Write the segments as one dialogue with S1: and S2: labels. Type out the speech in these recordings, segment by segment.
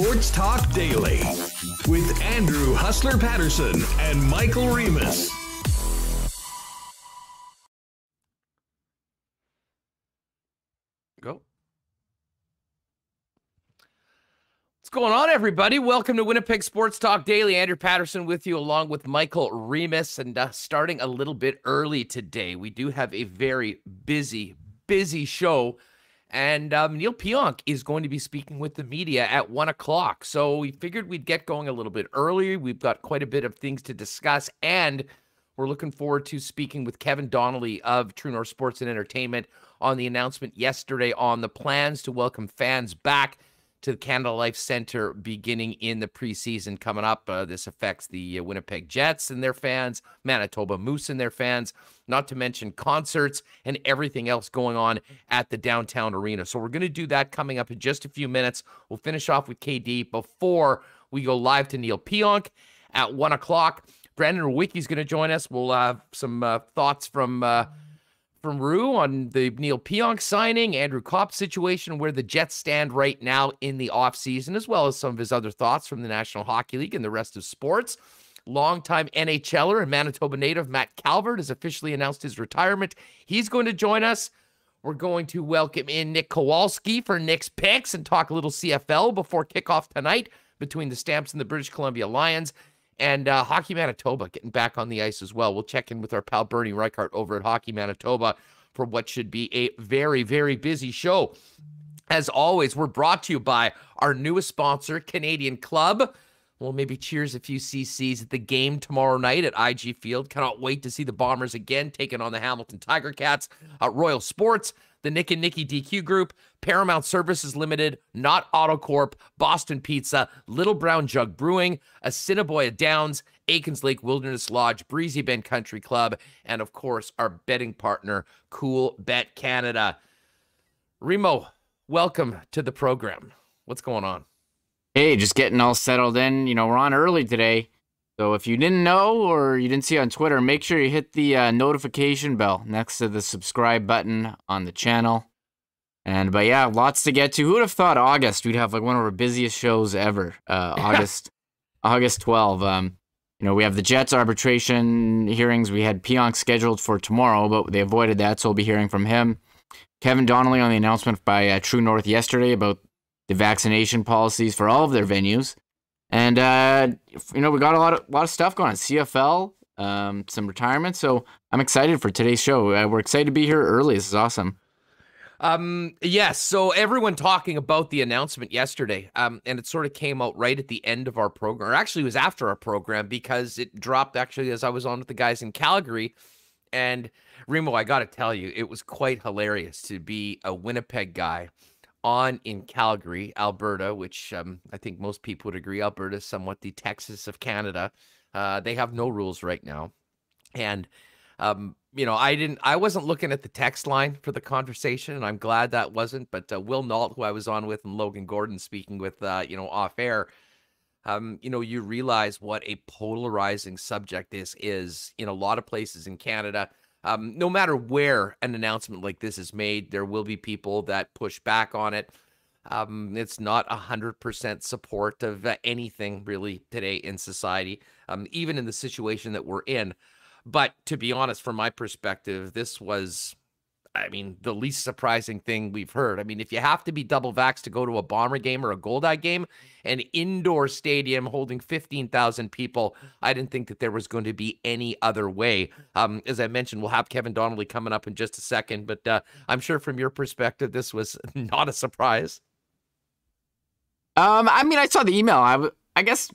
S1: Sports Talk Daily with Andrew Hustler Paterson and Michael Remis.
S2: Go. What's going on, everybody? Welcome to Winnipeg Sports Talk Daily. Andrew Paterson with you, along with Michael Remis, And uh, starting a little bit early today, we do have a very busy, busy show and um, Neal Pionk is going to be speaking with the media at one o'clock. So we figured we'd get going a little bit earlier. We've got quite a bit of things to discuss. And we're looking forward to speaking with Kevin Donnelly of True North Sports and Entertainment on the announcement yesterday on the plans to welcome fans back to the Canada Life Center beginning in the preseason coming up. Uh, this affects the uh, Winnipeg Jets and their fans, Manitoba Moose and their fans, not to mention concerts and everything else going on at the downtown arena. So we're going to do that coming up in just a few minutes. We'll finish off with KD before we go live to Neal Pionk at one o'clock. Brandon Rewucki is going to join us. We'll have some uh, thoughts from uh, from Rue on the Neal Pionk signing, Andrew Copp situation, where the Jets stand right now in the offseason, as well as some of his other thoughts from the National Hockey League and the rest of sports. Longtime NHLer and Manitoba native Matt Calvert has officially announced his retirement. He's going to join us. We're going to welcome in Nik Kowalski for Nick's picks and talk a little CFL before kickoff tonight between the Stamps and the British Columbia Lions and uh, Hockey Manitoba getting back on the ice as well. We'll check in with our pal Bernie Reichardt over at Hockey Manitoba for what should be a very, very busy show. As always, we're brought to you by our newest sponsor, Canadian Club. Well, maybe cheers a few CCs at the game tomorrow night at IG Field. Cannot wait to see the Bombers again taking on the Hamilton Tiger Cats. at Royal Sports, the Nick and Nicky DQ Group, Paramount Services Limited, Not Autocorp, Boston Pizza, Little Brown Jug Brewing, Assiniboia Downs, Aikens Lake Wilderness Lodge, Breezy Bend Country Club, and of course, our betting partner, Coolbet Canada. Remo, welcome to the program. What's going on?
S3: Hey, just getting all settled in. You know, we're on early today. So if you didn't know or you didn't see on Twitter, make sure you hit the uh, notification bell next to the subscribe button on the channel. And but yeah, lots to get to. Who would have thought August we'd have like one of our busiest shows ever? Uh, August, August 12. Um, you know, we have the Jets arbitration hearings. We had Pionk scheduled for tomorrow, but they avoided that, so we'll be hearing from him. Kevin Donnelly on the announcement by uh, True North yesterday about the vaccination policies for all of their venues. And uh, you know, we got a lot of lot of stuff going on. CFL, um, some retirement. So I'm excited for today's show. Uh, we're excited to be here early. This is awesome.
S2: Um, yes. So everyone talking about the announcement yesterday, um, and it sort of came out right at the end of our program, or actually it was after our program because it dropped actually as I was on with the guys in Calgary. And Remo, I got to tell you, it was quite hilarious to be a Winnipeg guy on in Calgary, Alberta, which um, I think most people would agree Alberta is somewhat the Texas of Canada. Uh, they have no rules right now. And, um, you know, I didn't, I wasn't looking at the text line for the conversation, and I'm glad that wasn't. But uh, Will Nault, who I was on with, and Logan Gordon speaking with, uh, you know, off air, um, you know, you realize what a polarizing subject this is in a lot of places in Canada um, no matter where an announcement like this is made, there will be people that push back on it. Um, it's not a hundred percent support of uh, anything really today in society, um, even in the situation that we're in. But to be honest, from my perspective, this was I mean, the least surprising thing we've heard. I mean, if you have to be double vax to go to a Bomber game or a Goldeye game, an indoor stadium holding 15,000 people, I didn't think that there was going to be any other way. Um, as I mentioned, we'll have Kevin Donnelly coming up in just a second, but uh, I'm sure from your perspective, this was not a surprise.
S3: Um, I mean, I saw the email. I, I guess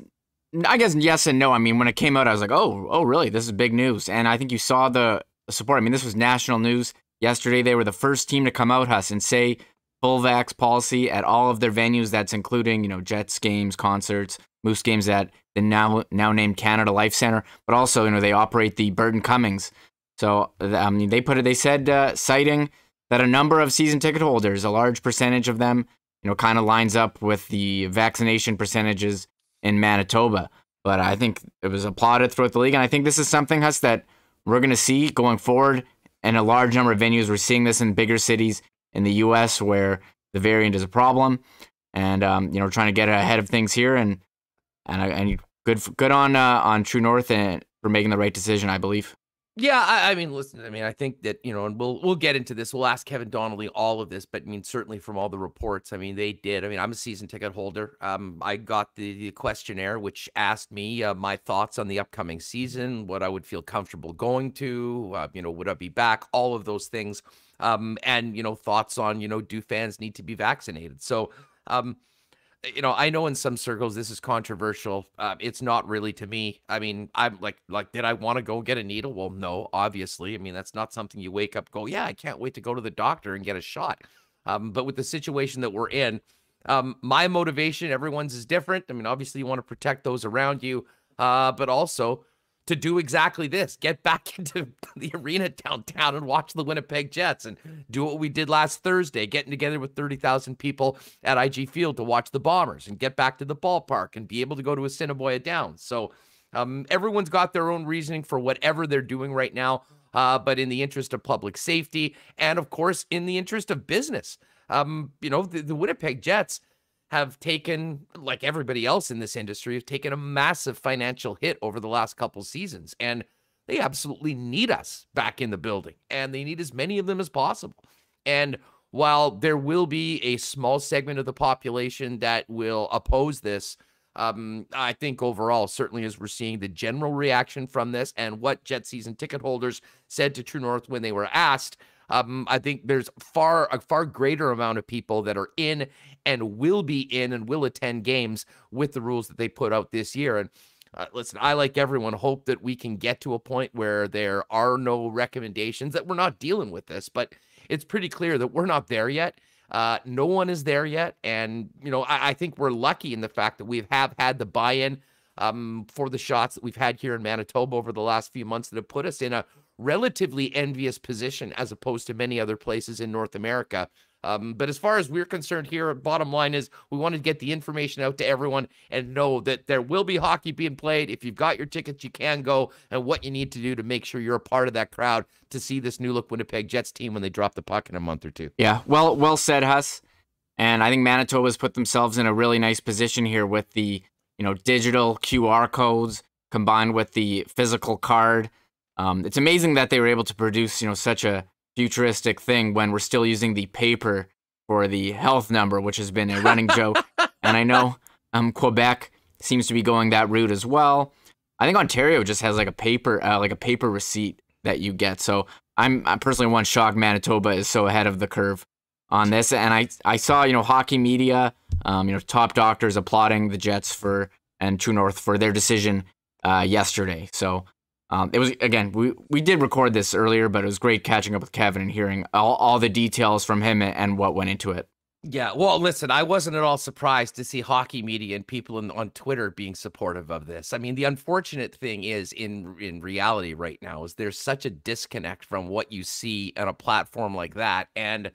S3: I guess yes and no. I mean, when it came out, I was like, oh, oh, really? This is big news. And I think you saw the support. I mean, this was national news. Yesterday, they were the first team to come out, Huss, and say full vax policy at all of their venues. That's including, you know, Jets games, concerts, Moose games at the now now named Canada Life Center, but also, you know, they operate the Burton Cummings. So, I mean, they put it. They said, uh, citing that a number of season ticket holders, a large percentage of them, you know, kind of lines up with the vaccination percentages in Manitoba. But I think it was applauded throughout the league, and I think this is something, Huss, that we're going to see going forward and a large number of venues. We're seeing this in bigger cities in the US where the variant is a problem. and um, you know trying to get ahead of things here and and and good good on uh, on True North and for making the right decision, I believe.
S2: Yeah, I, I, mean, listen. I mean, I think that you know, and we'll we'll get into this. We'll ask Kevin Donnelly all of this, but I mean, certainly from all the reports, I mean, they did. I mean, I'm a season ticket holder. Um, I got the, the questionnaire, which asked me uh, my thoughts on the upcoming season, what I would feel comfortable going to. Uh, you know, would I be back? All of those things. Um, and you know, thoughts on you know, do fans need to be vaccinated? So, um, you know, I know in some circles this is controversial. Uh, it's not really to me. I mean, I'm like, like, did I want to go get a needle? Well, no, obviously. I mean, that's not something you wake up, go, yeah, I can't wait to go to the doctor and get a shot. Um, but with the situation that we're in, um, my motivation, everyone's is different. I mean, obviously, you want to protect those around you, uh, but also to do exactly this get back into the arena downtown and watch the Winnipeg Jets and do what we did last Thursday, getting together with 30,000 people at IG Field to watch the Bombers and get back to the ballpark and be able to go to Assiniboia Downs. So um, everyone's got their own reasoning for whatever they're doing right now, uh, but in the interest of public safety and, of course, in the interest of business. Um, you know, the, the Winnipeg Jets have taken, like everybody else in this industry, have taken a massive financial hit over the last couple seasons. And they absolutely need us back in the building. And they need as many of them as possible. And while there will be a small segment of the population that will oppose this, um, I think overall, certainly as we're seeing the general reaction from this and what Jet season ticket holders said to True North when they were asked, um, I think there's far a far greater amount of people that are in and will be in and will attend games with the rules that they put out this year. And uh, listen, I like everyone hope that we can get to a point where there are no recommendations that we're not dealing with this, but it's pretty clear that we're not there yet. Uh, no one is there yet, and you know I, I think we're lucky in the fact that we have had the buy-in um, for the shots that we've had here in Manitoba over the last few months that have put us in a relatively envious position as opposed to many other places in North America. Um, but as far as we're concerned here, bottom line is we want to get the information out to everyone and know that there will be hockey being played. If you've got your tickets, you can go, and what you need to do to make sure you're a part of that crowd to see this new look Winnipeg Jets team when they drop the puck in a month or two.
S3: Yeah, well, well said, Huss. And I think Manitoba's put themselves in a really nice position here with the you know digital QR codes combined with the physical card. Um, it's amazing that they were able to produce, you know, such a futuristic thing when we're still using the paper for the health number, which has been a running joke. And I know um, Quebec seems to be going that route as well. I think Ontario just has like a paper, uh, like a paper receipt that you get. So I'm, I'm personally one shocked Manitoba is so ahead of the curve on this. And I, I saw, you know, hockey media, um, you know, top doctors applauding the Jets for and True North for their decision uh, yesterday. So um, it was again we we did record this earlier, but it was great catching up with Kevin and hearing all, all the details from him and what went into it.
S2: Yeah, well, listen, I wasn't at all surprised to see hockey media and people in, on Twitter being supportive of this. I mean, the unfortunate thing is in in reality right now is there's such a disconnect from what you see on a platform like that and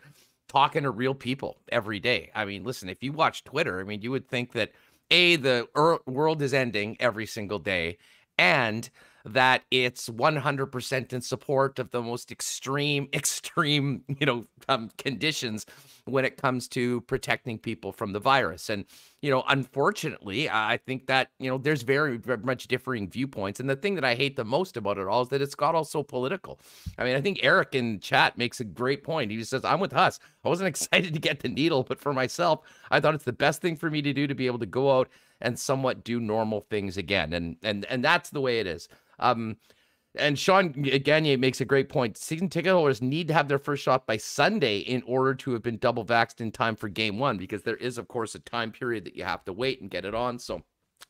S2: talking to real people every day. I mean, listen, if you watch Twitter, I mean, you would think that a the world is ending every single day and that it's 100% in support of the most extreme, extreme, you know, um, conditions when it comes to protecting people from the virus. And, you know, unfortunately, I think that, you know, there's very, very much differing viewpoints. And the thing that I hate the most about it all is that it's got all so political. I mean, I think Eric in chat makes a great point. He says, I'm with us I wasn't excited to get the needle, but for myself, I thought it's the best thing for me to do to be able to go out and somewhat do normal things again. And and and that's the way it is. Um, and Sean Gagne makes a great point. Season ticket holders need to have their first shot by Sunday in order to have been double vaxxed in time for game one, because there is, of course, a time period that you have to wait and get it on. So,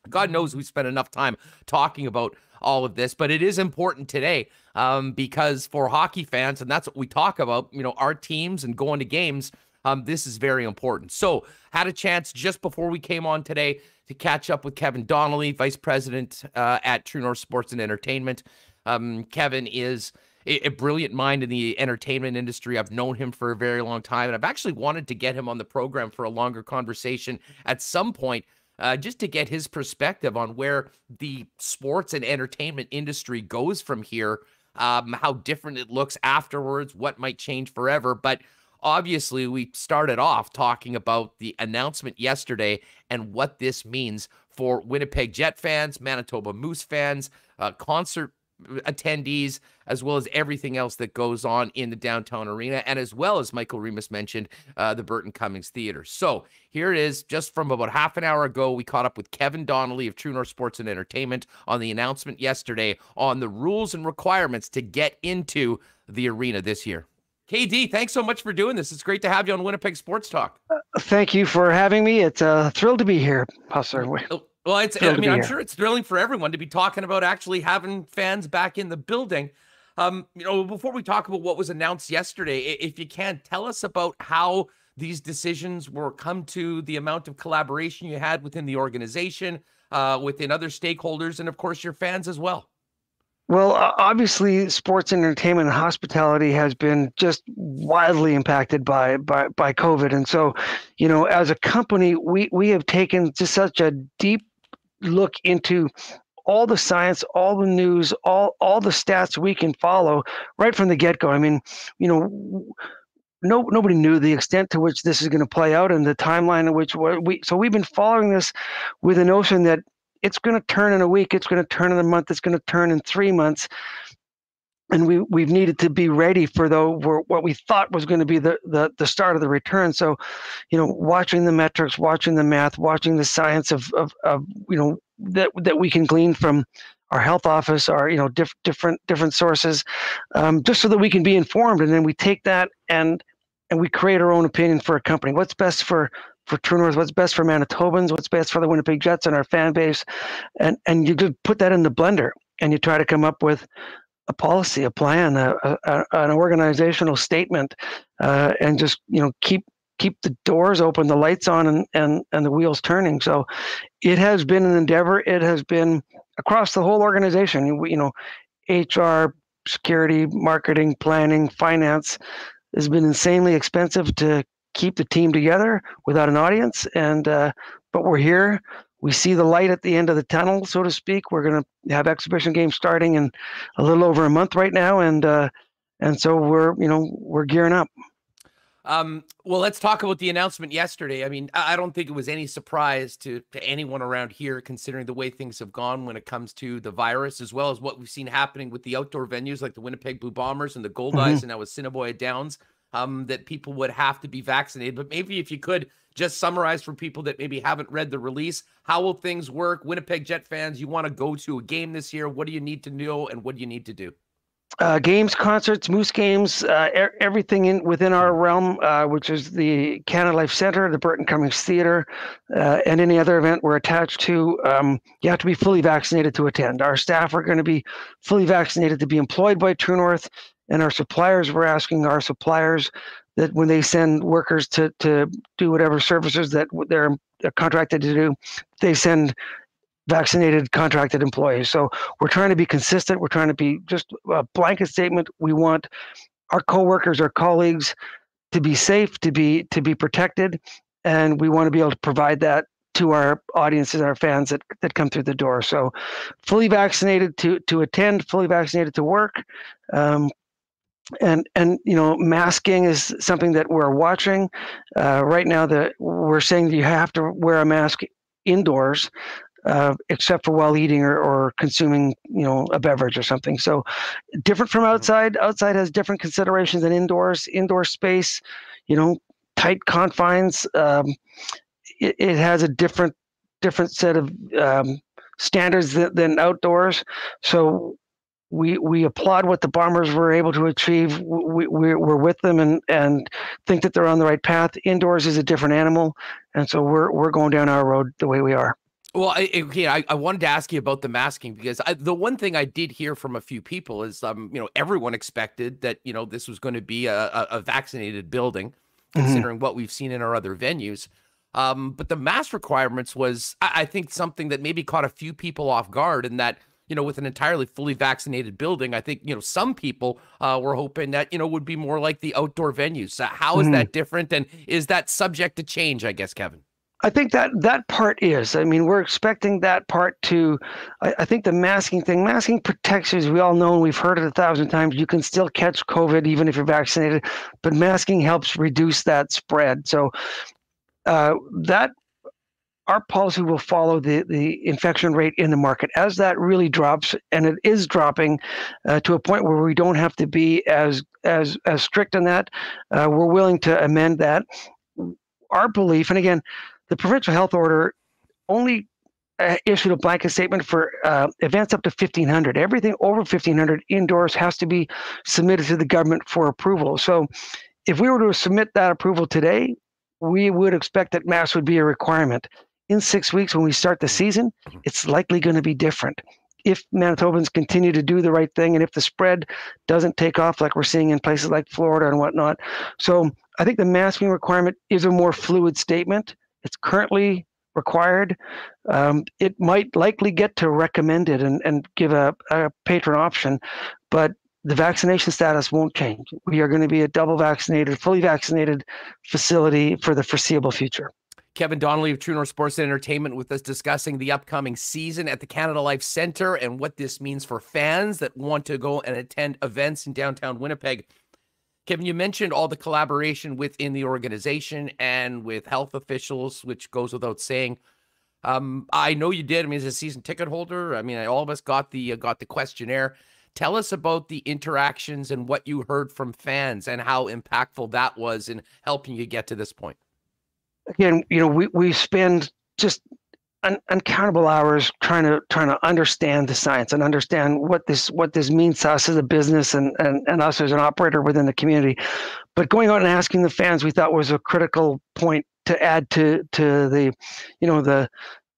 S2: God knows we spent enough time talking about all of this, but it is important today um, because for hockey fans, and that's what we talk about, you know, our teams and going to games, um, this is very important. So, had a chance just before we came on today to catch up with Kevin Donnelly, Vice President uh, at True North Sports and Entertainment. Um, Kevin is a, a, brilliant mind in the entertainment industry. I've known him for a very long time, and I've actually wanted to get him on the program for a longer conversation at some point. Uh, just to get his perspective on where the sports and entertainment industry goes from here, um, how different it looks afterwards, what might change forever. But obviously, we started off talking about the announcement yesterday and what this means for Winnipeg Jet fans, Manitoba Moose fans, uh, concert attendees, as well as everything else that goes on in the downtown arena, and as well as Michael Remis mentioned, uh, the Burton Cummings Theater. So here it is, just from about half an hour ago, we caught up with Kevin Donnelly of True North Sports and Entertainment on the announcement yesterday on the rules and requirements to get into the arena this year. KD, thanks so much for doing this. It's great to have you on Winnipeg Sports Talk. Uh,
S4: thank you for having me. It's a thrill to be here, Hustler.
S2: Well, it's I mean, I'm sure it's thrilling for everyone to be talking about actually having fans back in the building. Um, you know, before we talk about what was announced yesterday, if you can tell us about how these decisions were come to the amount of collaboration you had within the organization, uh, within other stakeholders, and of course your fans as well.
S4: Well, obviously, sports entertainment and hospitality has been just wildly impacted by, by by COVID, and so, you know, as a company, we we have taken just such a deep look into all the science, all the news, all all the stats we can follow right from the get go. I mean, you know, no nobody knew the extent to which this is going to play out and the timeline in which we. So we've been following this with the notion that it's going to turn in a week, it's going to turn in a month, it's going to turn in three months, and we we've needed to be ready for the what we thought was going to be the, the the start of the return. So, you know, watching the metrics, watching the math, watching the science of of, of you know that that we can glean from our health office, our you know diff, different different sources, um, just so that we can be informed, and then we take that and and we create our own opinion for a company. What's best for for True North? What's best for Manitobans? What's best for the Winnipeg Jets and our fan base? And and you just put that in the blender and you try to come up with a policy, a plan, a, a, an organizational statement, uh, and just you know keep keep the doors open, the lights on, and and and the wheels turning. So, it has been an endeavor. It has been across the whole organization. You know, HR, security, marketing, planning, finance has been insanely expensive to keep the team together without an audience. And uh, but we're here we see the light at the end of the tunnel, so to speak. We're going to have exhibition games starting in a little over a month right now, and uh, and so we're you know we're gearing up.
S2: Um, well, let's talk about the announcement yesterday. I mean, I don't think it was any surprise to, to anyone around here, considering the way things have gone when it comes to the virus, as well as what we've seen happening with the outdoor venues like the Winnipeg Blue Bombers and the Gold mm-hmm. Eyes, and now with Assiniboia Downs. Um, that people would have to be vaccinated. But maybe if you could just summarize for people that maybe haven't read the release. How will things work? Winnipeg Jet fans, you want to go to a game this year. What do you need to know and what do you need to do?
S4: Uh, games, concerts, Moose games, uh, er- everything in within our realm, uh, which is the Canada Life Center, the Burton Cummings Theater, uh, and any other event we're attached to. Um, you have to be fully vaccinated to attend. Our staff are going to be fully vaccinated to be employed by True North, and our suppliers. We're asking our suppliers that when they send workers to to do whatever services that they're contracted to do, they send vaccinated contracted employees. So we're trying to be consistent. We're trying to be just a blanket statement. We want our coworkers, our colleagues, to be safe, to be to be protected, and we want to be able to provide that to our audiences, our fans that, that come through the door. So, fully vaccinated to to attend, fully vaccinated to work, um, and and you know masking is something that we're watching. Uh, right now that we're saying you have to wear a mask indoors uh, except for while eating or, or consuming you know a beverage or something. So different from mm-hmm. outside outside has different considerations than indoors indoor space you know tight confines um, it, it, has a different different set of um, standards than, than outdoors. So we we applaud what the bombers were able to achieve. We, we we're with them and and think that they're on the right path. Indoors is a different animal, and so we're we're going down our road the way we are.
S2: Well, I, okay, I, I wanted to ask you about the masking because I, the one thing I did hear from a few people is, um, you know, everyone expected that you know this was going to be a, a, a vaccinated building, mm-hmm. considering mm-hmm. what we've seen in our other venues. Um, but the mask requirements was, I, I think, something that maybe caught a few people off guard, in that you know, with an entirely fully vaccinated building, I think, you know, some people uh, were hoping that, you know, would be more like the outdoor venues. Uh, how is mm-hmm. that different? And is that subject to change, I guess, Kevin?
S4: I think that that part is. I mean, we're expecting that part to. I, I, think the masking thing, masking protects you, as we all know, and we've heard it a thousand times. You can still catch COVID even if you're vaccinated, but masking helps reduce that spread. So uh, that our policy will follow the, the infection rate in the market. As that really drops, and it is dropping uh, to a point where we don't have to be as as as strict on that, uh, we're willing to amend that. Our belief, and again, the provincial health order only uh, issued a blanket statement for uh, events up to 1500 everything over 1500 indoors has to be submitted to the government for approval so if we were to submit that approval today we would expect that mask would be a requirement in six weeks when we start the season, mm-hmm. it's likely going to be different. If Manitobans continue to do the right thing and if the spread doesn't take off like we're seeing in places like Florida and whatnot. So I think the masking requirement is a more fluid statement. It's currently required. Um, it might likely get to recommended and, and give a, a patron option, but the vaccination status won't change. We are going to be a double vaccinated, fully vaccinated facility for the foreseeable future.
S2: Kevin Donnelly of True North Sports and Entertainment with us discussing the upcoming season at the Canada Life Center and what this means for fans that want to go and attend events in downtown Winnipeg. Kevin, you mentioned all the collaboration within the organization and with health officials, which goes without saying. Um, I know you did. I mean, as a season ticket holder, I mean, all of us got the uh, got the questionnaire. Tell us about the interactions and what you heard from fans and how impactful that was in helping you get to this point
S4: again, you know, we, we spend just un, uncountable hours trying to trying to understand the science and understand what this what this means to us as a business and, and, and us as an operator within the community. But going out and asking the fans, we thought was a critical point to add to to the, you know, the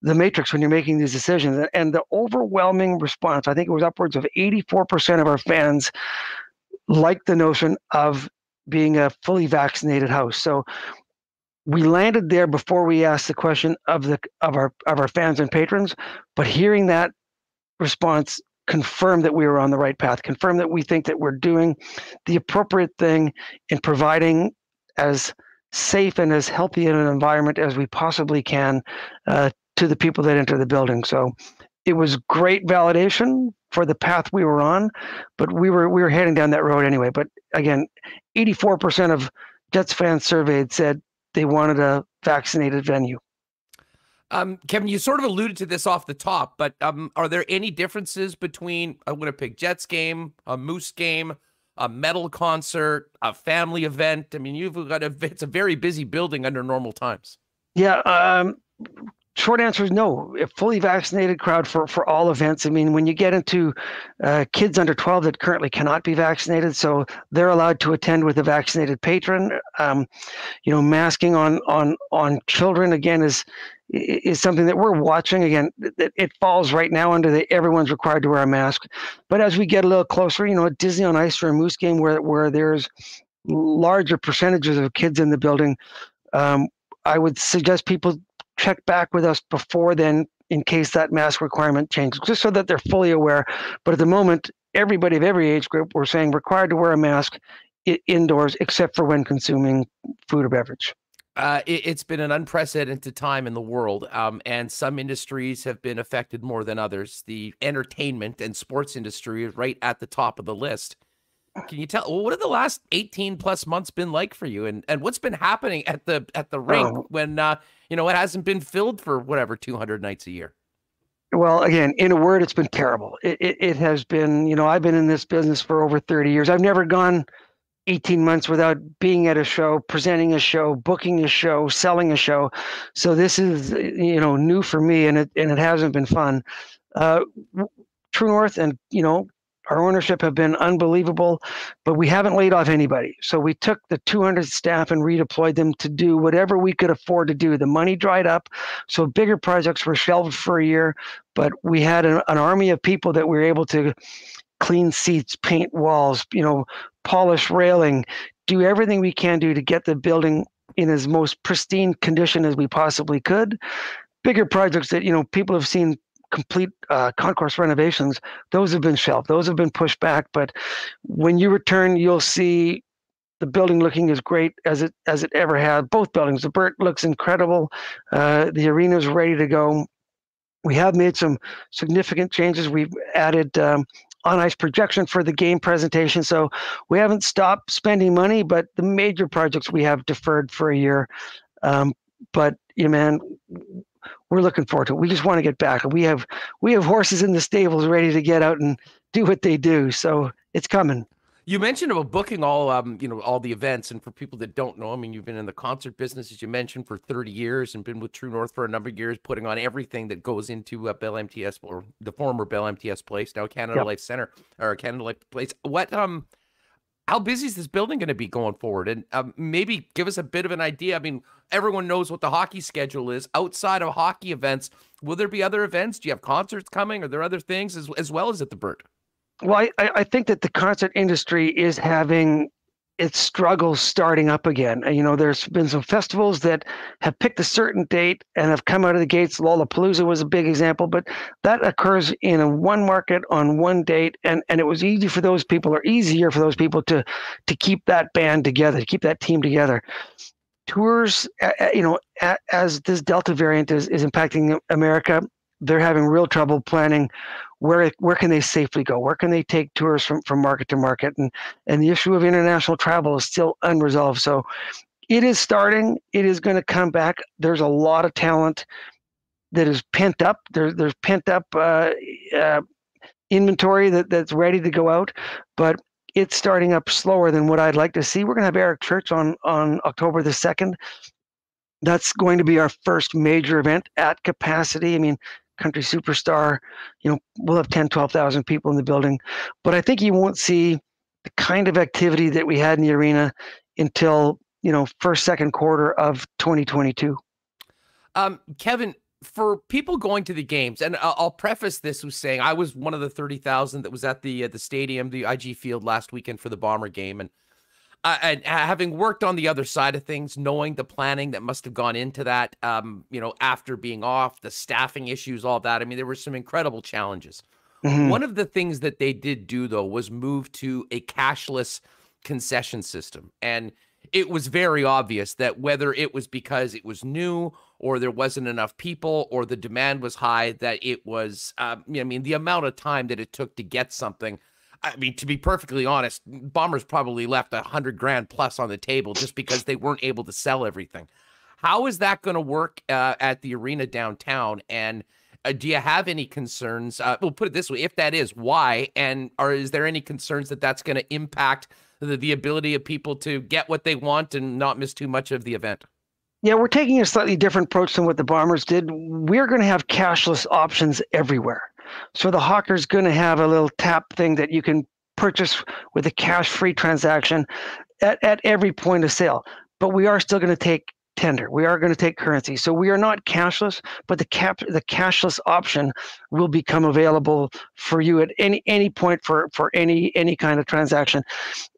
S4: the matrix when you're making these decisions. And the overwhelming response, I think it was upwards of 84% of our fans liked the notion of being a fully vaccinated house. So we landed there before we asked the question of the of our of our fans and patrons but hearing that response confirmed that we were on the right path confirmed that we think that we're doing the appropriate thing in providing as safe and as healthy an environment as we possibly can uh, to the people that enter the building. So it was great validation for the path we were on but we were we were heading down that road anyway. But again 84% of jets fans surveyed said they wanted a vaccinated venue.
S2: Um, Kevin, you sort of alluded to this off the top, but um, are there any differences between a Winnipeg Jets game, a Moose game, a metal concert, a family event? I mean, you've got a it's a very busy building under normal times.
S4: Yeah, um, short answer is no. A fully vaccinated crowd for, for all events. I mean, when you get into uh, kids under 12 that currently cannot be vaccinated, so they're allowed to attend with a vaccinated patron. Um, you know, masking on on on children again is is something that we're watching. Again, it, it falls right now under the everyone's required to wear a mask. But as we get a little closer, you know, at Disney on Ice or a Moose game where where there's larger percentages of kids in the building. Um, I would suggest people check back with us before then in case that mask requirement changes, just so that they're fully aware. But at the moment, everybody of every age group, we're saying required to wear a mask indoors, except for when consuming food or beverage.
S2: Uh, it, has been an unprecedented time in the world, um, and some industries have been affected more than others. The entertainment and sports industry is right at the top of the list. Can you tell well, what have the last 18 plus months been like for you and and what's been happening at the at the rink oh. when uh you know it hasn't been filled for whatever 200 nights a year?
S4: Well, again, in a word, it's been terrible. It, it, it has been, you know, I've been in this business for over 30 years. I've never gone 18 months without being at a show, presenting a show, booking a show, selling a show. So this is, you know, new for me and it, and it hasn't been fun. Uh, True North and, you know, our ownership have been unbelievable, but we haven't laid off anybody. So we took the 200 staff and redeployed them to do whatever we could afford to do. The money dried up, so bigger projects were shelved for a year, but we had an, an army of people that we were able to clean seats, paint walls, you know, polish railing, do everything we can do to get the building in as most pristine condition as we possibly could. Bigger projects that you know people have seen complete uh, concourse renovations, those have been shelved. Those have been pushed back. But when you return, you'll see the building looking as great as it as it ever had. Both buildings. The Burt looks incredible. Uh, the arena is ready to go. We have made some significant changes. We've added um, on ice projection for the game presentation. So we haven't stopped spending money, but the major projects we have deferred for a year. Um, but you know, man, we're looking forward to it. We just want to get back. We have we have horses in the stables ready to get out and do what they do. So it's coming.
S2: You mentioned about booking all, um, you know, all the events, and for people that don't know, I mean, you've been in the concert business, as you mentioned, for 30 years, and been with True North for a number of years, putting on everything that goes into uh, Bell MTS or the former Bell MTS Place, now Canada yep. Life Center or Canada Life Place. What, um, how busy is this building going to be going forward? And um, maybe give us a bit of an idea. I mean, everyone knows what the hockey schedule is. Outside of hockey events, will there be other events? Do you have concerts coming? Are there other things as, as well as at the Burt?
S4: Well, I, I think that the concert industry is having its struggles starting up again. You know, there's been some festivals that have picked a certain date and have come out of the gates. Lollapalooza was a big example, but that occurs in one market on one date, and and it was easy for those people, or easier for those people to to keep that band together, to keep that team together. Tours, you know, as this Delta variant is is impacting America, they're having real trouble planning where where can they safely go? Where can they take tours from, from market to market? And and the issue of international travel is still unresolved. So it is starting. It is going to come back. There's a lot of talent that is pent up. There's there's pent up uh, uh, inventory that, that's ready to go out, but it's starting up slower than what I'd like to see. We're going to have Eric Church on on October the second. That's going to be our first major event at capacity. I mean, country superstar. You know, we'll have 10, 12,000 people in the building. But I think you won't see the kind of activity that we had in the arena until, you know, first, second quarter of 2022.
S2: Um, Kevin, for people going to the games, and I'll preface this with saying I was one of the 30,000 that was at the uh, the stadium, the IG Field last weekend for the Bomber game. And uh, and having worked on the other side of things, knowing the planning that must have gone into that, um, you know, after being off, the staffing issues, all that. I mean, there were some incredible challenges. Mm-hmm. One of the things that they did do, though, was move to a cashless concession system. And it was very obvious that whether it was because it was new or there wasn't enough people or the demand was high, that it was, um, I mean, the amount of time that it took to get something I mean, to be perfectly honest, Bombers probably left a hundred grand plus on the table just because they weren't able to sell everything. How is that going to work uh, at the arena downtown? And uh, do you have any concerns? Uh, we'll put it this way: if that is, why? And are is there any concerns that that's going to impact the, the ability of people to get what they want and not miss too much of the event?
S4: Yeah, we're taking a slightly different approach than what the Bombers did. We're going to have cashless options everywhere. So the hawker's going to have a little tap thing that you can purchase with a cash-free transaction at, at every point of sale. But we are still going to take tender. We are going to take currency. So we are not cashless, but the cap the cashless option will become available for you at any any point for for any any kind of transaction.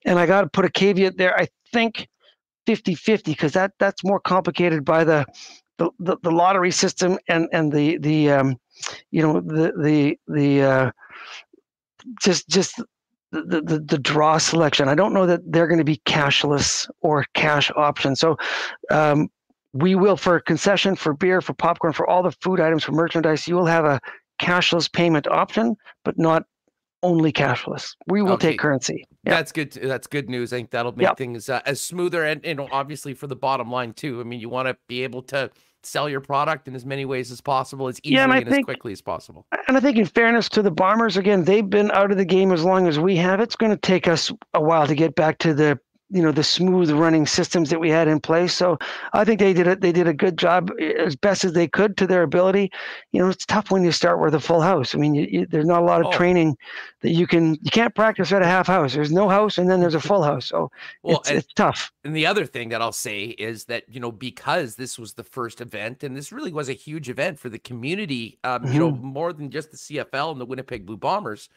S4: And I got to put a caveat there. I think 50-50 because that that's more complicated by the the, the, the lottery system and and the the um, you know the the the uh, just just the, the the draw selection. I don't know that they're going to be cashless or cash options. So um, we will for concession, for beer, for popcorn, for all the food items, for merchandise. You will have a cashless payment option, but not only cashless. We will okay. take currency.
S2: Yeah. That's good. That's good news. I think that'll make things uh, as smoother and, you know, obviously for the bottom line too. I mean, you want to be able to sell your product in as many ways as possible, as easily yeah, and, and think, as quickly as possible.
S4: And I think, in fairness to the Bombers, again, they've been out of the game as long as we have. It's going to take us a while to get back to the you know the smooth running systems that we had in place. So I think they did it. They did a good job eh, as best as they could to their ability. You know, it's tough when you start with a full house. I mean, you, you, there's not a lot of oh. training that you can. You can't practice at a half house. There's no house, and then there's a full house. So well, it's, and, it's tough.
S2: And the other thing that I'll say is that you know because this was the first event, and this really was a huge event for the community. Um, mm-hmm. You know, mm-hmm. more than just the CFL and the Winnipeg Blue Bombers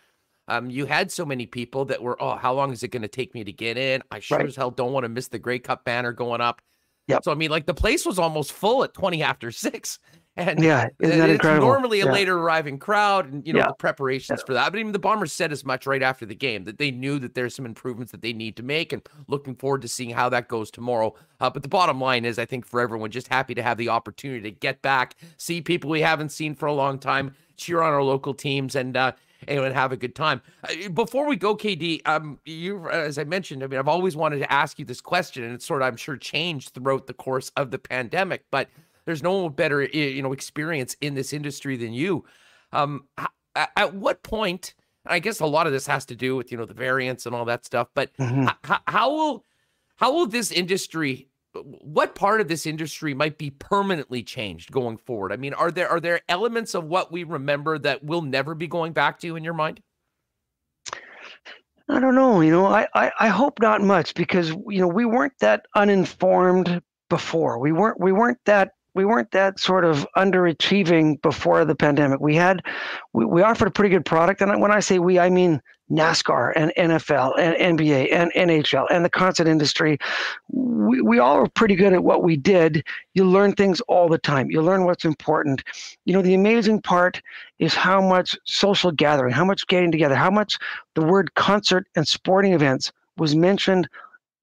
S2: um, you had so many people that were, oh, how long is it going to take me to get in? I sure right. as hell don't want to miss the Grey Cup banner going up. Yep. So I mean, like the place was almost full at 20 after six. And
S4: yeah, isn't that
S2: it's
S4: incredible?
S2: normally a
S4: Yeah.
S2: later arriving crowd, and you know
S4: Yeah.
S2: the preparations for that. But even the Bombers said as much right after the game that they knew that there's some improvements that they need to make, and looking forward to seeing how that goes tomorrow. Uh, but the bottom line is, I think for everyone, just happy to have the opportunity to get back, see people we haven't seen for a long time, cheer on our local teams, and uh, and have a good time. Uh, Before we go, KD, um, you as I mentioned, I mean, I've always wanted to ask you this question, and it's sort of I'm sure changed throughout the course of the pandemic, but there's no better you know experience in this industry than you. Um, at what point? I guess a lot of this has to do with you know the variants and all that stuff, but
S4: Mhm.
S2: h- h- how will how will this industry what part of this industry might be permanently changed going forward i mean are there are there elements of what we remember that will never be going back to you in your mind
S4: I don't know. You know, I, I, I hope not much because you know we weren't that uninformed before. We weren't we weren't that we weren't that sort of underachieving before the pandemic. We had we, we offered a pretty good product, and when I say we, I mean NASCAR and NFL and NBA and NHL and the concert industry. We we all were pretty good at what we did. You learn things all the time. You learn what's important. You know, the amazing part is how much social gathering, how much getting together, how much the word concert and sporting events was mentioned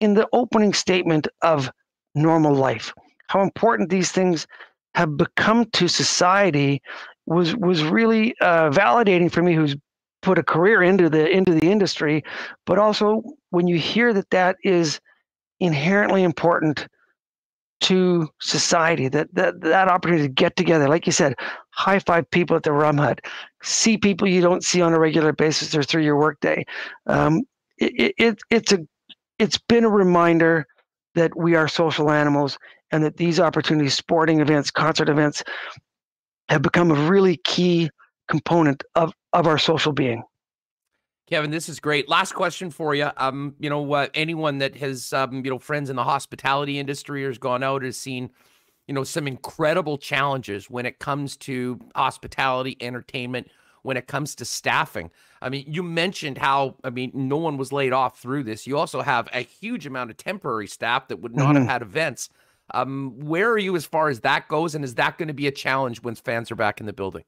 S4: in the opening statement of normal life. How important these things have become to society was was really uh, validating for me, who's put a career into the into the industry. But also, when you hear that that is inherently important to society, that that that opportunity to get together, like you said, high five people at the rum hut, see people you don't see on a regular basis or through your workday. Um, it, it it's a it's been a reminder that we are social animals and that these opportunities, sporting events, concert events, have become a really key component of of our social being.
S2: Kevin, this is great. Last question for you. Um, you know, uh, anyone that has um, you know, friends in the hospitality industry or has gone out has seen, you know, some incredible challenges when it comes to hospitality, entertainment, when it comes to staffing. I mean, you mentioned how I mean, no one was laid off through this. You also have a huge amount of temporary staff that would not have
S4: Mhm.
S2: had events. Um, where are you as far as that goes, and is that going to be a challenge when fans are back in the building?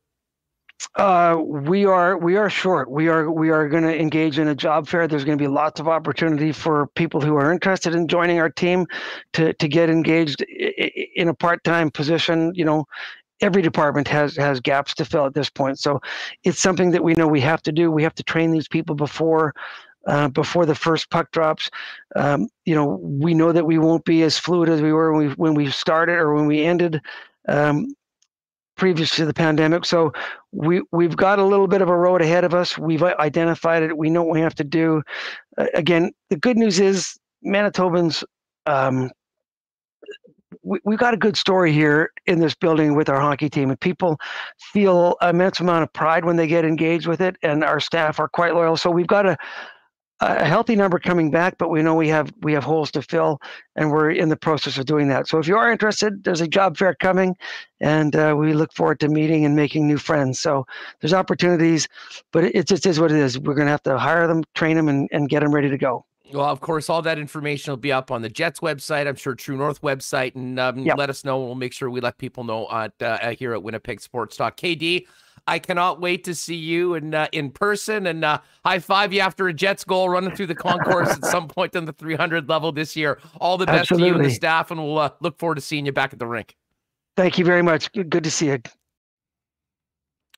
S4: Uh, we are we are short. We are we are going to engage in a job fair. There's going to be lots of opportunity for people who are interested in joining our team to to get engaged in a part-time position. You know, every department has has gaps to fill at this point. So it's something that we know we have to do. We have to train these people before uh, before the first puck drops. Um, you know, we know that we won't be as fluid as we were when we when we started or when we ended. Um, previous to the pandemic. So we we've got a little bit of a road ahead of us. We've identified it. We know what we have to do. Uh, again, the good news is Manitobans. Um, we, we've got a good story here in this building with our hockey team, and people feel immense amount of pride when they get engaged with it, and our staff are quite loyal. So we've got a a healthy number coming back, but we know we have we have holes to fill, and we're in the process of doing that. So if you are interested, there's a job fair coming, and uh, we look forward to meeting and making new friends. So there's opportunities, but it, just is what it is. We're going to have to hire them, train them, and, and get them ready to go.
S2: Well, of course, all that information will be up on the Jets website. I'm sure True North website, and um,
S4: Yep.
S2: let us know. We'll make sure we let people know at uh, here at Winnipeg Sports Talk. KD, I cannot wait to see you in uh, in person and uh, high five you after a Jets goal running through the concourse at some point on the 300 level this year. All the best to you and the staff, and we'll uh, look forward to seeing you back at the rink.
S4: Thank you very much. Good, to see you.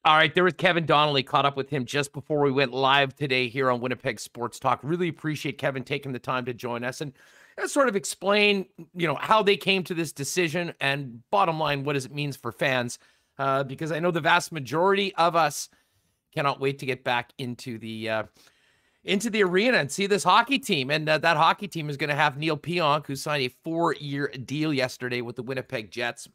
S2: All right, there was Kevin Donnelly. Caught up with him just before we went live today here on Winnipeg Sports Talk. Really appreciate Kevin taking the time to join us and sort of explain, you know, how they came to this decision and bottom line, what does it means for fans? Uh, because I know the vast majority of us cannot wait to get back into the uh, into the arena and see this hockey team. And uh, that hockey team is going to have Neal Pionk, who signed a four-year deal yesterday with the Winnipeg Jets.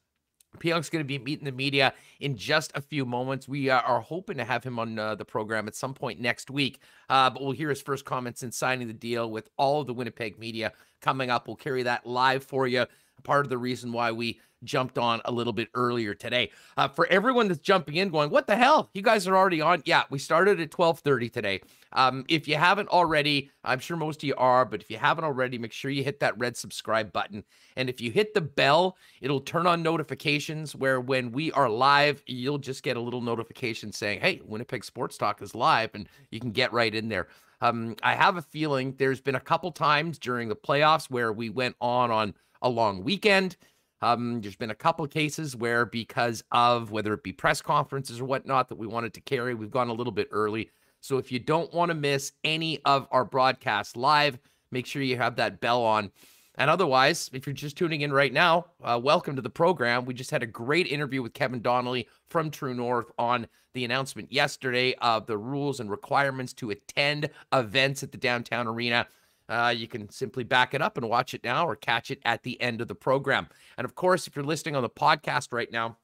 S2: Pionk's going to be meeting the media in just a few moments. We uh, are hoping to have him on uh, the program at some point next week. Uh, but we'll hear his first comments in signing the deal with all of the Winnipeg media coming up. We'll carry that live for you. Part of the reason why we jumped on a little bit earlier today. Uh, for everyone that's jumping in, going, "What the hell? You guys are already on?" Yeah, we started at 12:30 today. Um, if you haven't already, I'm sure most of you are, but if you haven't already, make sure you hit that red subscribe button. And if you hit the bell, it'll turn on notifications where when we are live, you'll just get a little notification saying, "Hey, Winnipeg Sports Talk is live," and you can get right in there. Um, I have a feeling there's been a couple times during the playoffs where we went on on a long weekend. Um, there's been a couple cases where, because of whether it be press conferences or whatnot, that we wanted to carry, we've gone a little bit early. So if you don't want to miss any of our broadcasts live, make sure you have that bell on. And otherwise, if you're just tuning in right now, uh, welcome to the program. We just had a great interview with Kevin Donnelly from True North on the announcement yesterday of the rules and requirements to attend events at the downtown arena. Uh, you can simply back it up and watch it now or catch it at the end of the program. And of course, if you're listening on the podcast right now,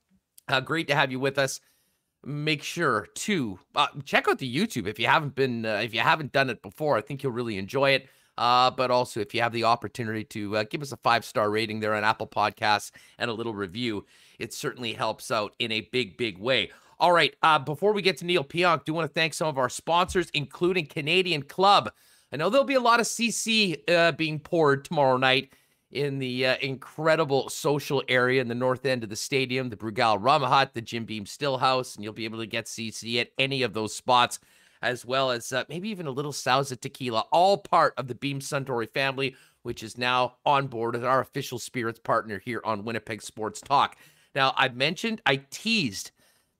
S2: uh, great to have you with us. Make sure to uh, check out the YouTube if you haven't been uh, if you haven't done it before. I think you'll really enjoy it. Uh, but also, if you have the opportunity to uh, give us a five star rating there on Apple Podcasts and a little review, it certainly helps out in a big, big way. All right. Before we get to Neal Pionk, do want to thank some of our sponsors, including Canadian Club. I know there'll be a lot of CC uh, being poured tomorrow night in the uh, incredible social area in the north end of the stadium, the Brugal Ramahat, the Jim Beam Stillhouse, and you'll be able to get CC at any of those spots, as well as uh, maybe even a little Sauza tequila, all part of the Beam Suntory family, which is now on board as our official spirits partner here on Winnipeg Sports Talk. Now, I mentioned, I teased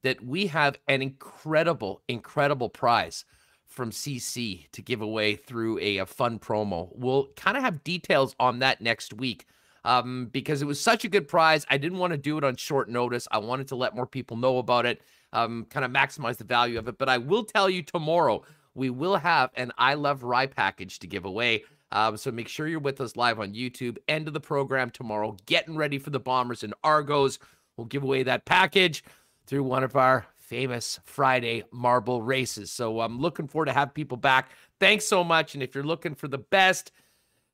S2: that we have an incredible, incredible prize from CC to give away through a, a fun promo. We'll kind of have details on that next week um, because it was such a good prize. I didn't want to do it on short notice. I wanted to let more people know about it, um, kind of maximize the value of it. But I will tell you tomorrow, we will have an I Love Rye package to give away. Um, so make sure you're with us live on YouTube. End of the program tomorrow. Getting ready for the Bombers and Argos. We'll give away that package through one of our famous Friday marble races. So I'm looking forward to have people back. Thanks so much. And if you're looking for the best,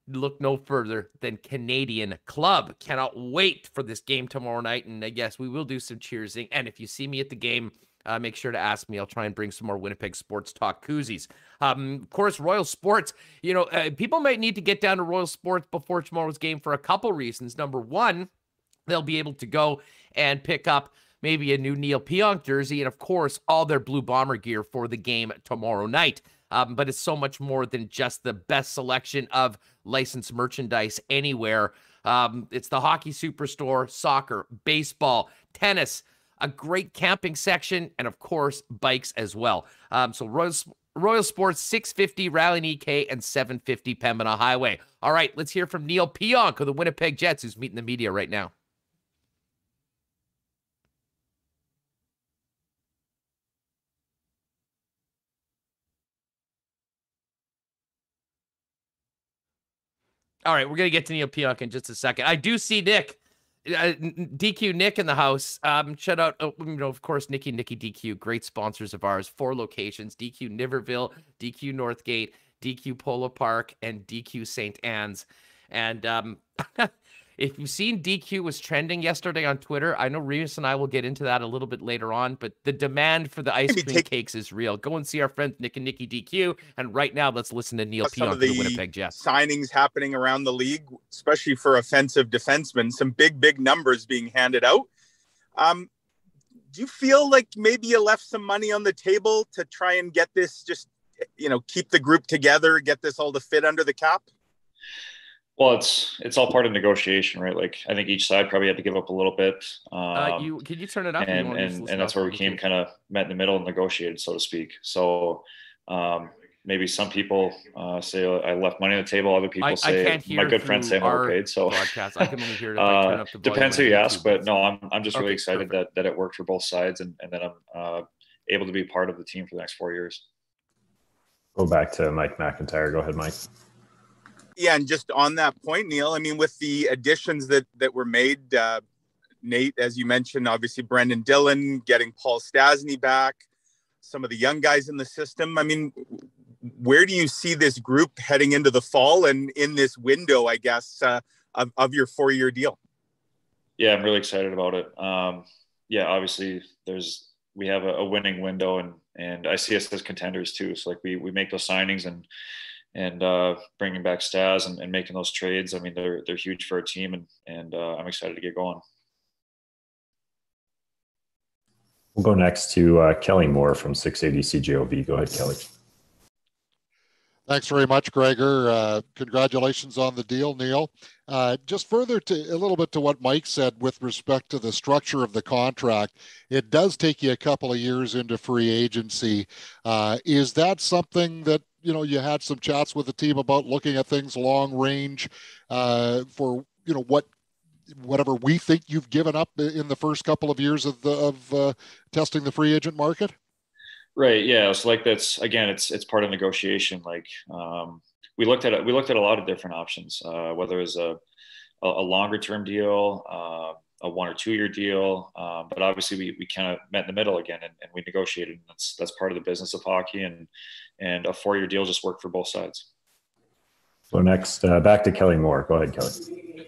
S2: look no further than Canadian Club. Cannot wait for this game tomorrow night. And I guess we will do some cheersing. And if you see me at the game, uh, make sure to ask me. I'll try and bring some more Winnipeg Sports Talk koozies. Um, of course, Royal Sports, you know, uh, people might need to get down to Royal Sports before tomorrow's game for a couple reasons. Number one, they'll be able to go and pick up maybe a new Neal Pionk jersey, and of course, all their Blue Bomber gear for the game tomorrow night. Um, but it's so much more than just the best selection of licensed merchandise anywhere. Um, it's the hockey superstore, soccer, baseball, tennis, a great camping section, and of course, bikes as well. Um, so Royal, Royal Sports 650 Rally EK and 750 Pembina Highway. All right, let's hear from Neal Pionk of the Winnipeg Jets, who's meeting the media right now. All right, we're gonna get to Neal Pionk in just a second. I do see Nick, uh, DQ Nick in the house. Um, shout out, oh, you know, of course, Nikki, Nikki DQ, great sponsors of ours. Four locations: DQ Niverville, DQ Northgate, DQ Polo Park, and DQ St. Anne's. And um, If you've seen DQ was trending yesterday on Twitter, I know Remis and I will get into that a little bit later on, but the demand for the ice Maybe cream cakes is real. Go and see our friends Nick and Nikki DQ. And right now, let's listen to Neal Pionk the, the Winnipeg Jets.
S5: Signings happening around the league, especially for offensive defensemen, some big, big numbers being handed out. Um, do you feel like maybe you left some money on the table to try and get this just, you know, keep the group together, get this all to fit under the cap?
S6: Well, it's it's all part of negotiation, right? Like I think each side probably had to give up a little bit.
S2: Um, uh, you can you turn it up?
S6: And and, and that's where we came kind of met in the middle and negotiated, so to speak. So um, maybe some people uh, say I left money on the table. Other people I, say I my good friends say I'm overpaid. So
S2: broadcast. I can only hear it
S6: uh, depends who you ask, but no, I'm I'm just okay, really excited perfect. that that it worked for both sides and and that I'm uh, able to be part of the team for the next four years.
S7: Go back to Mike McIntyre. Go ahead, Mike.
S5: Yeah, and just on that point, Neal, I mean, with the additions that that were made, uh, Nate, as you mentioned, obviously Brendan Dillon, getting Paul Stastny back, some of the young guys in the system. I mean, where do you see this group heading into the fall and in this window, I guess, uh, of, of your four year deal?
S6: Yeah, I'm really excited about it. Um, yeah, obviously there's we have a, a, winning window, and and I see us as contenders too. So like we we make those signings and and uh, bringing back Stas and, and, making those trades. I mean, they're they're huge for our team, and and uh, I'm excited to get going.
S7: We'll go next to uh, Kelly Moore from 680 CJOB. Go ahead, Kelly.
S8: Thanks very much, Gregor. Uh, congratulations on the deal, Neal. Uh, just further to a little bit to what Mike said with respect to the structure of the contract, it does take you a couple of years into free agency. Uh, is that something that you know you had some chats with the team about looking at things long range uh, for you know what whatever we think you've given up in the first couple of years of the of uh, testing the free agent market?
S6: Right. Yeah. So like that's again, it's it's part of negotiation. Like um, we looked at. We looked at a lot of different options, uh, whether it was a, a longer term deal, uh, a one or two year deal. Um, but obviously, we, we kind of met in the middle again, and, and we negotiated. And that's that's part of the business of hockey, and and a four year deal just worked for both sides.
S7: So next, uh, back to Kelly Moore. Go ahead, Kelly.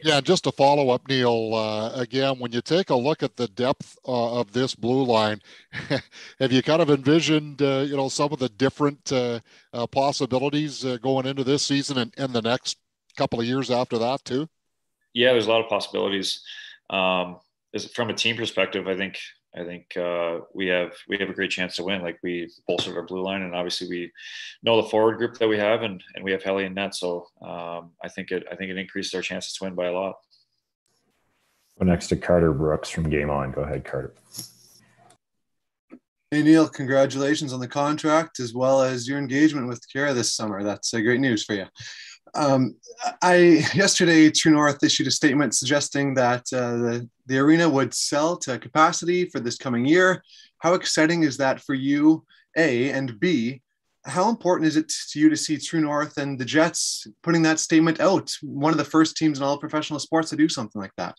S8: Yeah, just to follow up, Neal. Uh, again, when you take a look at the depth uh, of this blue line, have you kind of envisioned, uh, you know, some of the different uh, uh, possibilities uh, going into this season and, and the next couple of years after that too?
S6: Yeah, there's a lot of possibilities. Um, from a team perspective, I think I think uh, we have we have a great chance to win. Like we bolstered our blue line, and obviously we know the forward group that we have, and and we have Helly and net. So um, I think it I think it increased our chances to win by a lot.
S7: Go next to Carter Brooks from Game On. Go ahead, Carter.
S9: Hey Neal, congratulations on the contract as well as your engagement with Kara this summer. That's uh, great news for you. Um, I yesterday True North issued a statement suggesting that uh, the the arena would sell to capacity for this coming year. How exciting is that for you? A and B. How important is it to you to see True North and the Jets putting that statement out? One of the first teams in all professional sports to do something like that.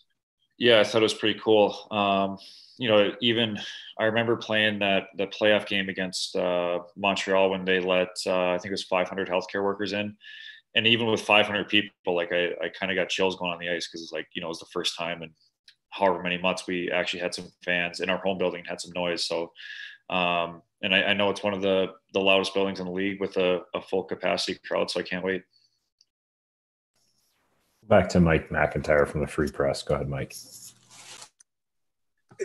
S6: Yeah, I thought it was pretty cool. Um, you know, even I remember playing that the playoff game against uh, Montreal when they let uh, I think it was 500 healthcare workers in, and even with 500 people, like I, I kind of got chills going on the ice because it's like you know it was the first time and however many months we actually had some fans in our home building had some noise. So um, and I, I, know it's one of the the loudest buildings in the league with a, a full capacity crowd. So I can't wait.
S7: Back to Mike McIntyre from the Free Press. Go ahead, Mike.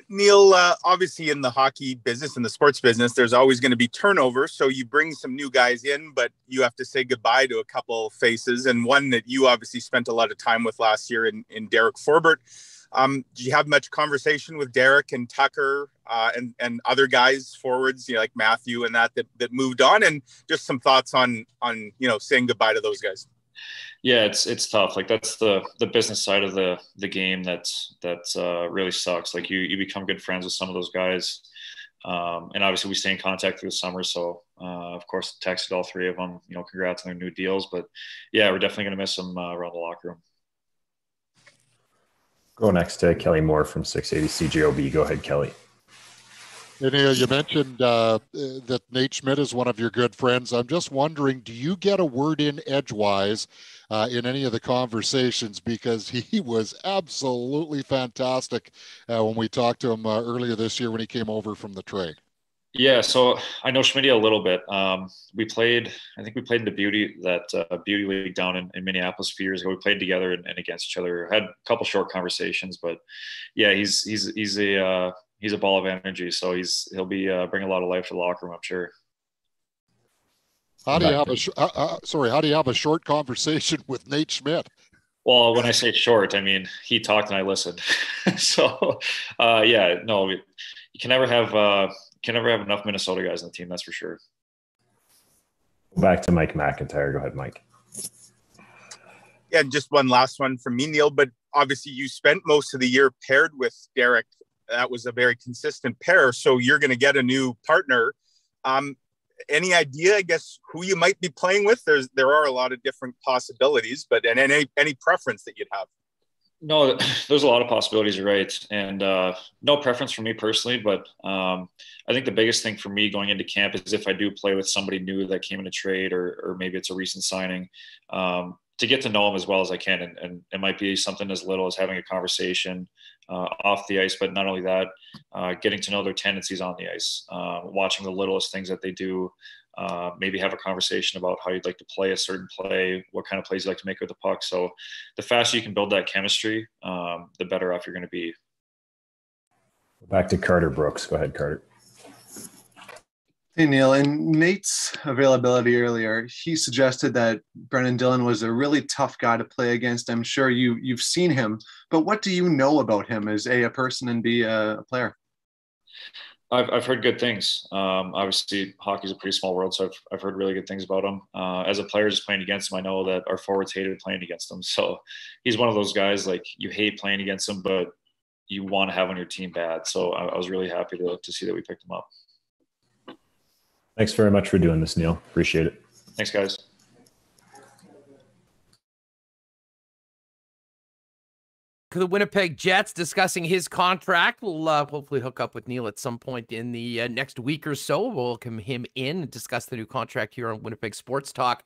S5: Neal, uh, obviously in the hockey business and the sports business, there's always going to be turnover. So you bring some new guys in, but you have to say goodbye to a couple faces. And one that you obviously spent a lot of time with last year in, in Derek Forbort. Um, do you have much conversation with Derek and Tucker uh, and and other guys forwards, you know, like Matthew and that, that that moved on, and just some thoughts on on you know saying goodbye to those guys?
S6: Yeah, it's it's tough. Like that's the the business side of the the game that's that uh, really sucks. Like you you become good friends with some of those guys, um, and obviously we stay in contact through the summer. So uh, of course texted all three of them. You know, congrats on their new deals. But yeah, we're definitely gonna miss them uh, around the locker room.
S7: Go next to Kelly Moore from 680 CJOB. Go ahead, Kelly.
S8: And you mentioned uh, that Nate Schmidt is one of your good friends. I'm just wondering, do you get a word in edgewise uh, in any of the conversations? Because he was absolutely fantastic uh, when we talked to him uh, earlier this year when he came over from the trade.
S6: Yeah, so I know Schmidt a little bit. Um, we played, I think we played in the Beauty that uh, Beauty League down in, in, Minneapolis a few years ago. We played together and, and, against each other. Had a couple short conversations, but yeah, he's he's he's a uh, he's a ball of energy. So he's he'll be uh, bring a lot of life to the locker room, I'm sure.
S8: How do you have a sh- uh, uh, sorry? How do you have a short conversation with Nate Schmidt?
S6: Well, when I say short, I mean he talked and I listened. so, uh, yeah, no, you can never have uh, can never have enough Minnesota guys on the team. That's for sure.
S7: Back to Mike McIntyre. Go ahead, Mike.
S5: Yeah, just one last one from me, Neal. But obviously, you spent most of the year paired with Derek. That was a very consistent pair. So you're going to get a new partner. Um, any idea, I guess, who you might be playing with? There's there are a lot of different possibilities, but and any any preference that you'd have.
S6: No, there's a lot of possibilities, right? And uh, no preference for me personally, but um, I think the biggest thing for me going into camp is if I do play with somebody new that came in a trade or, or maybe it's a recent signing, um, to get to know them as well as I can. And, and, it might be something as little as having a conversation uh, off the ice, but not only that, uh, getting to know their tendencies on the ice, uh, watching the littlest things that they do. Uh, maybe have a conversation about how you'd like to play a certain play, what kind of plays you like to make with the puck. So, the faster you can build that chemistry, um, the better off you're going to be.
S7: Back to Carter Brooks. Go ahead, Carter.
S9: Hey Neal, in Nate's availability earlier, he suggested that Brendan Dillon was a really tough guy to play against. I'm sure you you've seen him, but what do you know about him as a a person and b a, a player?
S6: I've, I've heard good things. Um, obviously, hockey's a pretty small world, so I've, I've heard really good things about him. Uh, as a player, just playing against him, I know that our forwards hated playing against him. So he's one of those guys like you hate playing against him, but you want to have on your team bad. So I, I was really happy to, to see that we picked him up.
S7: Thanks very much for doing this, Neal. Appreciate it.
S6: Thanks, guys.
S2: the Winnipeg Jets discussing his contract. We'll uh, hopefully hook up with Neal at some point in the uh, next week or so. We'll welcome him in and discuss the new contract here on Winnipeg Sports Talk.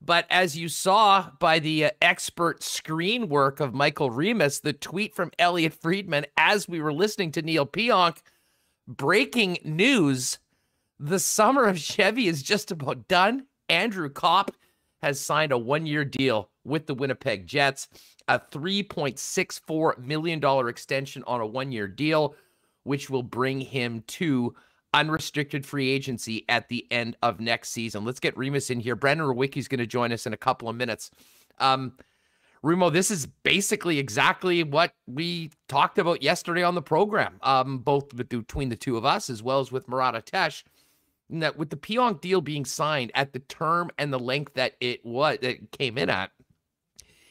S2: But as you saw by the uh, expert screen work of Michael Remis, the tweet from Elliotte Friedman as we were listening to Neal Pionk, breaking news the summer of Chevy is just about done. Andrew Copp has signed a one year deal with the Winnipeg Jets, a $3.64 million extension on a one year deal, which will bring him to unrestricted free agency at the end of next season. Let's get Remis in here. Brandon is going to join us in a couple of minutes. Um, Remo, this is basically exactly what we talked about yesterday on the program, um, both between the two of us as well as with Murat Ates that with the Pionk deal being signed at the term and the length that it was that it came in at,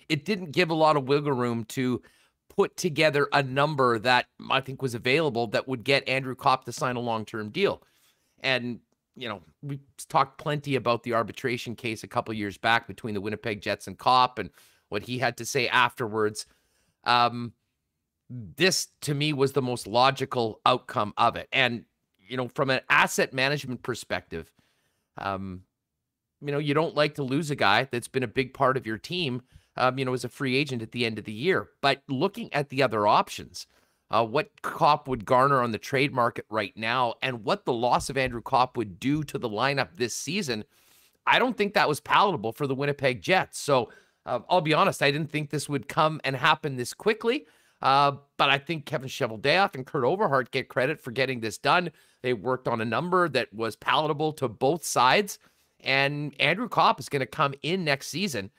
S2: it didn't give a lot of wiggle room to put together a number that I think was available that would get Andrew Copp to sign a long-term deal. And you know, we talked plenty about the arbitration case a couple years back between the Winnipeg Jets and Copp and what he had to say afterwards. Um, this to me was the most logical outcome of it. And you know, from an asset management perspective, um, you know, you don't like to lose a guy that's been a big part of your team, um, you know, as a free agent at the end of the year. But looking at the other options, uh, what Copp would garner on the trade market right now, and what the loss of Andrew Copp would do to the lineup this season, I don't think that was palatable for the Winnipeg Jets. So uh, I'll be honest, I didn't think this would come and happen this quickly. Uh, but I think Kevin Cheveldayoff and Kurt Overhart get credit for getting this done. They worked on a number that was palatable to both sides. And Andrew Copp is going to come in next season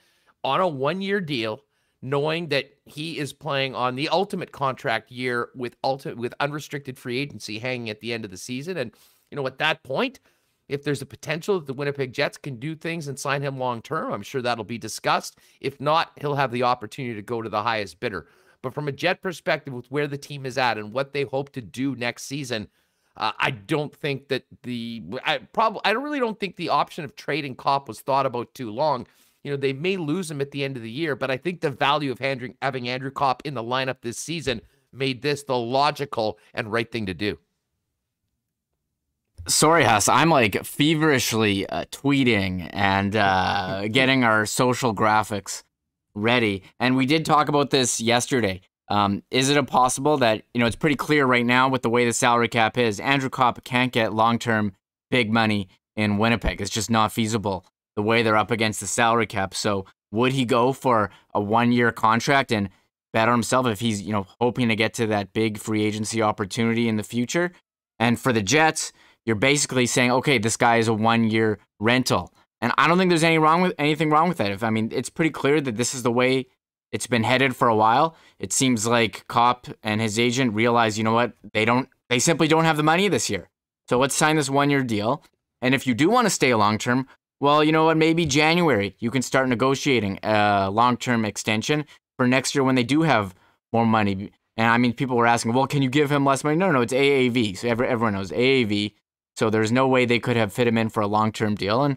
S2: on a one year deal, knowing that he is playing on the ultimate contract year with ultimate with unrestricted free agency hanging at the end of the season. And you know, at that point, if there's a potential that the Winnipeg Jets can do things and sign him long term, I'm sure that'll be discussed. If not, he'll have the opportunity to go to the highest bidder. But from a Jet perspective, with where the team is at and what they hope to do next season, uh, I don't think that the I probably I don't really don't think the option of trading Copp was thought about too long. You know, they may lose him at the end of the year, but I think the value of having, having Andrew Copp in the lineup this season made this the logical and right thing to do.
S3: Sorry, Huss. I'm like feverishly uh, tweeting and uh, getting our social graphics ready. And we did talk about this yesterday. Um, is it possible that you know it's pretty clear right now with the way the salary cap is, Andrew Copp can't get long term big money in Winnipeg. It's just not feasible the way they're up against the salary cap. So would he go for a one year contract and bet on himself if he's you know hoping to get to that big free agency opportunity in the future? And for the Jets, you're basically saying, okay, this guy is a one year rental. And I don't think there's any wrong with anything wrong with that. If I mean, it's pretty clear that this is the way it's been headed for a while. It seems like Copp and his agent realize, you know what, they don't, they simply don't have the money this year. So let's sign this one year deal. And if you do want to stay long term, well, you know what, maybe January you can start negotiating a long term extension for next year when they do have more money. And I mean, people were asking, well, can you give him less money? No, no, it's AAV. So everyone knows AAV. So there's no way they could have fit him in for a long term deal. And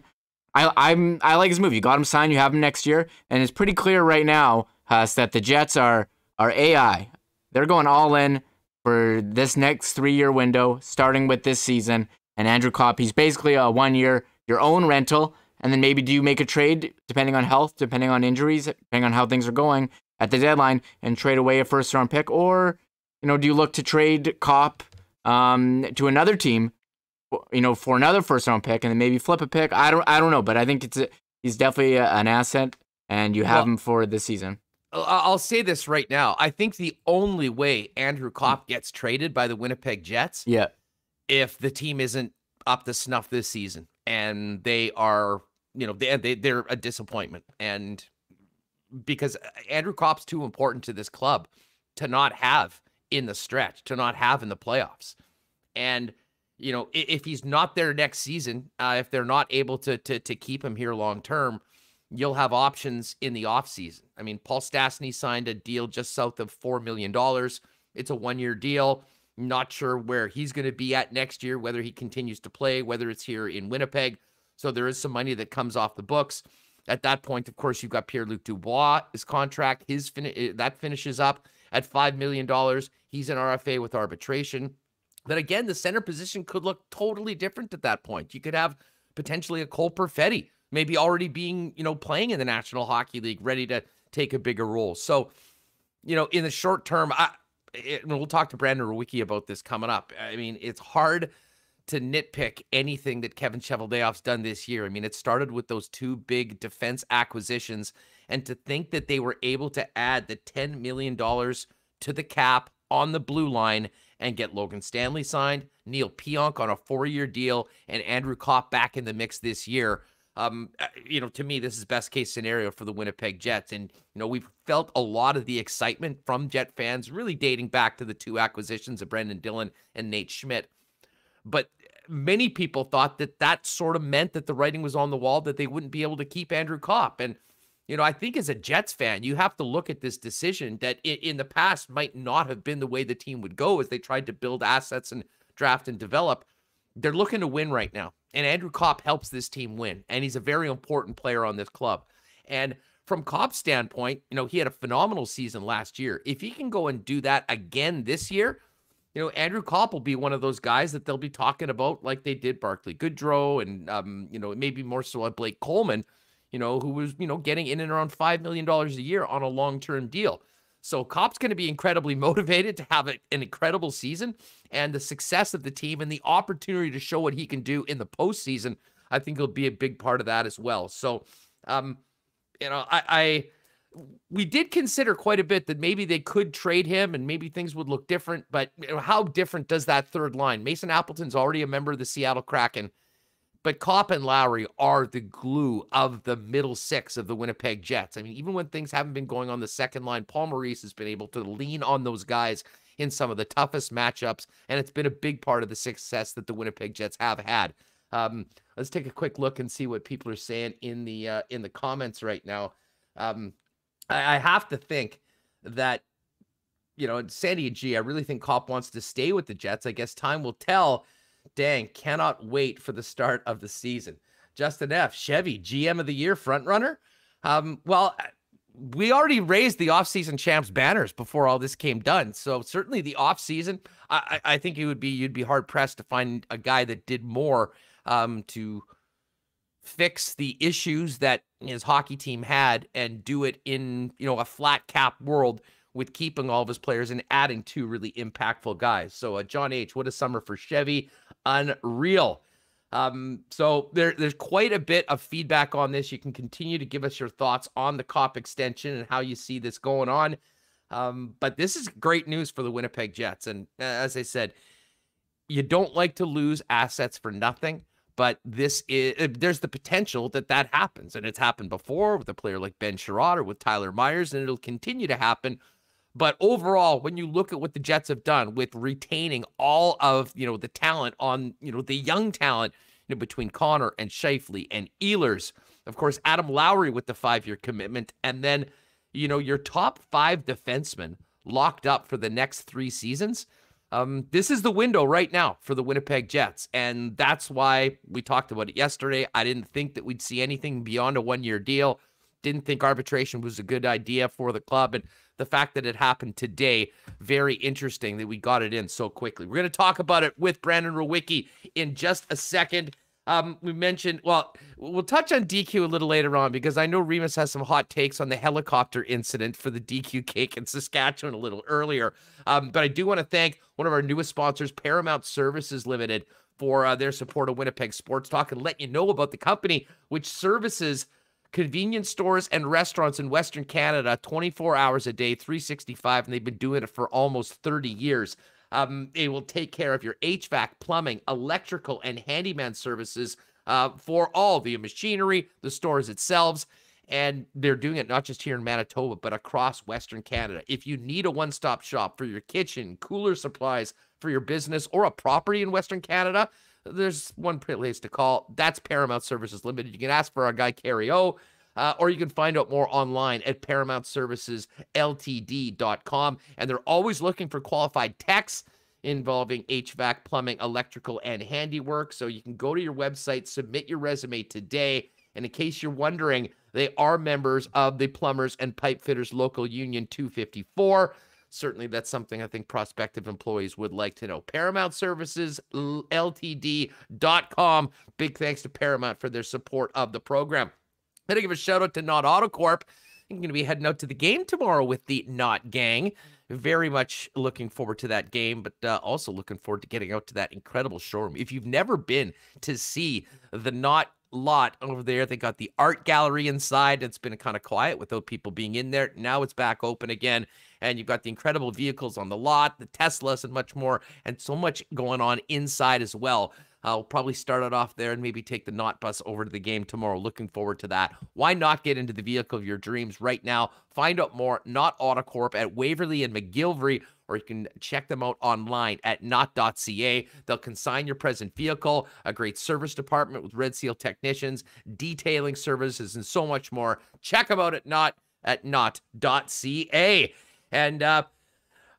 S3: I, I'm I like his move. You got him signed. You have him next year, and it's pretty clear right now Huss, that the Jets are are AI. They're going all in for this next three year window, starting with this season. And Andrew Copp, he's basically a one year, your own rental. And then maybe do you make a trade depending on health, depending on injuries, depending on how things are going at the deadline, and trade away a first round pick, or you know, do you look to trade Copp um, to another team, you know, for another first round pick and then maybe flip a pick? I don't, I don't know, but I think it's a, he's definitely a, an asset, and you have well, him for this season.
S2: I'll say this right now. I think the only way Andrew Copp gets traded by the Winnipeg Jets,
S3: yeah,
S2: if the team isn't up to snuff this season and they are, you know, they, they they're a disappointment, and because Andrew Copp's too important to this club to not have in the stretch, to not have in the playoffs. And you know, if he's not there next season, uh, if they're not able to to to keep him here long term, you'll have options in the offseason. I mean, Paul Stastny signed a deal just south of $4 million. It's a one year deal. Not sure where he's going to be at next year, whether he continues to play, whether it's here in Winnipeg. So there is some money that comes off the books. At that point, of course, you've got Pierre Luc Dubois, his contract, his fin- eh, that finishes up at $5 million. He's an RFA with arbitration. But again, the center position could look totally different at that point. You could have potentially a Cole Perfetti, maybe already being, you know, playing in the National Hockey League, ready to take a bigger role. So, you know, in the short term, I, it, we'll talk to Brandon Rewucki about this coming up. I mean, it's hard to nitpick anything that Kevin Cheveldayoff's done this year. I mean, it started with those two big defense acquisitions, and to think that they were able to add the $10 million to the cap on the blue line and get Logan Stanley signed, Neal Pionk on a four-year deal, and Andrew Copp back in the mix this year. Um, uh, you know, to me, this is best case scenario for the Winnipeg Jets. And, you know, we've felt a lot of the excitement from Jet fans really dating back to the two acquisitions of Brendan Dillon and Nate Schmidt. But many people thought that that sort of meant that the writing was on the wall that they wouldn't be able to keep Andrew Copp. And, you know, I think as a Jets fan, you have to look at this decision that in the past might not have been the way the team would go as they tried to build assets and draft and develop. They're looking to win right now. And Andrew Copp helps this team win. And he's a very important player on this club. And from Copp's standpoint, you know, he had a phenomenal season last year. If he can go and do that again this year, you know, Andrew Copp will be one of those guys that they'll be talking about like they did Barclay Goodrow and, um, you know, maybe more so like Blake Coleman, you know, who was, you know, getting in and around $5 million a year on a long term deal. So Copp's going to be incredibly motivated to have an incredible season and the success of the team and the opportunity to show what he can do in the postseason. I think will be a big part of that as well. So, um, you know, I, I we did consider quite a bit that maybe they could trade him and maybe things would look different. But you know, how different does that third line? Mason Appleton's already a member of the Seattle Kraken, but Copp and Lowry are the glue of the middle six of the Winnipeg Jets. I mean, even when things haven't been going on the second line, Paul Maurice has been able to lean on those guys in some of the toughest matchups, and it's been a big part of the success that the Winnipeg Jets have had. Um, let's take a quick look and see what people are saying in the uh, in the comments right now. Um, I, I have to think that you know, Sandy and G, I really think Copp wants to stay with the Jets. I guess time will tell. Dang, cannot wait for the start of the season. Justin F. Chevy, GM of the year, front runner. Um, well, uh, we already raised the offseason champs banners before all this came done. So certainly the offseason, I, I think it would be you'd be hard pressed to find a guy that did more um, to fix the issues that his hockey team had and do it in you know a flat cap world with keeping all of his players and adding two really impactful guys. So uh, John H, what a summer for Chevy, unreal. Um, so there, there's quite a bit of feedback on this. You can continue to give us your thoughts on the Copp extension and how you see this going on. Um, but this is great news for the Winnipeg Jets. And uh, as I said, you don't like to lose assets for nothing but this is uh, there's the potential that that happens and it's happened before with a player like Ben Chiarot or with Tyler Myers and it'll continue to happen but overall when you look at what the Jets have done with retaining all of you know the talent on you know the young talent you know, between Connor and Scheifele and Ehlers of course Adam Lowry with the 5-year commitment and then you know your top 5 defensemen locked up for the next 3 seasons um, this is the window right now for the Winnipeg Jets. And that's why we talked about it yesterday. I didn't think that we'd see anything beyond a one year deal. Didn't think arbitration was a good idea for the club. And the fact that it happened today, very interesting that we got it in so quickly. We're going to talk about it with Brandon Rewucki in just a second. Um, we mentioned, well, we'll touch on DQ a little later on because I know Remis has some hot takes on the helicopter incident for the DQ cake in Saskatchewan a little earlier. Um, but I do want to thank one of our newest sponsors, Paramount Services Limited, for uh, their support of Winnipeg Sports Talk and let you know about the company which services convenience stores and restaurants in Western Canada 24 hours a day, 365, and they've been doing it for almost 30 years. Um, they will take care of your HVAC, plumbing, electrical, and handyman services uh, for all the machinery, the stores itself. And they're doing it not just here in Manitoba, but across Western Canada. If you need a one stop shop for your kitchen, cooler supplies for your business, or a property in Western Canada, there's one place to call. That's Paramount Services Limited. You can ask for our guy, Carrie O. Uh, or you can find out more online at ParamountServicesLTD.com. And they're always looking for qualified techs involving HVAC, plumbing, electrical, and handiwork. So you can go to your website, submit your resume today. And in case you're wondering, they are members of the Plumbers and Pipe Fitters Local Union 254. Certainly, that's something I think prospective employees would like to know. Paramount Services Ltd.com. Big thanks to Paramount for their support of the program. Gotta give a shout out to Knott Autocorp. I'm going to be heading out to the game tomorrow with the Knott Gang. Very much looking forward to that game, but uh, also looking forward to getting out to that incredible showroom. If you've never been to see the Knott lot over there. They got the art gallery inside. It's been kind of quiet without people being in there. Now it's back open again. And you've got the incredible vehicles on the lot, the Teslas, and much more, and so much going on inside as well. I'll probably start it off there and maybe take the Knott bus over to the game tomorrow. Looking forward to that. Why not get into the vehicle of your dreams right now? Find out more, Knott Autocorp at Waverley and McGillivray, or you can check them out online at knott.ca. They'll consign your present vehicle, a great service department with Red Seal technicians, detailing services, and so much more. Check them out at Knott at knott.ca. And uh,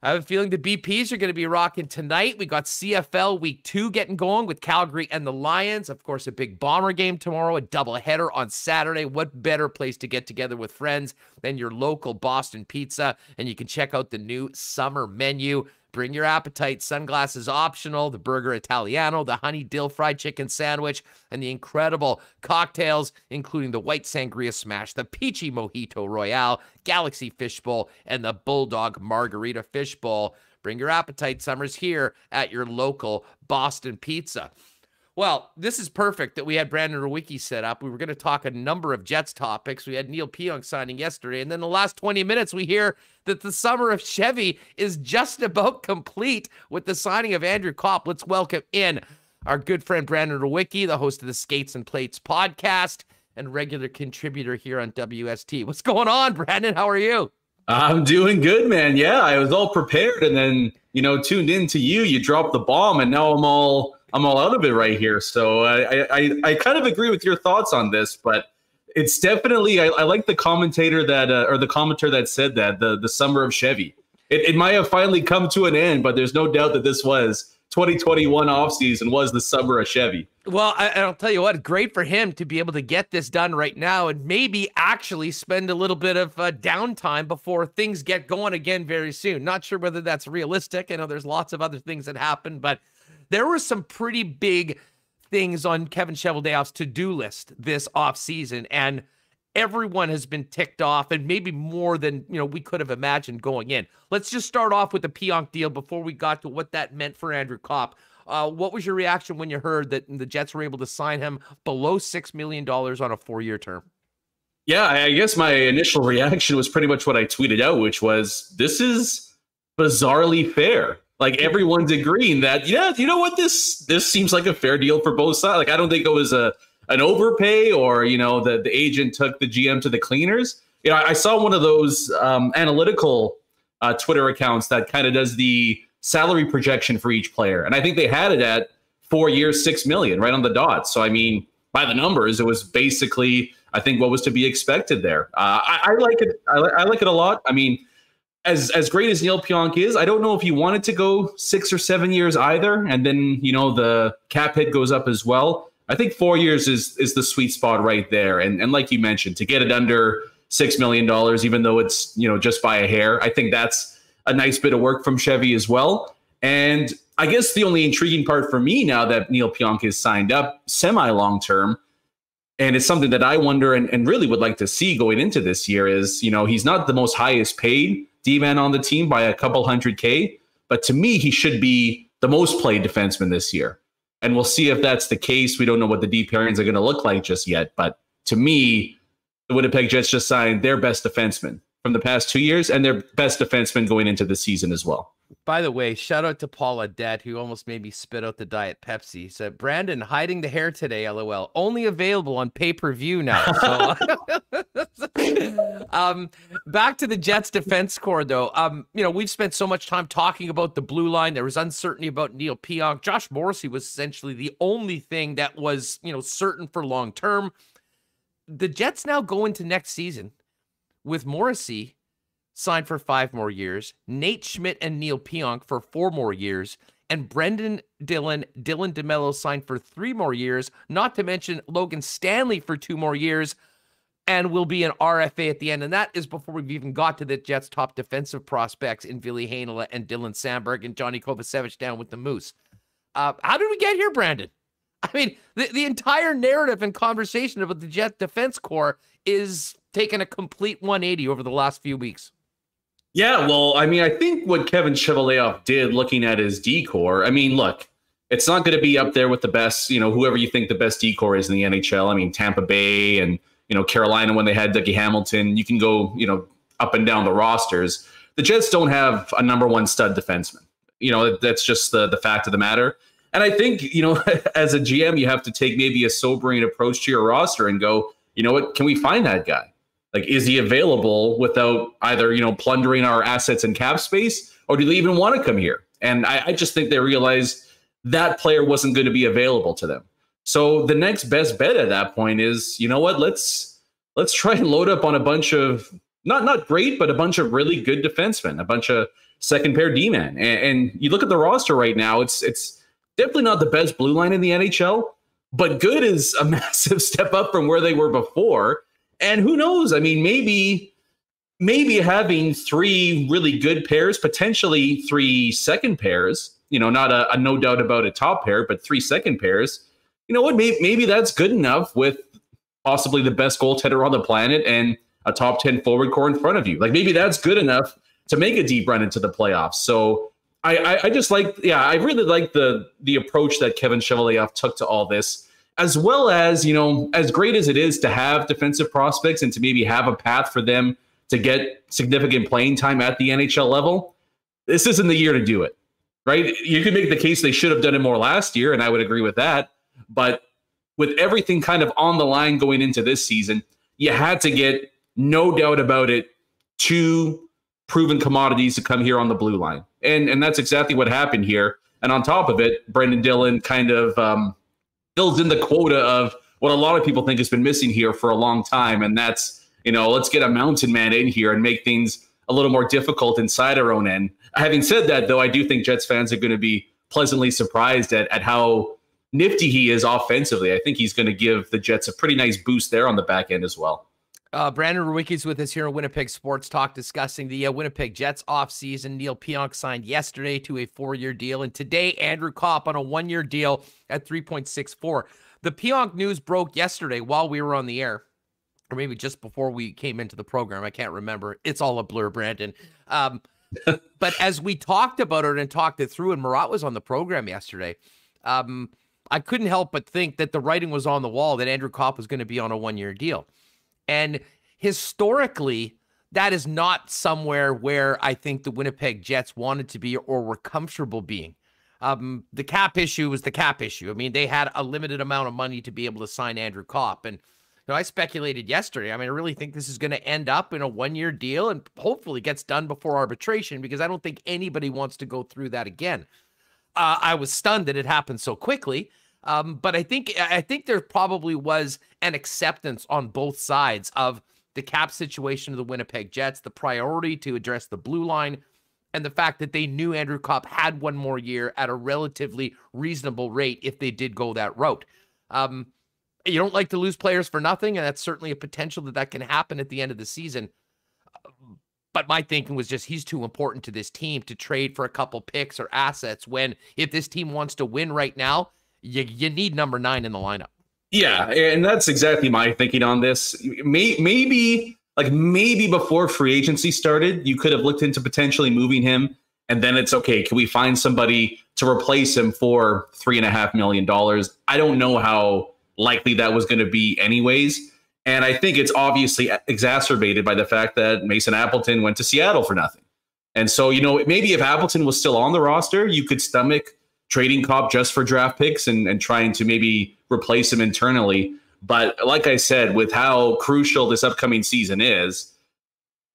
S2: I have a feeling the BPs are going to be rocking tonight. We got CFL week two getting going with Calgary and the Lions. Of course, a big bomber game tomorrow, a doubleheader on Saturday. What better place to get together with friends than your local Boston Pizza? And you can check out the new summer menu. Bring your appetite. Sunglasses optional. The burger Italiano, the honey dill fried chicken sandwich, and the incredible cocktails, including the white sangria smash, the peachy mojito royale, galaxy fishbowl, and the bulldog margarita fishbowl. Bring your appetite. Summer's here at your local Boston Pizza. Well, this is perfect that we had Brandon Rewucki set up. We were going to talk a number of Jets topics. We had Neal Pionk signing yesterday. And then the last 20 minutes, we hear that the summer of Chevy is just about complete with the signing of Andrew Copp. Let's welcome in our good friend Brandon Rewucki, the host of the Skates and Plates podcast and regular contributor here on WST. What's going on, Brandon? How are you?
S10: I'm doing good, man. Yeah, I was all prepared and then, you know, tuned in to you. You dropped the bomb and now I'm all I'm all out of it right here. So I, I, I kind of agree with your thoughts on this, but it's definitely I, I like the commentator that uh, or the commenter that said that the the summer of Chevy. It, it might have finally come to an end, but there's no doubt that this was 2021 offseason was the summer of Chevy.
S2: Well, I, will tell you what, great for him to be able to get this done right now and maybe actually spend a little bit of uh, downtime before things get going again very soon. Not sure whether that's realistic. I know there's lots of other things that happen, but there were some pretty big things on Kevin Cheveldayoff's to-do list this offseason, and everyone has been ticked off, and maybe more than you know we could have imagined going in. Let's just start off with the Pionk deal before we got to what that meant for Andrew Copp. Uh, what was your reaction when you heard that the Jets were able to sign him below six million dollars on a four-year term?
S10: Yeah, I guess my initial reaction was pretty much what I tweeted out, which was this is bizarrely fair. Like everyone's agreeing that, yeah, you know what, this this seems like a fair deal for both sides. Like I don't think it was a an overpay or you know the the agent took the GM to the cleaners. You know, I, I saw one of those um, analytical uh, Twitter accounts that kind of does the salary projection for each player, and I think they had it at four years, six million, right on the dot. So I mean, by the numbers, it was basically I think what was to be expected there. Uh, I, I, like it. I, I like it a lot. I mean as as great as Neal Pionk is, I don't know if he wanted to go six or seven years either, and then you know the cap hit goes up as well. I think four years is is the sweet spot right there, and and like you mentioned, to get it under six million dollars, even though it's you know just by a hair, I think that's a nice bit of work from Chevy as well. And I guess the only intriguing part for me now that Neal Pionk is signed up semi long term, and it's something that I wonder and, and really would like to see going into this year is, you know, he's not the most highest paid D man on the team by a couple hundred K, but to me, he should be the most played defenseman this year. And we'll see if that's the case. We don't know what the D pairings are going to look like just yet. But to me, the Winnipeg Jets just signed their best defenseman from the past two years and their best defenseman going into the season as well.
S2: By the way, shout out to Paula Debt, who almost made me spit out the Diet Pepsi. Said, Brandon, hiding the hair today, lol. Only available on pay per view now. So, um, back to the Jets defense core, though. Um, you know, we've spent so much time talking about the blue line. There was uncertainty about Neal Pionk. Josh Morrissey was essentially the only thing that was, you know, certain for long term. The Jets now go into next season with Morrissey signed for five more years, Nate Schmidt and Neal Pionk for four more years, and Brendan Dillon, Dylan DeMelo signed for three more years, not to mention Logan Stanley for two more years, and will be an RFA at the end. And that is before we've even got to the Jets' top defensive prospects in Ville Heinola and Dylan Samberg and Johnny Kovacevic down with the Moose. Uh, how did we get here, Brandon? I mean, the, the entire narrative and conversation about the Jet defense core is taking a complete 180 over the last few weeks.
S10: Yeah, well, I mean, I think what Kevin Cheveldayoff did looking at his decor, I mean, look, it's not going to be up there with the best, you know, whoever you think the best decor is in the NHL. I mean, Tampa Bay and, you know, Carolina when they had Dougie Hamilton, you can go, you know, up and down the rosters. The Jets don't have a number one stud defenseman. You know, that's just the, the fact of the matter. And I think, you know, as a GM, you have to take maybe a sobering approach to your roster and go, you know what, can we find that guy? Like, is he available without either, you know, plundering our assets and cap space, or do they even want to come here? And I, I just think they realized that player wasn't going to be available to them. So the next best bet at that point is, you know what, let's let's try and load up on a bunch of not not great, but a bunch of really good defensemen, a bunch of second pair D men. And, and you look at the roster right now, it's it's definitely not the best blue line in the NHL, but good is a massive step up from where they were before. And who knows? I mean, maybe maybe having three really good pairs, potentially three second pairs, you know, not a, a no doubt about a top pair, but three second pairs. You know what? Maybe, maybe that's good enough with possibly the best goaltender on the planet and a top 10 forward core in front of you. Like maybe that's good enough to make a deep run into the playoffs. So I, I, I just like, yeah, I really like the the approach that Kevin Cheveldayoff took to all this as well as, you know, as great as it is to have defensive prospects and to maybe have a path for them to get significant playing time at the NHL level, this isn't the year to do it, right? You could make the case they should have done it more last year, and I would agree with that. But with everything kind of on the line going into this season, you had to get, no doubt about it, two proven commodities to come here on the blue line. And, and that's exactly what happened here. And on top of it, Brendan Dillon kind of um, fills in the quota of what a lot of people think has been missing here for a long time, and that's you know let's get a mountain man in here and make things a little more difficult inside our own end. Having said that, though, I do think Jets fans are going to be pleasantly surprised at at how nifty he is offensively. I think he's going to give the Jets a pretty nice boost there on the back end as well.
S2: Uh, Brandon Rewucki's with us here on Winnipeg Sports Talk discussing the uh, Winnipeg Jets offseason. Neal Pionk signed yesterday to a four year deal, and today Andrew Copp on a one year deal at 3.64. The Pionk news broke yesterday while we were on the air, or maybe just before we came into the program. I can't remember. It's all a blur, Brandon. Um, but as we talked about it and talked it through, and Murat was on the program yesterday, um, I couldn't help but think that the writing was on the wall that Andrew Copp was going to be on a one year deal. And historically, that is not somewhere where I think the Winnipeg Jets wanted to be or were comfortable being. Um, the cap issue was the cap issue. I mean, they had a limited amount of money to be able to sign Andrew Copp. And you know, I speculated yesterday. I mean, I really think this is going to end up in a one year deal and hopefully gets done before arbitration because I don't think anybody wants to go through that again. Uh, I was stunned that it happened so quickly. Um, but I think I think there probably was an acceptance on both sides of the cap situation of the Winnipeg Jets, the priority to address the blue line, and the fact that they knew Andrew Copp had one more year at a relatively reasonable rate if they did go that route. Um, you don't like to lose players for nothing, and that's certainly a potential that that can happen at the end of the season. But my thinking was just he's too important to this team to trade for a couple picks or assets when if this team wants to win right now, you, you need number nine in the lineup.
S10: Yeah, and that's exactly my thinking on this. May, maybe like maybe before free agency started, you could have looked into potentially moving him, and then it's okay. Can we find somebody to replace him for three and a half million dollars? I don't know how likely that was going to be, anyways. And I think it's obviously exacerbated by the fact that Mason Appleton went to Seattle for nothing. And so, you know, maybe if Appleton was still on the roster, you could stomach trading Copp just for draft picks and, and trying to maybe replace him internally. But like I said, with how crucial this upcoming season is,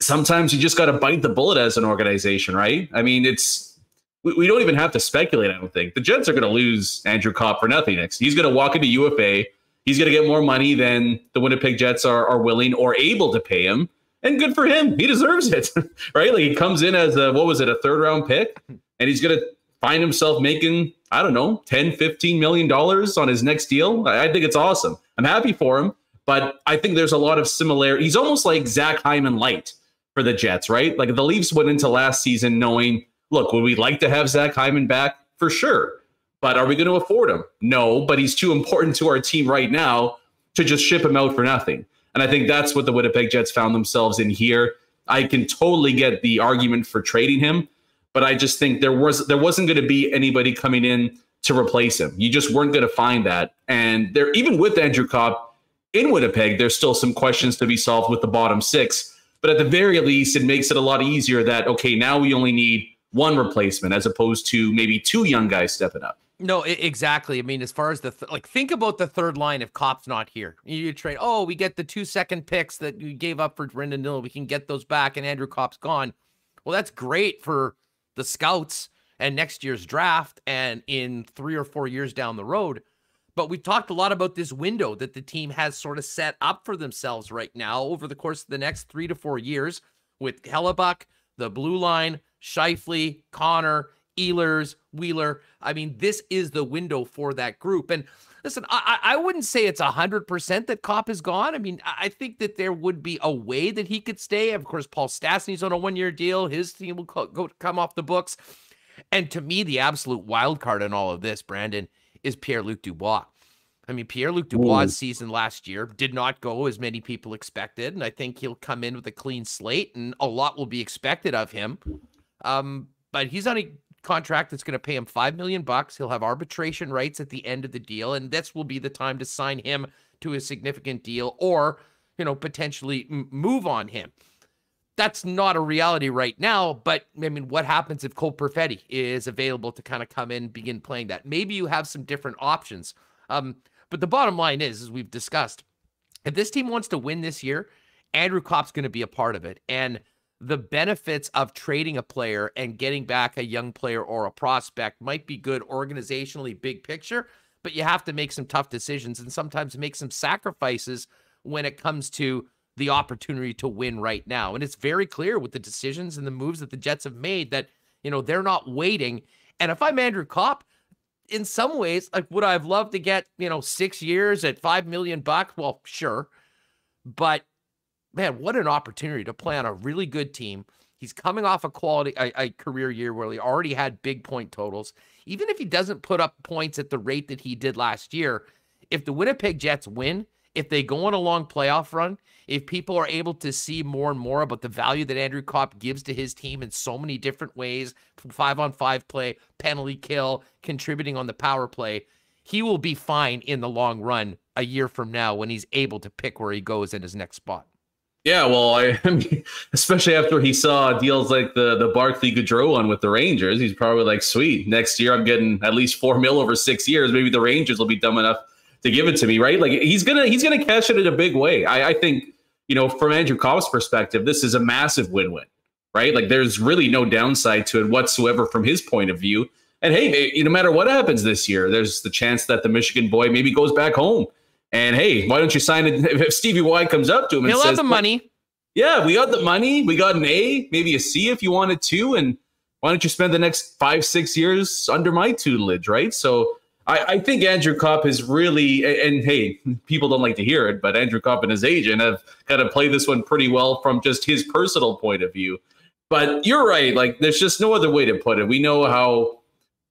S10: sometimes you just got to bite the bullet as an organization, right? I mean, it's we, we don't even have to speculate. I don't think the Jets are going to lose Andrew Copp for nothing next. He's going to walk into UFA he's going to get more money than the Winnipeg Jets are, are willing or able to pay him. And good for him. He deserves it, right? Like he comes in as a, what was it, a third round pick, and he's going to find himself making, I don't know, 10, 15 million dollars on his next deal. I, I think it's awesome. I'm happy for him, but I think there's a lot of similarity. He's almost like Zach Hyman light for the Jets, right? Like the Leafs went into last season knowing, look, would we like to have Zach Hyman back? For sure. But are we going to afford him? No, but he's too important to our team right now to just ship him out for nothing. And I think that's what the Winnipeg Jets found themselves in here. I can totally get the argument for trading him, but I just think there was there wasn't going to be anybody coming in to replace him. You just weren't going to find that. And there even with Andrew Copp in Winnipeg, there's still some questions to be solved with the bottom six. But at the very least, it makes it a lot easier that okay, now we only need one replacement as opposed to maybe two young guys stepping up.
S2: No, exactly. I mean, as far as the th- like, think about the third line if Copp's not here. You trade. Oh, we get the two second picks that you gave up for Brendan Dillon. We can get those back, and Andrew Copp's gone. Well, that's great for the scouts and next year's draft, and in three or four years down the road. But we've talked a lot about this window that the team has sort of set up for themselves right now over the course of the next three to four years with Hellebuyck, the blue line, Scheifele, Connor, Ehlers, Wheeler. I mean, this is the window for that group. And listen, I, I wouldn't say it's 100% that Copp is gone. I mean, I think that there would be a way that he could stay. Of course, Paul Stastny's on a one year deal. His team will co- go come off the books. And to me, the absolute wild card in all of this, Brandon, is Pierre Luc Dubois. I mean, Pierre Luc Dubois' season last year did not go as many people expected. And I think he'll come in with a clean slate and a lot will be expected of him. Um, but he's on a contract that's going to pay him 5 million bucks. He'll have arbitration rights at the end of the deal and this will be the time to sign him to a significant deal or, you know, potentially move on him. That's not a reality right now, but I mean, what happens if Cole Perfetti is available to kind of come in begin playing that? Maybe you have some different options. Um, but the bottom line is, as we've discussed, if this team wants to win this year, Andrew Copp's going to be a part of it. And the benefits of trading a player and getting back a young player or a prospect might be good organizationally, big picture, but you have to make some tough decisions and sometimes make some sacrifices when it comes to the opportunity to win right now. And it's very clear with the decisions and the moves that the Jets have made that, you know, they're not waiting. And if I'm Andrew Copp, in some ways, like would I have loved to get, you know, six years at five million bucks? Well, sure. But man, what an opportunity to play on a really good team. He's coming off a quality a, a, career year where he already had big point totals. Even if he doesn't put up points at the rate that he did last year, if the Winnipeg Jets win, if they go on a long playoff run, if people are able to see more and more about the value that Andrew Copp gives to his team in so many different ways, from five on five play, penalty kill, contributing on the power play, he will be fine in the long run a year from now when he's able to pick where he goes in his next spot.
S10: Yeah, well, I, I mean, especially after he saw deals like the the Barclay Goodrow one with the Rangers, he's probably like, "Sweet, next year I'm getting at least four mil over six years. Maybe the Rangers will be dumb enough to give it to me, right? Like he's gonna he's gonna cash it in a big way. I, I think you know from Andrew Copp's perspective, this is a massive win win, right? Like there's really no downside to it whatsoever from his point of view. And hey, eh, no matter what happens this year, there's the chance that the Michigan boy maybe goes back home and hey, why don't you sign it? If Stevie Y comes up to him and
S2: He'll have the money.
S10: Yeah, we got the money. We got an A, maybe a C if you wanted to. And why don't you spend the next five, six years under my tutelage, right? So I, I think Andrew Copp is really, and, and hey, people don't like to hear it, but Andrew Copp and his agent have kind of played this one pretty well from just his personal point of view. But you're right. Like, there's just no other way to put it. We know how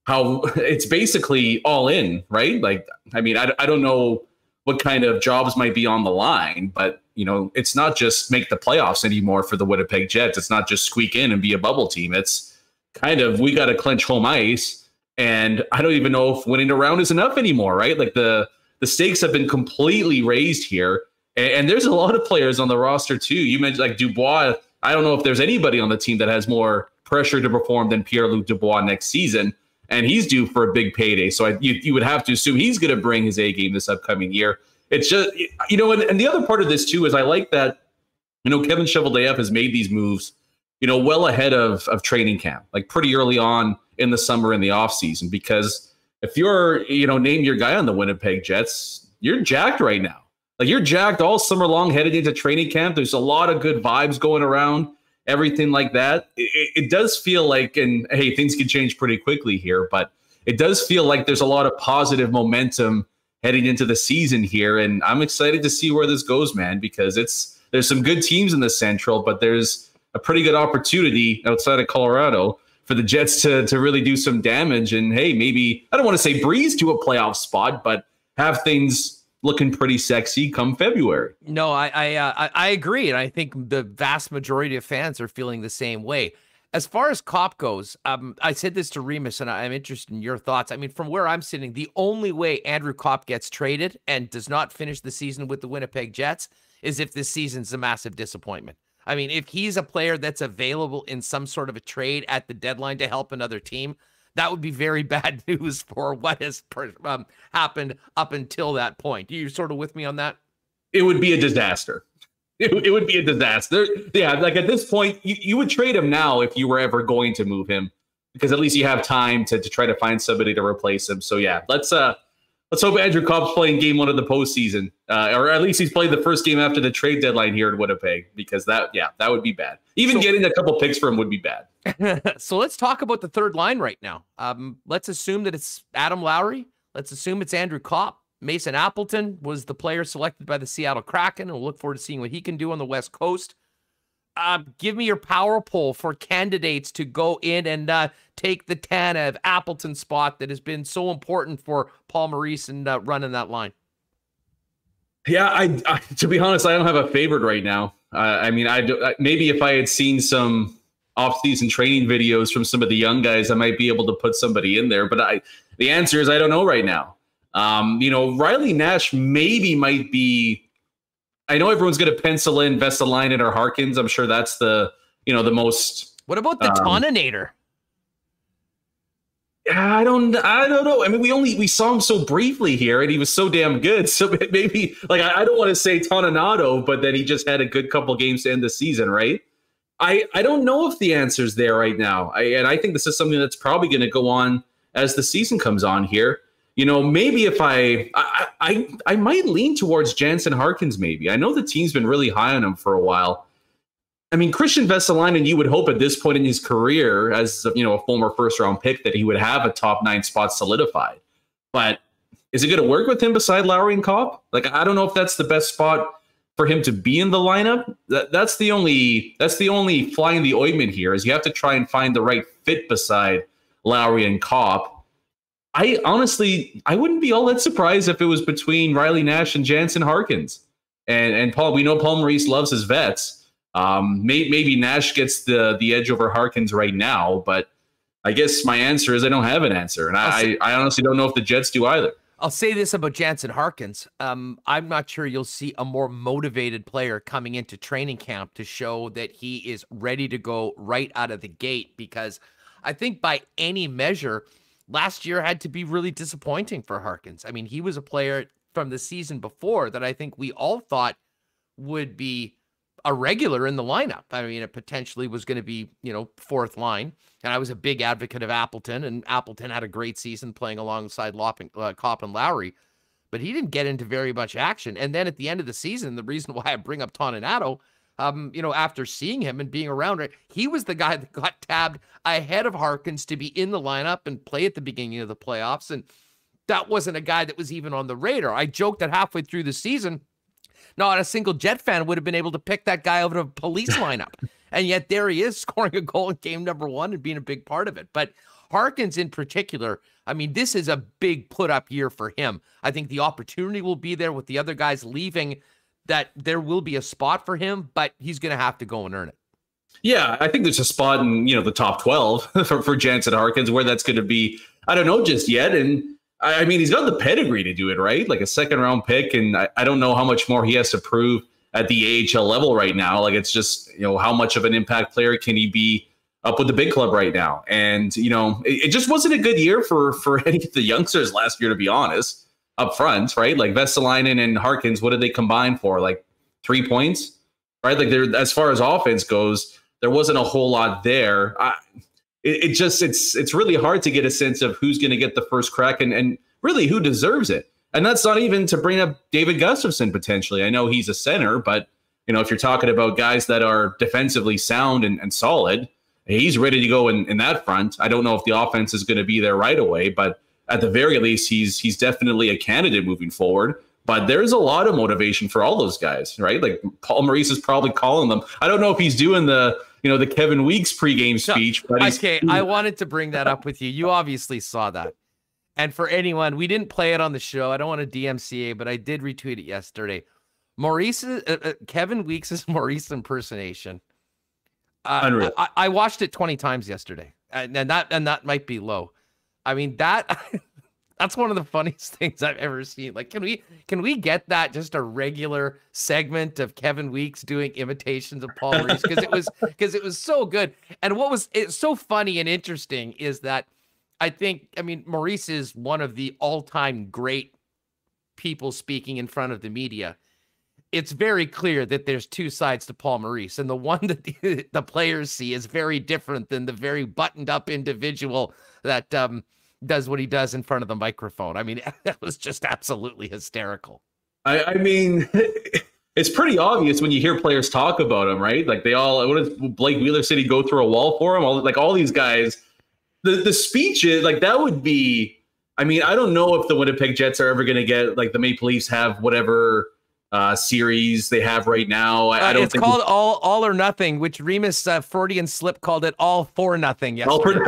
S10: how it's basically all in, right? Like, I mean, I, I don't know what kind of jobs might be on the line, but you know, it's not just make the playoffs anymore for the Winnipeg Jets. It's not just squeak in and be a bubble team. It's kind of we got to clinch home ice and I don't even know if winning a round is enough anymore, right? Like the the stakes have been completely raised here. And, and there's a lot of players on the roster too. You mentioned like Dubois. I don't know if there's anybody on the team that has more pressure to perform than Pierre Luc Dubois next season. And he's due for a big payday. So I, you, you would have to assume he's going to bring his A game this upcoming year. It's just, you know, and, and the other part of this too is I like that, you know, Kevin Cheveldayoff has made these moves, you know, well ahead of, of training camp, like pretty early on in the summer and the offseason because if you're, you know, name your guy on the Winnipeg Jets, you're jacked right now. Like you're jacked all summer long headed into training camp. There's a lot of good vibes going around, everything like that. It, it does feel like, and hey, things can change pretty quickly here, but it does feel like there's a lot of positive momentum heading into the season here. And I'm excited to see where this goes, man, because it's there's some good teams in the Central, but there's a pretty good opportunity outside of Colorado for the Jets to to really do some damage and hey, maybe I don't want to say breeze to a playoff spot, but have things looking pretty sexy come February.
S2: No, I I, uh, I, agree, and I think the vast majority of fans are feeling the same way. As far as Copp goes, um, I said this to Remis, and I'm interested in your thoughts. I mean, from where I'm sitting, the only way Andrew Copp gets traded and does not finish the season with the Winnipeg Jets is if this season's a massive disappointment. I mean, if he's a player that's available in some sort of a trade at the deadline to help another team, that would be very bad news for what has um, happened up until that point. You sort of with me on that?
S10: It would be a disaster. It, it would be a disaster. Yeah, like at this point, you, you would trade him now if you were ever going to move him, because at least you have time to, to try to find somebody to replace him. So yeah, let's uh let's hope Andrew Copp's playing game one of the postseason, uh, or at least he's played the first game after the trade deadline here in Winnipeg, because that, yeah, that would be bad. Even so, getting a couple picks for him would be bad.
S2: so let's talk about the third line right now. Um, let's assume that it's Adam Lowry. Let's assume it's Andrew Copp. Mason Appleton was the player selected by the Seattle Kraken, and we'll look forward to seeing what he can do on the West Coast. Uh, give me your power poll for candidates to go in and uh, take the Tanev Appleton spot that has been so important for Paul Maurice and uh, running that line.
S10: Yeah, I, I, to be honest, I don't have a favorite right now. I mean, I maybe if I had seen some off-season training videos from some of the young guys, I might be able to put somebody in there. But I, the answer is I don't know right now. Um, you know, Riley Nash maybe might be I know everyone's going to pencil in Vesalainen or Harkins. I'm sure that's the you know the most.
S2: What about the um, Toninator?
S10: I don't I don't know. I mean, we only we saw him so briefly here, and he was so damn good. So maybe like I, I don't want to say Toninato, but then he just had a good couple games to end the season, right? I I don't know if the answer's there right now. I, and I think this is something that's probably going to go on as the season comes on here you know, maybe if I, I, I, I might lean towards Jansen Harkins. Maybe I know the team's been really high on him for a while. I mean, Kristian Vesalainen, you would hope at this point in his career, as you know, a former first round pick, that he would have a top nine spot solidified. But is it going to work with him beside Lowry and Copp? Like, I don't know if that's the best spot for him to be in the lineup. That, that's the only that's the only fly in the ointment here is you have to try and find the right fit beside Lowry and Copp. I honestly, I wouldn't be all that surprised if it was between Riley Nash and Jansen Harkins. And and Paul, we know Paul Maurice loves his vets. Um, may, maybe Nash gets the the edge over Harkins right now, but I guess my answer is I don't have an answer, and I, I honestly don't know if the Jets do either.
S2: I'll say this about Jansen Harkins. Um, I'm not sure you'll see a more motivated player coming into training camp to show that he is ready to go right out of the gate because I think by any measure, last year had to be really disappointing for Harkins. I mean, he was a player from the season before that I think we all thought would be a regular in the lineup. I mean, it potentially was going to be, you know, fourth line. And I was a big advocate of Appleton, and Appleton had a great season playing alongside Lopping, uh, Copp and Lowry, but he didn't get into very much action. And then at the end of the season, the reason why I bring up Toninato um, you know, after seeing him and being around it, he was the guy that got tabbed ahead of Harkins to be in the lineup and play at the beginning of the playoffs. And that wasn't a guy that was even on the radar. I joked that halfway through the season, not a single Jet fan would have been able to pick that guy out of a police lineup. and yet there he is scoring a goal in game number one and being a big part of it. But Harkins in particular, I mean, this is a big put up year for him. I think the opportunity will be there with the other guys leaving, that there will be a spot for him, but he's going to have to go and earn it.
S10: Yeah, I think there's a spot in you know the top 12 for, for Jansen Harkins where that's going to be. I don't know just yet, and I mean he's got the pedigree to do it, right? Like a second round pick, and I, I don't know how much more he has to prove at the AHL level right now. Like it's just you know how much of an impact player can he be up with the big club right now. And you know, it, it, just wasn't a good year for for any of the youngsters last year, to be honest. Up front, right? Like Vesalainen and Harkins, what did they combine for? Like three points, right? Like there, as far as offense goes, there wasn't a whole lot there. I, it, it just it's it's really hard to get a sense of who's going to get the first crack and and really who deserves it. And that's not even to bring up David Gustafsson potentially. I know he's a center, but you know if you're talking about guys that are defensively sound and, and solid he's ready to go in, in that front. I don't know if the offense is going to be there right away, but at the very least, he's he's definitely a candidate moving forward. But there's a lot of motivation for all those guys, right? Like Paul Maurice is probably calling them. I don't know if he's doing the you know the Kevin Weeks pregame speech,
S2: no, but okay. I wanted to bring that up with you. You obviously saw that. And for anyone, we didn't play it on the show. I don't want to DMCA, but I did retweet it yesterday. Maurice, uh, uh, Kevin Weeks' is Maurice impersonation uh, Unreal. I, I, watched it 20 times yesterday, and, and that and that might be low. I mean that that's one of the funniest things I've ever seen. Like, can we can we get that just a regular segment of Kevin Weeks doing imitations of Paul Maurice because it was because it was so good. And what was it's so funny and interesting is that I think I mean Maurice is one of the all time great people speaking in front of the media it's very clear that there's two sides to Paul Maurice, and the one that the, the players see is very different than the very buttoned up individual that um, does what he does in front of the microphone. I mean, that was just absolutely hysterical.
S10: I, I mean, it's pretty obvious when you hear players talk about him, right? Like they all, what does Blake Wheeler City go through a wall for him? All like all these guys, the the speeches, like that would be. I mean, I don't know if the Winnipeg Jets are ever going to get like the Maple Leafs have whatever uh, series they have right now. I, uh, I don't.
S2: It's called All All or Nothing, which Remis uh, Freudian slip called it All for Nothing. Yes. For...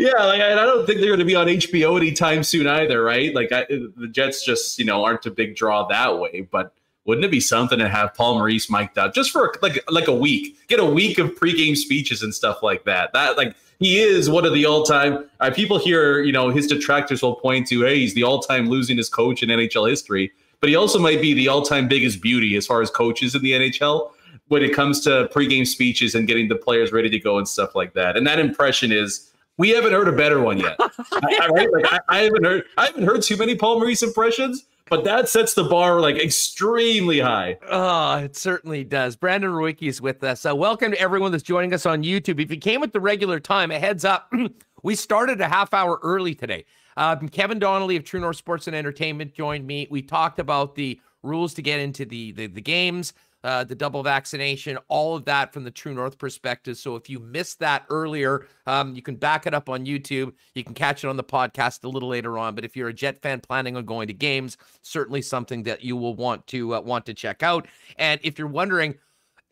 S2: yeah,
S10: like I, I don't think they're going to be on HBO anytime soon either, right? Like I, the Jets just you know aren't a big draw that way, but wouldn't it be something to have Paul Maurice mic'd up just for like like a week, get a week of pregame speeches and stuff like that? That like he is one of the all-time. Uh, people here, you know, his detractors will point to, hey, he's the all-time losingest coach in NHL history, but he also might be the all-time biggest beauty as far as coaches in the NHL when it comes to pregame speeches and getting the players ready to go and stuff like that. And that impression is we haven't heard a better one yet. I, right? like, I, I, haven't heard I haven't heard too many Paul Maurice impressions, but that sets the bar like extremely high.
S2: Oh, it certainly does. Brandon Rewucki is with us. Uh, welcome to everyone that's joining us on YouTube. If you came at the regular time, a heads up, we started a half hour early today. Um, Kevin Donnelly of True North Sports and Entertainment joined me. We talked about the rules to get into the the, the games uh, the double vaccination, all of that from the True North perspective. So if you missed that earlier, um, you can back it up on YouTube. You can catch it on the podcast a little later on. But if you're a Jet fan planning on going to games, certainly something that you will want to uh, want to check out. And if you're wondering,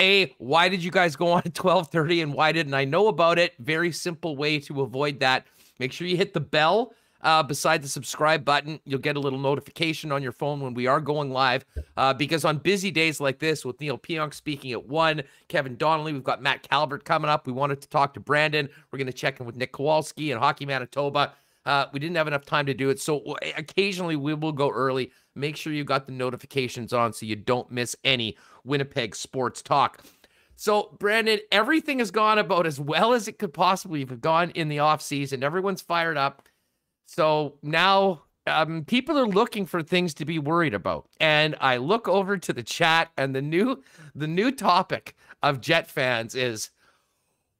S2: a, why did you guys go on at 12:30 and why didn't I know about it? Very simple way to avoid that. Make sure you hit the bell uh, beside the subscribe button. You'll get a little notification on your phone when we are going live. Uh, because on busy days like this, with Neal Pionk speaking at one, Kevin Donnelly, we've got Matt Calvert coming up. We wanted to talk to Brandon. We're going to check in with Nik Kowalski and Hockey Manitoba. Uh, we didn't have enough time to do it. So occasionally we will go early. Make sure you got the notifications on so you don't miss any Winnipeg sports talk. So, Brandon, everything has gone about as well as it could possibly have gone in the offseason. Everyone's fired up. So now um, people are looking for things to be worried about. And I look over to the chat, and the new the new topic of Jet fans is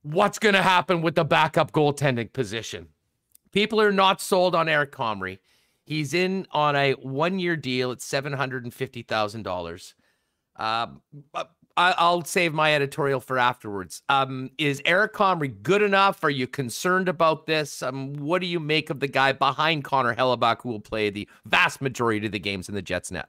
S2: what's going to happen with the backup goaltending position. People are not sold on Eric Comrie. He's in on a one year deal at seven hundred and fifty thousand dollars. I, will save my editorial for afterwards. Um, is Eric Comrie good enough? Are you concerned about this? Um, what do you make of the guy behind Connor Hellebuyck who will play the vast majority of the games in the Jets net?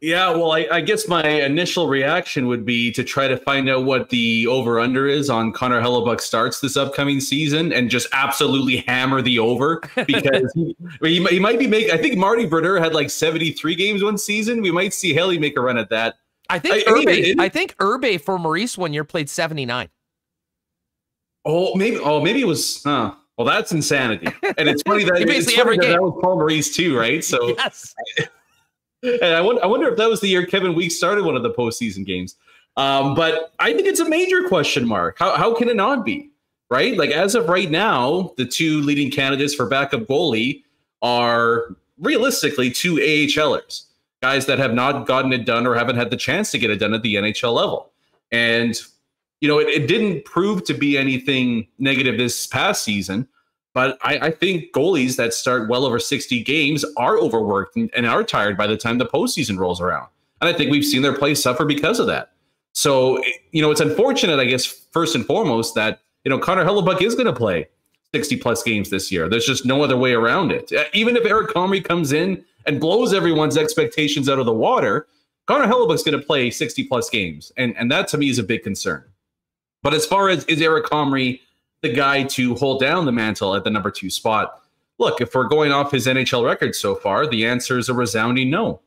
S10: Yeah, well, I, I, guess my initial reaction would be to try to find out what the over under is on Connor Hellebuyck starts this upcoming season and just absolutely hammer the over because he, he, he, might be making. I think Marty Brodeur had like 73 games one season. We might see Helly make a run at that.
S2: I think I, Irbe, I think Irbe for Maurice one year played 79.
S10: Oh, maybe. Oh, maybe it was. Huh. Well, that's insanity. And it's funny that, it's funny that, that was Paul Maurice too, right? So yes. and I wonder, I wonder if that was the year Kevin Weeks started one of the postseason games. Um, but I think it's a major question mark. How how can it not be? Right? Like as of right now, the two leading candidates for backup goalie are realistically two AHLers guys that have not gotten it done or haven't had the chance to get it done at the NHL level. And, you know, it, it didn't prove to be anything negative this past season, but I, I, think goalies that start well over 60 games are overworked and, and are tired by the time the postseason rolls around. And I think we've seen their play suffer because of that. So, you know, it's unfortunate, I guess, first and foremost, that, you know, Connor Hellebuyck is going to play 60 plus games this year. There's just no other way around it. Even if Eric Comrie comes in and blows everyone's expectations out of the water, Connor Hellebuyck's going to play 60 plus games. And, and that to me is a big concern. But as far as is Eric Comrie the guy to hold down the mantle at the number two spot? Look, if we're going off his NHL record so far, the answer is a resounding no.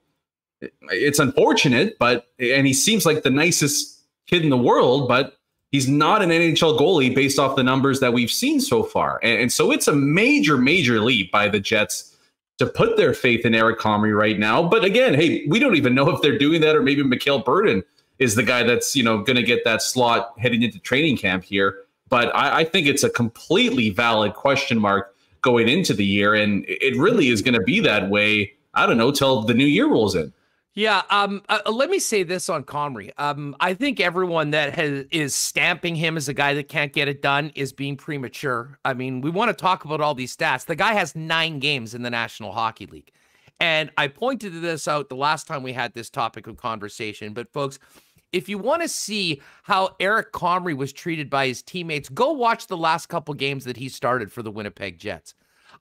S10: It's unfortunate, but and he seems like the nicest kid in the world, but he's not an NHL goalie based off the numbers that we've seen so far. And, and so it's a major, major leap by the Jets to put their faith in Eric Comrie right now. But again, hey, we don't even know if they're doing that, or maybe Mikhail Berdin is the guy that's you know going to get that slot heading into training camp here. But I, I, think it's a completely valid question mark going into the year, and it really is going to be that way. I don't know till the new year rolls in.
S2: Yeah, um, uh, uh, let me say this on Comrie. Um, I think everyone that has is stamping him as a guy that can't get it done is being premature. I mean, we want to talk about all these stats. The guy has nine games in the National Hockey League, and I pointed this out the last time we had this topic of conversation. But folks, if you want to see how Eric Comrie was treated by his teammates, go watch the last couple games that he started for the Winnipeg Jets.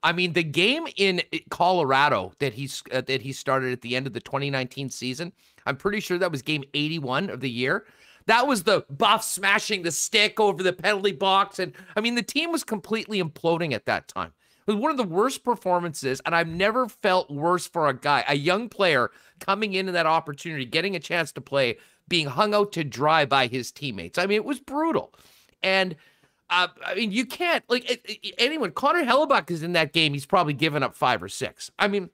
S2: I mean, the game in Colorado that he's uh, that he started at the end of the 2019 season, I'm pretty sure that was game 81 of the year. That was the buff smashing the stick over the penalty box, and I mean, the team was completely imploding at that time. It was one of the worst performances, and I've never felt worse for a guy, a young player coming into that opportunity, getting a chance to play, being hung out to dry by his teammates. I mean, it was brutal, and uh, I mean, you can't like it, it, anyone. Connor Hellebuyck is in that game. He's probably given up five or six. I mean,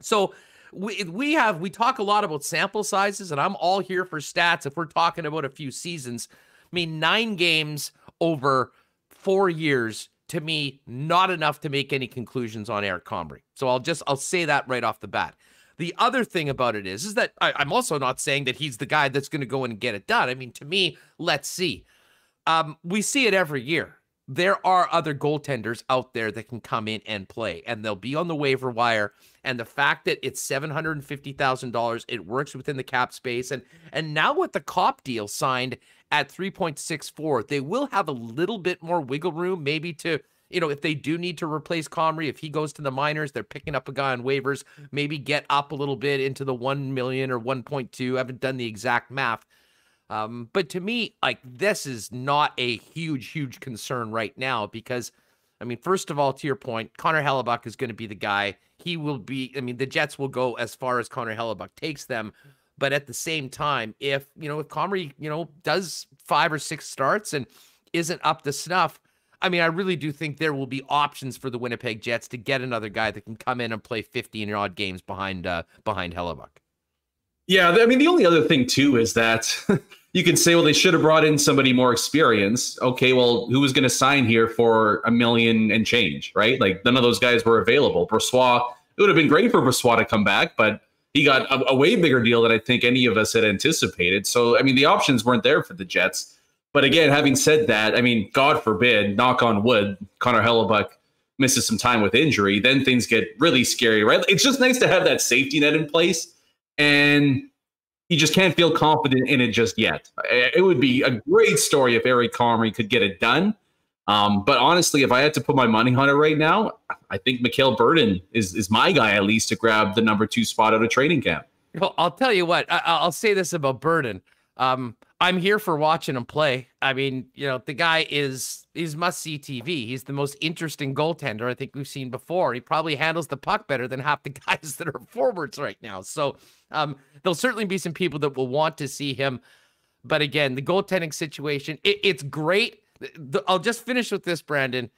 S2: so we we have we talk a lot about sample sizes, and I'm all here for stats. If we're talking about a few seasons, I mean, nine games over four years to me, not enough to make any conclusions on Eric Comrie. So I'll just I'll say that right off the bat. The other thing about it is, is that I, I'm also not saying that he's the guy that's going to go in and get it done. I mean, to me, let's see um, we see it every year. There are other goaltenders out there that can come in and play, and they'll be on the waiver wire. And the fact that it's seven hundred and fifty thousand dollars, it works within the cap space, and and now with the Copp deal signed at three point six four, they will have a little bit more wiggle room, maybe to you know, if they do need to replace Comrie, if he goes to the minors, they're picking up a guy on waivers, maybe get up a little bit into the 1 million or 1.2. I haven't done the exact math. Um, but to me, like this is not a huge, huge concern right now because, I mean, first of all, to your point, Connor Hellebuyck is going to be the guy. He will be. I mean, the Jets will go as far as Connor Hellebuyck takes them. But at the same time, if you know, if Comrie, you know, does five or six starts and isn't up to snuff, I mean, I really do think there will be options for the Winnipeg Jets to get another guy that can come in and play 15 odd games behind uh, behind Hellebuyck.
S10: Yeah, I mean, the only other thing too is that you can say, well, they should have brought in somebody more experienced. Okay, well, who was going to sign here for a million and change, right? Like none of those guys were available. Brossoit, it would have been great for Brossoit to come back, but he got a, a, way bigger deal than I think any of us had anticipated. So, I mean, the options weren't there for the Jets. But again, having said that, I mean, God forbid, knock on wood, Connor Hellebuyck misses some time with injury, then things get really scary, right? It's just nice to have that safety net in place. And he just can't feel confident in it just yet. It would be a great story if Eric Comrie could get it done. Um, but honestly, if I had to put my money on it right now, I think Mikhail Berdin is is my guy at least to grab the number two spot out of training camp.
S2: Well, I'll tell you what. I, will say this about Berdin. Um, I'm here for watching him play. I mean, you know, the guy is he's must see TV. He's the most interesting goaltender I think we've seen before. He probably handles the puck better than half the guys that are forwards right now. So um, there'll certainly be some people that will want to see him. But again, the goaltending situation, it, it's great. The, I'll just finish with this, Brandon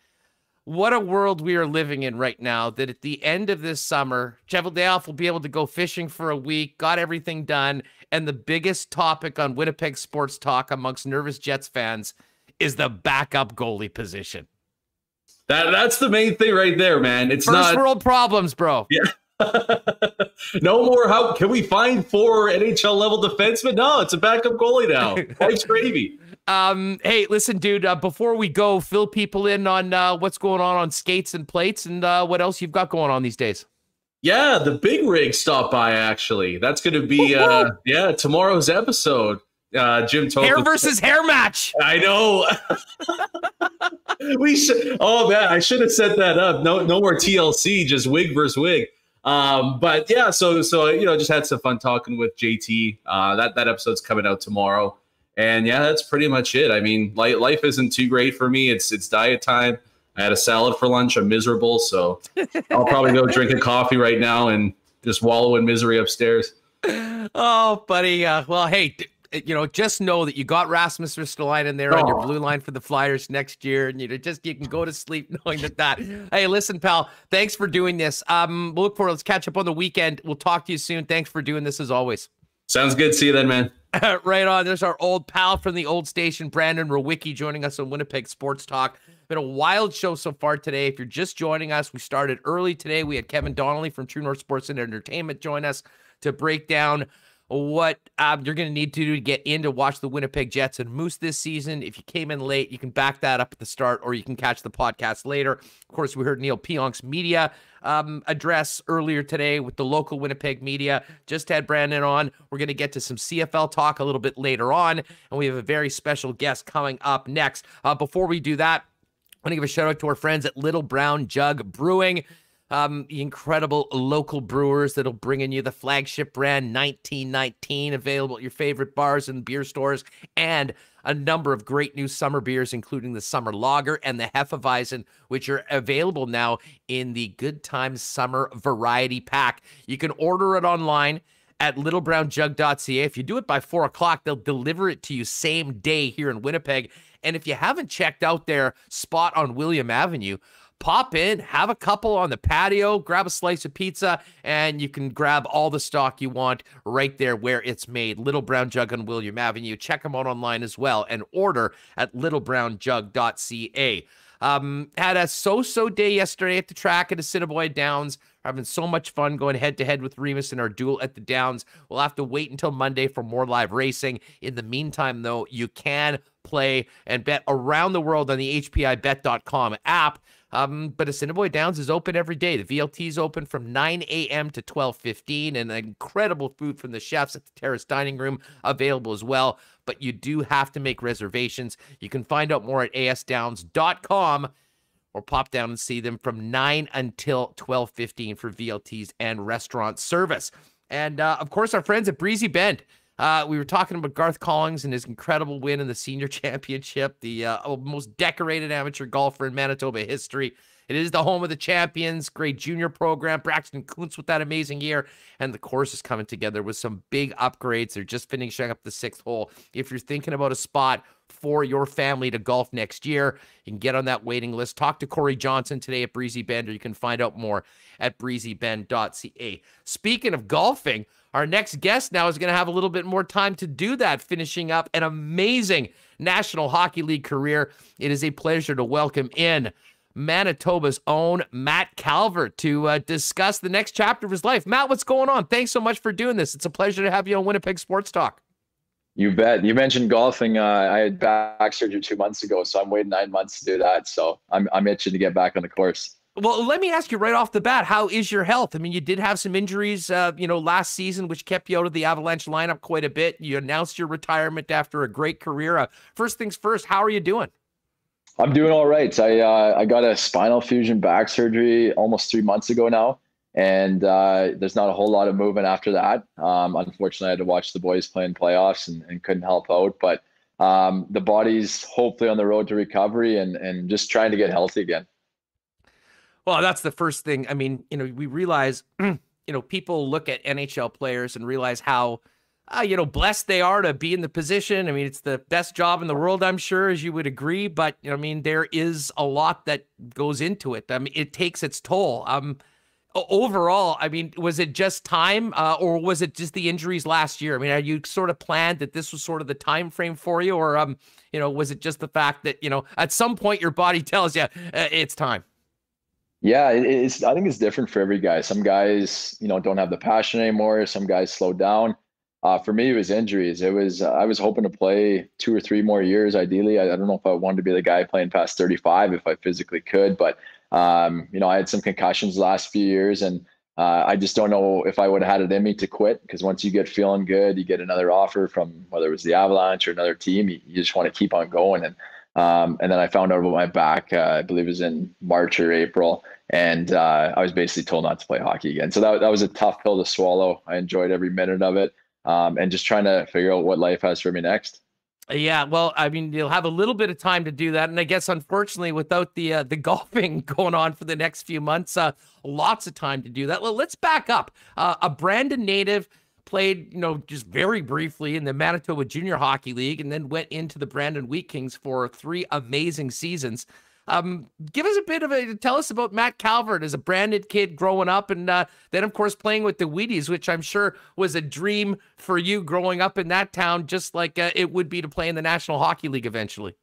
S2: what a world we are living in right now that at the end of this summer, Cheveldayoff will be able to go fishing for a week, got everything done. And the biggest topic on Winnipeg sports talk amongst nervous Jets fans is the backup goalie position.
S10: That that's the main thing right there, man. It's
S2: First
S10: not
S2: world problems, bro.
S10: Yeah. no more. How can we find four NHL level defensemen? No, it's a backup goalie now. Life's gravy.
S2: Um, hey, listen, dude. Uh, before we go, fill people in on uh, what's going on on skates and plates, and uh, what else you've got going on these days.
S10: Yeah, the big rig stopped by. Actually, that's going to be uh, yeah tomorrow's episode. Uh, Jim told
S2: hair versus hair match.
S10: I know. we should. Oh man, I should have set that up. No, no more TLC. Just wig versus wig. Um, but yeah, so so you know, just had some fun talking with JT. Uh, that that episode's coming out tomorrow. And yeah, that's pretty much it. I mean, life isn't too great for me. It's it's diet time. I had a salad for lunch. I'm miserable, so I'll probably go drink a coffee right now and just wallow in misery upstairs.
S2: Oh, buddy. Uh, well, hey, you know, just know that you got Rasmus Ristolainen there oh. on your blue line for the Flyers next year, and you know, just you can go to sleep knowing that. That hey, listen, pal, thanks for doing this. Um, we'll look forward. Let's catch up on the weekend. We'll talk to you soon. Thanks for doing this as always.
S10: Sounds good. See you then, man.
S2: right on. There's our old pal from the old station, Brandon Rewucki, joining us on Winnipeg Sports Talk. Been a wild show so far today. If you're just joining us, we started early today. We had Kevin Donnelly from True North Sports and Entertainment join us to break down what um, you're going to need to do to get in to watch the Winnipeg Jets and Moose this season. If you came in late, you can back that up at the start or you can catch the podcast later. Of course, we heard Neal Pionk's media um, address earlier today with the local Winnipeg media. Just had Brandon on. We're going to get to some CFL talk a little bit later on, and we have a very special guest coming up next. Uh, before we do that, want to give a shout out to our friends at Little Brown Jug Brewing um, incredible local brewers that'll bring in you the flagship brand 1919 available at your favorite bars and beer stores and a number of great new summer beers, including the Summer Lager and the Hefeweizen, which are available now in the Good Times Summer Variety Pack. You can order it online at littlebrownjug.ca. If you do it by four o'clock, they'll deliver it to you same day here in Winnipeg. And if you haven't checked out their spot on William Avenue, pop in, have a couple on the patio, grab a slice of pizza, and you can grab all the stock you want right there where it's made. Little Brown Jug on William Avenue. Check them out online as well and order at littlebrownjug.ca. Um, had a so-so day yesterday at the track at Assiniboia Downs. Having so much fun going head to head with Remis in our duel at the Downs. We'll have to wait until Monday for more live racing. In the meantime, though, you can play and bet around the world on the HPIBet.com app. Um, but Assiniboia Downs is open every day. The VLT is open from 9 a.m. to 12:15, and incredible food from the chefs at the Terrace Dining Room available as well. But you do have to make reservations. You can find out more at asdowns.com or pop down and see them from 9 until 12:15 for VLTs and restaurant service. And uh, of course, our friends at Breezy Bend. Uh, we were talking about Garth Collings and his incredible win in the senior championship, the uh, most decorated amateur golfer in Manitoba history. It is the home of the champions, great junior program. Braxton Kuntz with that amazing year. And the course is coming together with some big upgrades. They're just finishing up the sixth hole. If you're thinking about a spot for your family to golf next year, you can get on that waiting list. Talk to Corey Johnson today at Breezy Bend, or you can find out more at breezybend.ca. Speaking of golfing, our next guest now is going to have a little bit more time to do that, finishing up an amazing National Hockey League career. It is a pleasure to welcome in Manitoba's own Matt Calvert to uh, discuss the next chapter of his life. Matt, what's going on? Thanks so much for doing this. It's a pleasure to have you on Winnipeg Sports Talk.
S11: You bet. You mentioned golfing. Uh, I had back surgery two months ago, so I'm waiting nine months to do that. So I'm I'm itching to get back on the course.
S2: Well, let me ask you right off the bat, how is your health? I mean, you did have some injuries, uh, you know, last season, which kept you out of the Avalanche lineup quite a bit. You announced your retirement after a great career. Uh, first things first, how are you doing?
S11: I'm doing all right. I uh, I got a spinal fusion back surgery almost three months ago now, and uh, there's not a whole lot of movement after that. Um, unfortunately, I had to watch the boys play in playoffs and, and couldn't help out. But um, the body's hopefully on the road to recovery and and just trying to get healthy again.
S2: Well, that's the first thing. I mean, you know, we realize, you know, people look at NHL players and realize how, uh, you know, blessed they are to be in the position. I mean, it's the best job in the world, I'm sure, as you would agree. But you know, I mean, there is a lot that goes into it. I mean, it takes its toll. Um, overall, I mean, was it just time, uh, or was it just the injuries last year? I mean, are you sort of planned that this was sort of the time frame for you, or um, you know, was it just the fact that you know at some point your body tells you uh, it's time?
S11: Yeah, it's. I think it's different for every guy. Some guys, you know, don't have the passion anymore. Some guys slow down. Uh, for me, it was injuries. It was. Uh, I was hoping to play two or three more years. Ideally, I, I, don't know if I wanted to be the guy playing past 35 if I physically could. But um, you know, I had some concussions last few years, and uh, I just don't know if I would have had it in me to quit. Because once you get feeling good, you get another offer from whether it was the Avalanche or another team. You, you just want to keep on going. And um, and then I found out about my back, uh, I believe it was in March or April. And uh, I was basically told not to play hockey again. So that, that was a tough pill to swallow. I enjoyed every minute of it um, and just trying to figure out what life has for me next.
S2: Yeah, well, I mean, you'll have a little bit of time to do that, and I guess unfortunately, without the uh, the golfing going on for the next few months, uh, lots of time to do that. Well, let's back up. Uh, a Brandon native played, you know, just very briefly in the Manitoba Junior Hockey League, and then went into the Brandon Wheat Kings for three amazing seasons. Um, give us a bit of a tell us about Matt Calvert as a Brandon kid growing up, and uh, then of course playing with the Wheaties, which I'm sure was a dream for you growing up in that town, just like uh, it would be to play in the National Hockey League eventually.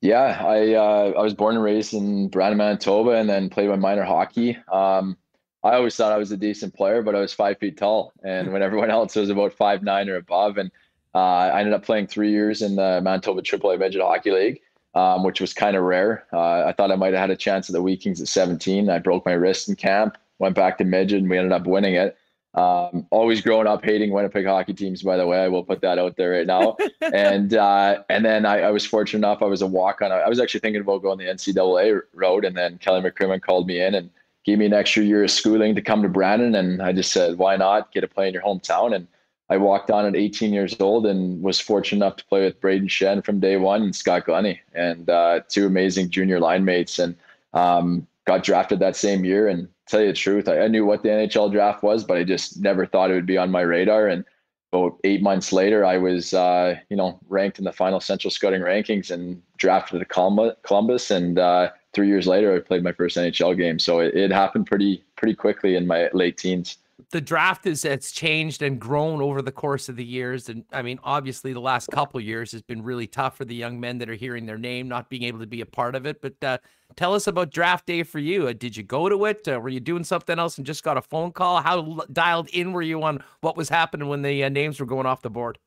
S11: Yeah, I uh, I was born and raised in Brandon, Manitoba, and then played my minor hockey. Um, I always thought I was a decent player, but I was five feet tall, and when everyone else was about five nine or above, and uh, I ended up playing three years in the Manitoba AAA Midget Hockey League, um, which was kind of rare. Uh, I thought I might have had a chance at the Wheat Kings at 17. I broke my wrist in camp, went back to midget, and we ended up winning it. Um, always growing up hating Winnipeg hockey teams, by the way. I will put that out there right now. and uh, and then I, I, was fortunate enough. I was a walk on. I was actually thinking about going the NCAA road, and then Kelly McCrimmon called me in and gave me an extra year of schooling to come to Brandon. And I just said, why not get a play in your hometown? And I walked on at 18 years old and was fortunate enough to play with Brayden Schenn from day one and Scott Glennie and uh, two amazing junior line mates. And um, got drafted that same year. And tell you the truth, I, I, knew what the NHL draft was, but I just never thought it would be on my radar. And about eight months later, I was, uh, you know, ranked in the final Central Scouting rankings and drafted to Columbus. And uh, three years later, I played my first NHL game. So it, it happened pretty pretty quickly in my late teens
S2: the draft is it's changed and grown over the course of the years and i mean obviously the last couple years has been really tough for the young men that are hearing their name not being able to be a part of it but uh, tell us about draft day for you. Uh, did you go to it? Uh, were you doing something else and just got a phone call? How dialed in were you on what was happening when the uh, names were going off the board?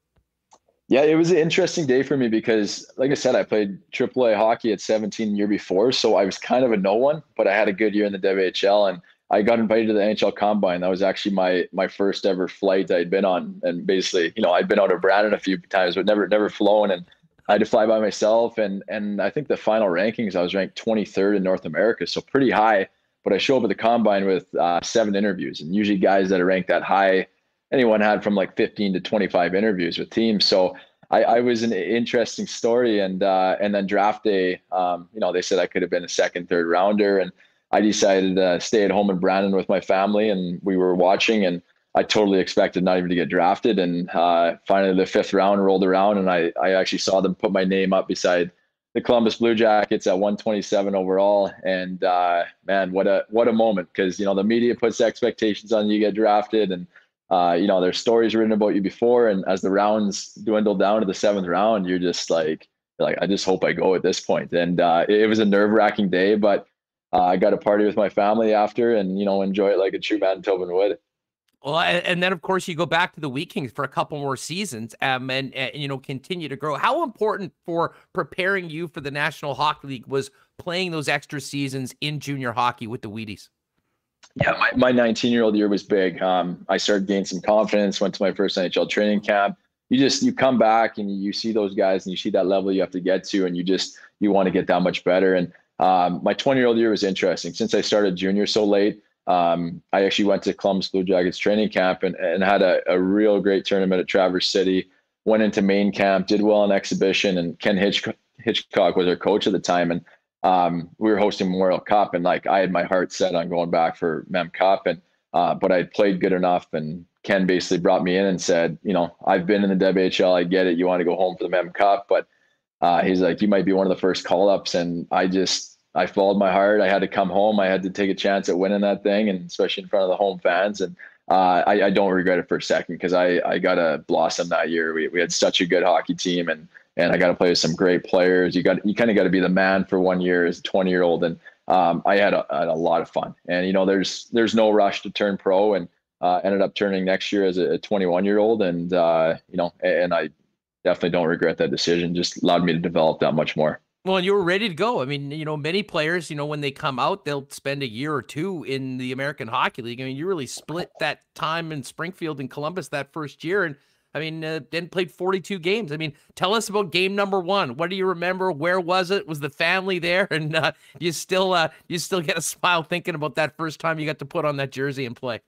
S11: Yeah, it was an interesting day for me because, like I said, I played AAA hockey at 17 year before, so I was kind of a no one. But I had a good year in the WHL, and I got invited to the NHL Combine. That was actually my my first ever flight I'd been on, and basically, you know, I'd been out of Brandon a few times, but never never flown, and I had to fly by myself. And and I think the final rankings, I was ranked 23rd in North America, so pretty high. But I show up at the Combine with uh, seven interviews, and usually guys that are ranked that high anyone had from like 15 to 25 interviews with teams. So I, I was an interesting story. And uh, and then draft day, um, you know, they said I could have been a second, third rounder. And I decided to stay at home in Brandon with my family and we were watching and I totally expected not even to get drafted. And uh, finally the fifth round rolled around and I, I actually saw them put my name up beside the Columbus Blue Jackets at 127 overall. And uh, man, what a what a moment because you know the media puts expectations on you get drafted and uh, you know, there's stories written about you before, and as the rounds dwindle down to the seventh round, you're just like, like I just hope I go at this point. And uh, it, it was a nerve wracking day, but uh, I got to party with my family after, and you know, enjoy it like a true Manitoban would.
S2: Well, and then of course you go back to the Wheat Kings for a couple more seasons, um, and, and you know continue to grow. How important for preparing you for the National Hockey League was playing those extra seasons in junior hockey with the Wheaties?
S11: Yeah, my, my 19 year old year was big. Um, I started gaining some confidence. Went to my first NHL training camp. You just you come back and you see those guys and you see that level you have to get to, and you just you want to get that much better. And um, my 20 year old year was interesting. Since I started junior so late, um, I actually went to Columbus Blue Jackets training camp and, and had a, a real great tournament at Traverse City. Went into main camp, did well in exhibition, and Ken Hitchcock, Hitchcock was our coach at the time. And um, we were hosting Memorial Cup, and like I had my heart set on going back for Mem Cup, and uh, but I played good enough, and Ken basically brought me in and said, you know, I've been in the WHL, I get it, you want to go home for the Mem Cup, but uh, he's like, you might be one of the first call ups, and I just I followed my heart. I had to come home. I had to take a chance at winning that thing, and especially in front of the home fans. And uh, I, I, don't regret it for a second because I, I got to blossom that year. We, we had such a good hockey team, and and I got to play with some great players. You got you kind of got to be the man for one year as a 20 year old, and um, I had a, had a, lot of fun. And you know, there's there's no rush to turn pro, and uh, ended up turning next year as a 21 year old, and uh, you know, and I definitely don't regret that decision. Just allowed me to develop that much more.
S2: Well, and you were ready to go. I mean, you know, many players, you know, when they come out, they'll spend a year or two in the American Hockey League. I mean, you really split that time in Springfield and Columbus that first year, and I mean, uh, then played 42 games. I mean, tell us about game number one. What do you remember? Where was it? Was the family there? And uh, you still, uh, you still get a smile thinking about that first time you got to put on that jersey and play.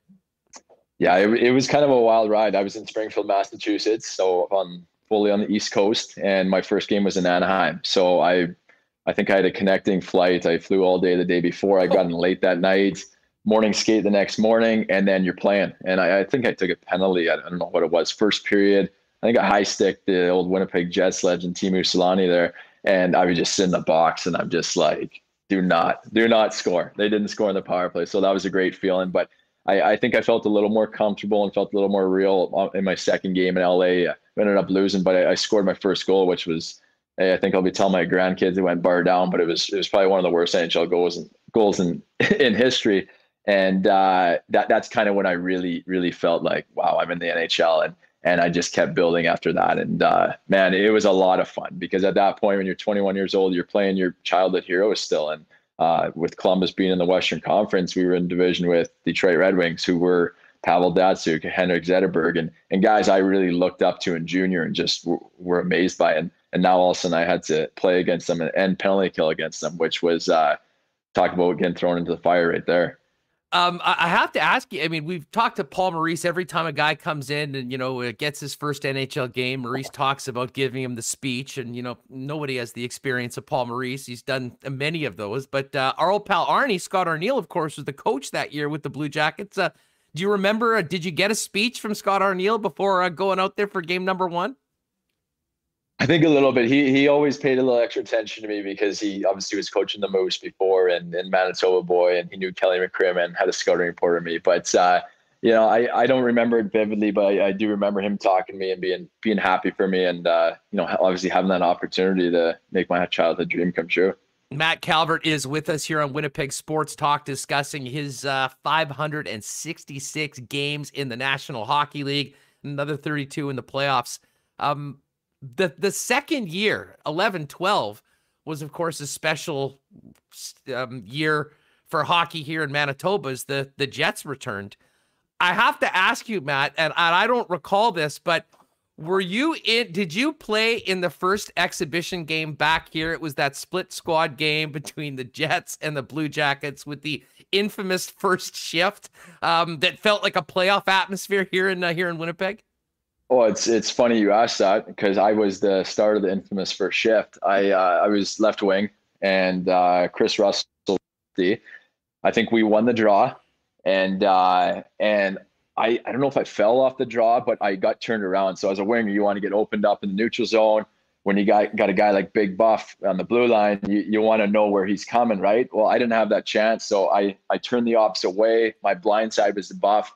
S11: Yeah, it, it was kind of a wild ride. I was in Springfield, Massachusetts, so on fully on the East Coast, and my first game was in Anaheim. So I, I think I had a connecting flight. I flew all day the day before. I got in oh. late that night. Morning skate the next morning, and then you're playing. And I, I think I took a penalty. I, don't know what it was. First period, I think I high stick the old Winnipeg Jets legend Teemu Selanne there, and I was just sit in the box, and I'm just like, do not, do not score. They didn't score in the power play, so that was a great feeling. But I, I think I felt a little more comfortable and felt a little more real in my second game in LA I ended up losing, but I, I, scored my first goal, which was I think I'll be telling my grandkids it went bar down, but it was it was probably one of the worst NHL goals in, goals in in history. And uh, that that's kind of when I really really felt like wow I'm in the NHL and and I just kept building after that. And uh, man, it was a lot of fun because at that point when you're 21 years old, you're playing your childhood heroes still. And uh, with Columbus being in the Western Conference, we were in division with Detroit Red Wings, who were Pavel Datsyuk, Henrik Zetterberg, and and guys I really looked up to in junior and just w- were amazed by. And and now all of a sudden I had to play against them and, and penalty kill against them, which was uh, talk about getting thrown into the fire right there.
S2: Um, I have to ask you. I mean, we've talked to Paul Maurice every time a guy comes in and you know gets his first NHL game. Maurice talks about giving him the speech, and you know nobody has the experience of Paul Maurice. He's done many of those. But uh, our old pal Arnie Scott Arniel, of course, was the coach that year with the Blue Jackets. Uh, do you remember? Uh, did you get a speech from Scott Arniel before uh, going out there for game number one?
S11: I think a little bit. He he always paid a little extra attention to me because he obviously was coaching the Moose before and, and Manitoba boy, and he knew Kelly McCrimmon had a scouting report of me. But uh, you know, I, I don't remember it vividly, but I, I, do remember him talking to me and being being happy for me, and uh, you know, obviously having that opportunity to make my childhood dream come true.
S2: Matt Calvert is with us here on Winnipeg Sports Talk discussing his uh, 566 games in the National Hockey League, another 32 in the playoffs. Um, the the second year, 11 12, was of course a special um, year for hockey here in Manitoba as the, the Jets returned. I have to ask you, Matt, and, I don't recall this, but were you in? Did you play in the first exhibition game back here? It was that split squad game between the Jets and the Blue Jackets with the infamous first shift um, that felt like a playoff atmosphere here in uh, here in Winnipeg.
S11: Oh, it's it's funny you asked that because I was the start of the infamous first shift. I uh, I was left wing and uh, Chris Russell. I think we won the draw, and uh, and I, I don't know if I fell off the draw, but I got turned around. So as a winger, you want to get opened up in the neutral zone. When you got, got a guy like Big Buff on the blue line, you, you want to know where he's coming, right? Well, I didn't have that chance. So I, I turned the opposite way. My blind side was the Buff.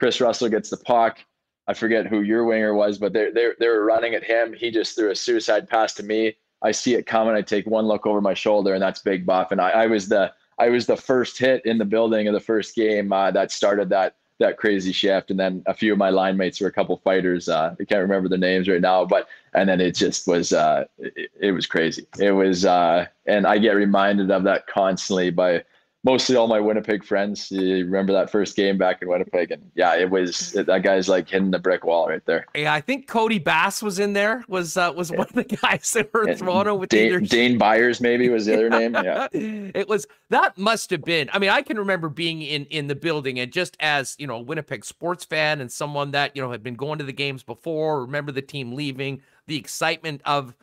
S11: Chris Russell gets the puck. I forget who your winger was, but they're, they're, they were running at him. He just threw a suicide pass to me. I see it coming. I take one look over my shoulder, and that's Big Buff. And I, I was the I was the first hit in the building of the first game uh, that started that that crazy shift. And then a few of my line mates were a couple fighters. Uh, I can't remember their names right now, but and then it just was uh, it, it was crazy. It was uh, and I get reminded of that constantly by mostly all my Winnipeg friends. You remember that first game back in Winnipeg, and yeah, it was that guy's like hitting the brick wall right there.
S2: Yeah, I think Cody Bass was in there. Was uh, was one of the guys that were
S11: And
S2: thrown with
S11: Dane,
S2: either
S11: Dane Byers maybe was the other name. Yeah.
S2: it was that must have been. I mean, I can remember being in in the building and just as you know, a Winnipeg sports fan and someone that you know had been going to the games before, remember the team leaving, the excitement of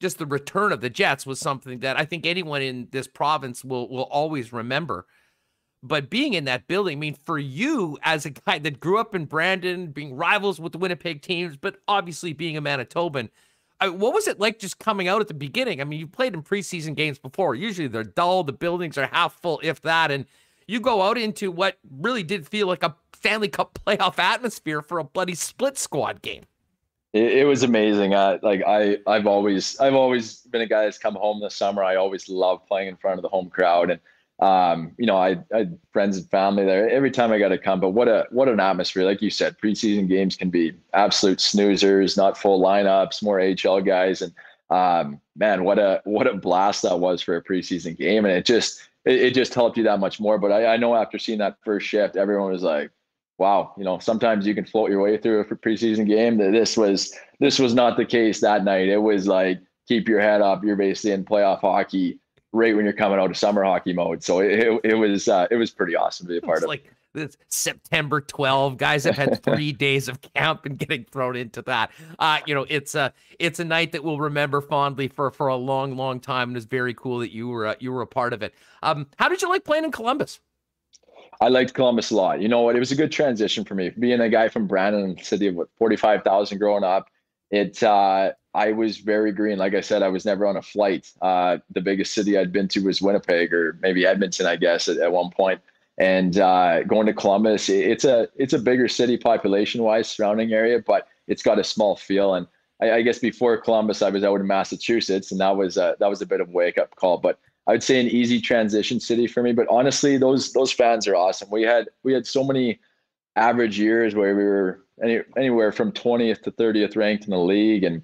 S2: just the return of the Jets was something that I think anyone in this province will will always remember. But being in that building, I mean, for you as a guy that grew up in Brandon, being rivals with the Winnipeg teams, but obviously being a Manitoban, I, what was it like just coming out at the beginning? I mean, you played in preseason games before. Usually they're dull, the buildings are half full, if that, and you go out into what really did feel like a Stanley Cup playoff atmosphere for a bloody split squad game.
S11: It, it was amazing. Uh, like I, I've always, I've always been a guy that's come home this summer. I always love playing in front of the home crowd, and um, you know, I, I had friends and family there every time I got to come. But what a, what an atmosphere! Like you said, preseason games can be absolute snoozers, not full lineups, more HL guys, and um, man, what a, what a blast that was for a preseason game, and it just, it, it just helped you that much more. But I, I know after seeing that first shift, everyone was like, wow, you know, sometimes you can float your way through a preseason game. That This was this was not the case that night. It was like keep your head up. You're basically in playoff hockey right when you're coming out of summer hockey mode. So it it, it was uh, it was pretty awesome to be a part
S2: It's
S11: of.
S2: like this September 12. Guys have had three days of camp and getting thrown into that. Uh, you know, it's a it's a night that we'll remember fondly for for a long, long time. And it's very cool that you were uh, you were a part of it. Um, how did you like playing in Columbus?
S11: I liked Columbus a lot. You know what? It was a good transition for me. Being a guy from Brandon, city of what, 45,000 growing up, it, uh, I was very green. Like I said, I was never on a flight. Uh, the biggest city I'd been to was Winnipeg or maybe Edmonton, I guess, at, at one point. And uh, going to Columbus, it- it's a it's a bigger city population wise, surrounding area, but it's got a small feel. And I, I guess before Columbus, I was out in Massachusetts, and that was uh, that was a bit of a wake up call. But I would say an easy transition city for me. But honestly, those those fans are awesome. We had we had so many average years where we were any, anywhere from 20th to 30th ranked in the league, and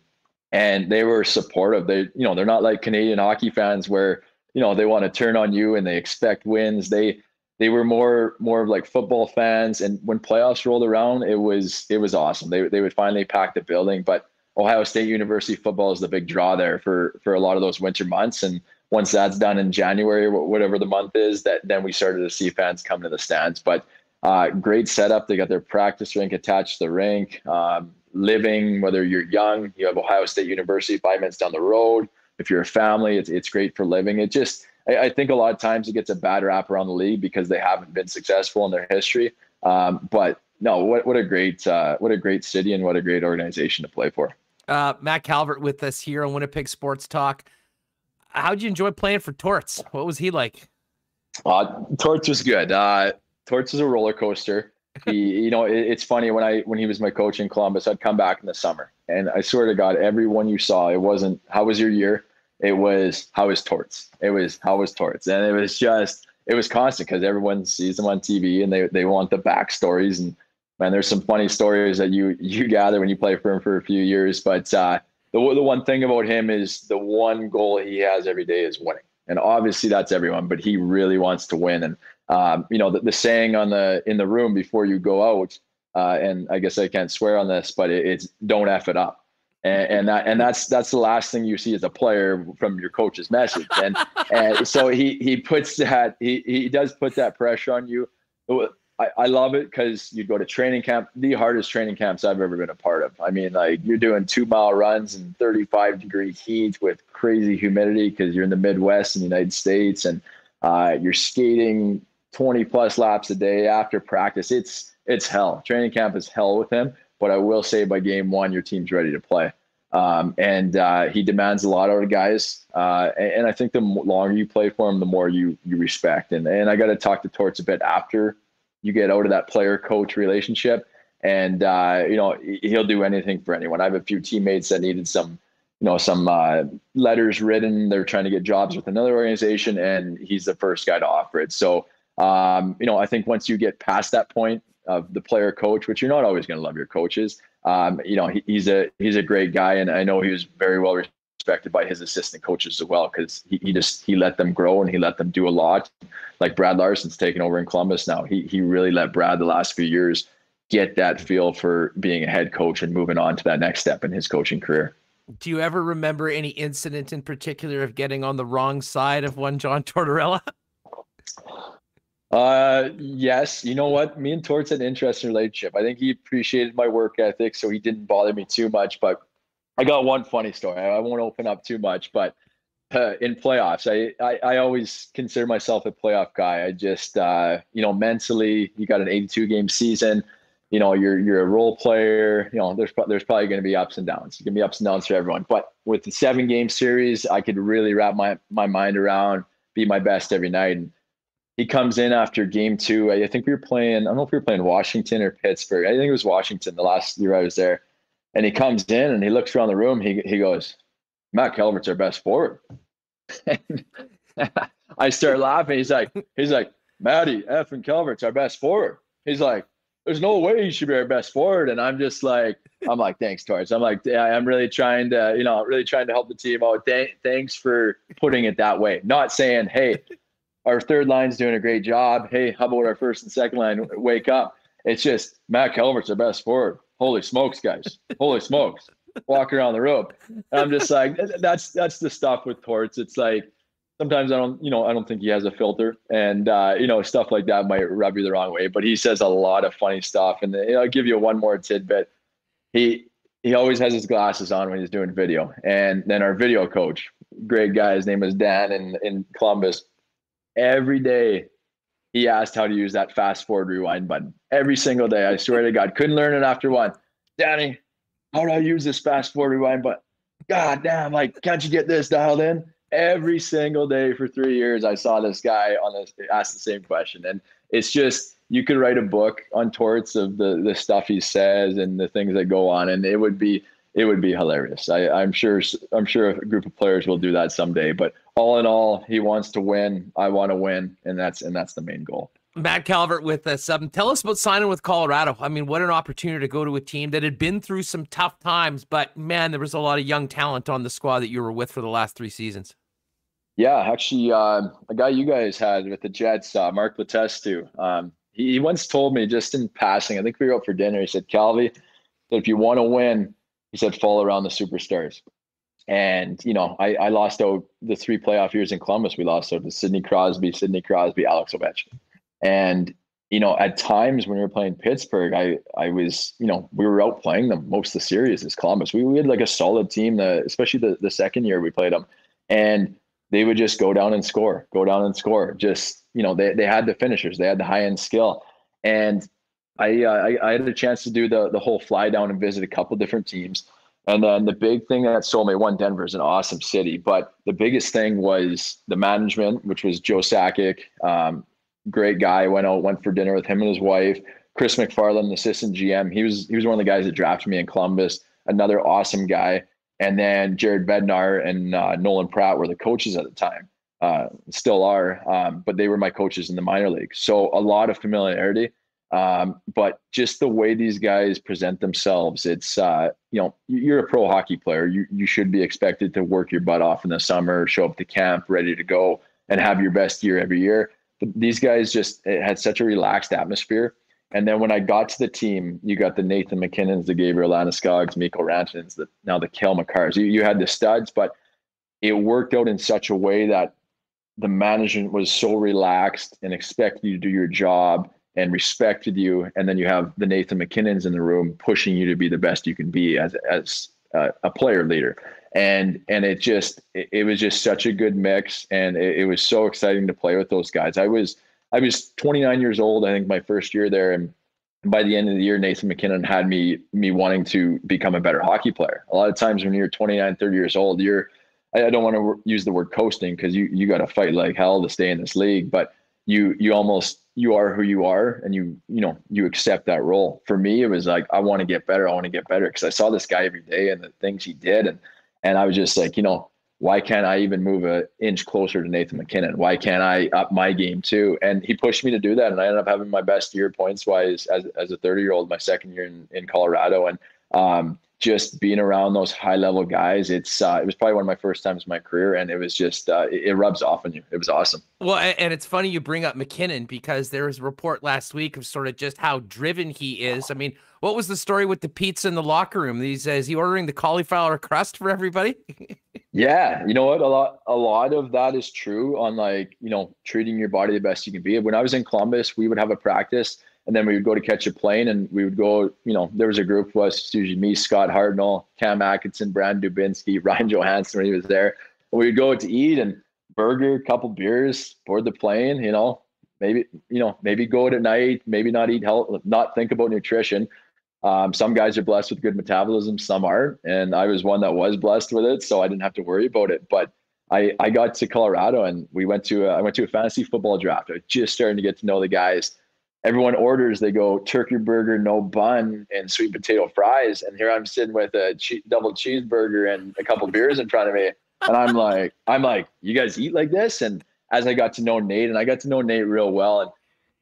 S11: and they were supportive. They you know they're not like Canadian hockey fans where you know they want to turn on you and they expect wins. They they were more more of like football fans. And when playoffs rolled around, it was it was awesome. They they would finally pack the building, but. Ohio State University football is the big draw there for for a lot of those winter months, and once that's done in January, wh- whatever the month is, that then we started to see fans come to the stands. But uh, great setup. They got their practice rink attached to the rink. Um, living, whether you're young, you have Ohio State University five minutes down the road. If you're a family, it's it's great for living. It just, I, I think a lot of times it gets a bad rap around the league because they haven't been successful in their history. Um, but no, what what a great uh, what a great city and what a great organization to play for.
S2: Uh, Matt Calvert with us here on Winnipeg Sports Talk. How'd you enjoy playing for Torts? What was he like?
S11: Uh, Torts was good. Uh, Torts was a roller coaster. He, you know, it, it's funny when I when he was my coach in Columbus, I'd come back in the summer, and I swear to God, everyone you saw, it wasn't how was your year. It was how was Torts. It was how was Torts, and it was just it was constant because everyone sees them on TV and they they want the backstories and man, there's some funny stories that you you gather when you play for him for a few years. But uh, the the one thing about him is the one goal he has every day is winning, and obviously that's everyone, but he really wants to win. And um, you know the, the saying on the in the room before you go out, uh, and I guess I can't swear on this, but it, it's don't f it up. And, and that and that's that's the last thing you see as a player from your coach's message. And and so he he puts that he he does put that pressure on you. I, I love it because you go to training camp, the hardest training camps I've ever been a part of. I mean, like you're doing two mile runs in 35 degree heat with crazy humidity because you're in the Midwest in the United States, and uh, you're skating 20 plus laps a day after practice. It's it's hell. Training camp is hell with him. But I will say by game one, your team's ready to play. Um, and uh, he demands a lot out of guys. Uh, and, and I think the longer you play for him, the more you you respect. And and I got to talk to Torts a bit after you get out of that player coach relationship. And uh, you know he'll do anything for anyone. I have a few teammates that needed some, you know, some uh, letters written. They're trying to get jobs with another organization, and he's the first guy to offer it. So um, you know, I think once you get past that point, of the player coach, which you're not always going to love your coaches. Um, you know, he, he's a he's a great guy, and I know he was very well respected by his assistant coaches as well because he, he just he let them grow and he let them do a lot. Like Brad Larsen's taken over in Columbus now. He he really let Brad the last few years get that feel for being a head coach and moving on to that next step in his coaching career.
S2: Do you ever remember any incident in particular of getting on the wrong side of one John Tortorella?
S11: Uh, yes. You know what? Me and Torts had an interesting relationship. I think he appreciated my work ethic, so he didn't bother me too much. But I got one funny story. I won't open up too much, but uh, in playoffs, I, I, I always consider myself a playoff guy. I just uh, you know mentally, you got an 82 game season. You know, you're you're a role player. You know, there's there's probably going to be ups and downs. It's going to be ups and downs for everyone. But with the seven game series, I could really wrap my my mind around, be my best every night. And he comes in after game two. I think we were playing, I don't know if we were playing Washington or Pittsburgh. I think it was Washington the last year I was there. And he comes in and he looks around the room. He, he goes, Matt Calvert's our best forward. I start laughing. He's like, he's like, Matty F and Calvert's our best forward. He's like, there's no way he should be our best forward. And I'm just like, I'm like, thanks, Torts. I'm like, yeah, I'm really trying to, you know, really trying to help the team out. Th- thanks for putting it that way. Not saying, hey, our third line's doing a great job. Hey, how about our first and second line wake up? It's just Matt Calvert's our best forward. Holy smokes, guys! Holy smokes! Walk around the room. And I'm just like, that's that's the stuff with Torts. It's like sometimes I don't, you know, I don't think he has a filter, and uh, you know, stuff like that might rub you the wrong way. But he says a lot of funny stuff, and I'll give you one more tidbit. He he always has his glasses on when he's doing video, and then our video coach, great guy, his name is Dan in in Columbus every day he asked how to use that fast forward rewind button every single day. I swear to God, couldn't learn it after one. Danny, how do I use this fast forward rewind button? God damn, like, can't you get this dialed in? Every single day for three years, I saw this guy on this ask the same question. And it's just you could write a book on Torts of the the stuff he says and the things that go on, and it would be it would be hilarious. I, I'm sure I'm sure a group of players will do that someday. But all in all, he wants to win. I want to win, and that's and that's the main goal.
S2: Matt Calvert with us. Um, tell us about signing with Colorado. I mean, what an opportunity to go to a team that had been through some tough times, but man, there was a lot of young talent on the squad that you were with for the last three seasons.
S11: Yeah, actually, uh, a guy you guys had with the Jets, uh, Mark Letestu, um, he, he, once told me just in passing, I think we were out for dinner. He said, Calvi, that if you want to win, he said, fall around the superstars. And, you know, I, I lost out the three playoff years in Columbus. We lost out to Sidney Crosby, Sidney Crosby, Alex Ovechkin. And, you know, at times when we were playing Pittsburgh, I, I was, you know, we were out playing them most of the series as Columbus. We, we had like a solid team, that, especially the, the second year we played them. And they would just go down and score, go down and score. Just, you know, they, they had the finishers, they had the high end skill. And I, uh, I, I had a chance to do the the whole fly down and visit a couple different teams. And then the big thing that sold me one Denver is an awesome city, but the biggest thing was the management, which was Joe Sakic, um, great guy. Went out, went for dinner with him and his wife. Chris MacFarland, the assistant GM, he was he was one of the guys that drafted me in Columbus. Another awesome guy. And then Jared Bednar and uh, Nolan Pratt were the coaches at the time, uh, still are, um, but they were my coaches in the minor league. So a lot of familiarity. Um, but just the way these guys present themselves, it's uh, you know, you're a pro hockey player. You you should be expected to work your butt off in the summer, show up to camp ready to go, and have your best year every year. But these guys just had such a relaxed atmosphere. And then when I got to the team, you got the Nathan MacKinnons, the Gabriel Landeskog's, Mikko Rantanens, the now the Cale Makars. You you had the studs, but it worked out in such a way that the management was so relaxed and expected you to do your job and respected you, and then you have the Nathan MacKinnons in the room pushing you to be the best you can be as as a, a player leader. And and it just it, it, was just such a good mix, and it, it, was so exciting to play with those guys. I was I was 29 years old, I think my first year there, and by the end of the year, Nathan MacKinnon had me me wanting to become a better hockey player. A lot of times when you're 29, 30 years old, you're I, I don't want to use the word coasting because you you got to fight like hell to stay in this league, but you you almost you are who you are and you you know you accept that role for me it was like i want to get better i want to get better because i saw this guy every day and the things he did and and i was just like you know why can't I even move an inch closer to Nathan MacKinnon? Why can't I up my game too? And he pushed me to do that. And I ended up having my best year points wise as, as a 30 year old, my second year in, in Colorado. And um, just being around those high level guys, it's uh, it was probably one of my first times in my career, and it was just uh, it, it, rubs off on you. It was awesome.
S2: Well, and it's funny you bring up MacKinnon because there was a report last week of sort of just how driven he is. I mean, what was the story with the pizza in the locker room? He says he ordering the cauliflower crust for everybody.
S11: yeah, you know what? A lot a lot of that is true on like you know treating your body the best you can be. When I was in Columbus, we would have a practice and then we would go to catch a plane and we would go, you know, there was a group of us, usually me, Scott Hartnell, Cam Atkinson, Brad Dubinsky, Ryan Johansen when he was there. And we would go to eat and burger, couple beers, board the plane, you know, maybe, you know, maybe go at night, maybe not eat health, not think about nutrition. Um, some guys are blessed with good metabolism, some aren't. And I was one that was blessed with it. So I didn't have to worry about it. But I, I got to Colorado and we went to, a, I went to a fantasy football draft. I was just starting to get to know the guys everyone orders, they go turkey burger, no bun, and sweet potato fries. And here I'm sitting with a che- double cheeseburger and a couple beers in front of me. And I'm like, I'm like, you guys eat like this? And as I got to know Nate, and I got to know Nate real well, and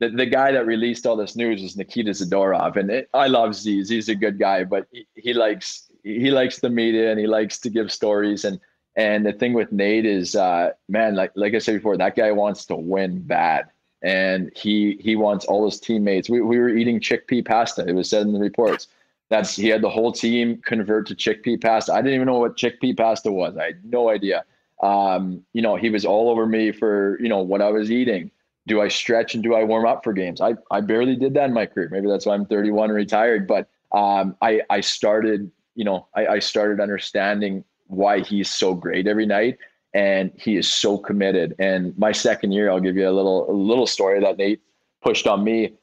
S11: the, the guy that released all this news is Nikita Zadorov, and it, I love Z's. He's a good guy, but he, he likes he likes the media and he likes to give stories. And and the thing with Nate is, uh, man, like like I said before, that guy wants to win bad and he he wants all his teammates. We, we were eating chickpea pasta. It was said in the reports. That's he had the whole team convert to chickpea pasta. I didn't even know what chickpea pasta was. I had no idea. Um, you know, he was all over me for you know what I was eating. Do I stretch and do I warm up for games? I I barely did that in my career. Maybe that's why I'm 31 and retired. But um, I I started you know I, I started understanding why he's so great every night and he is so committed. And my second year, I'll give you a little a little story that Nate pushed on me.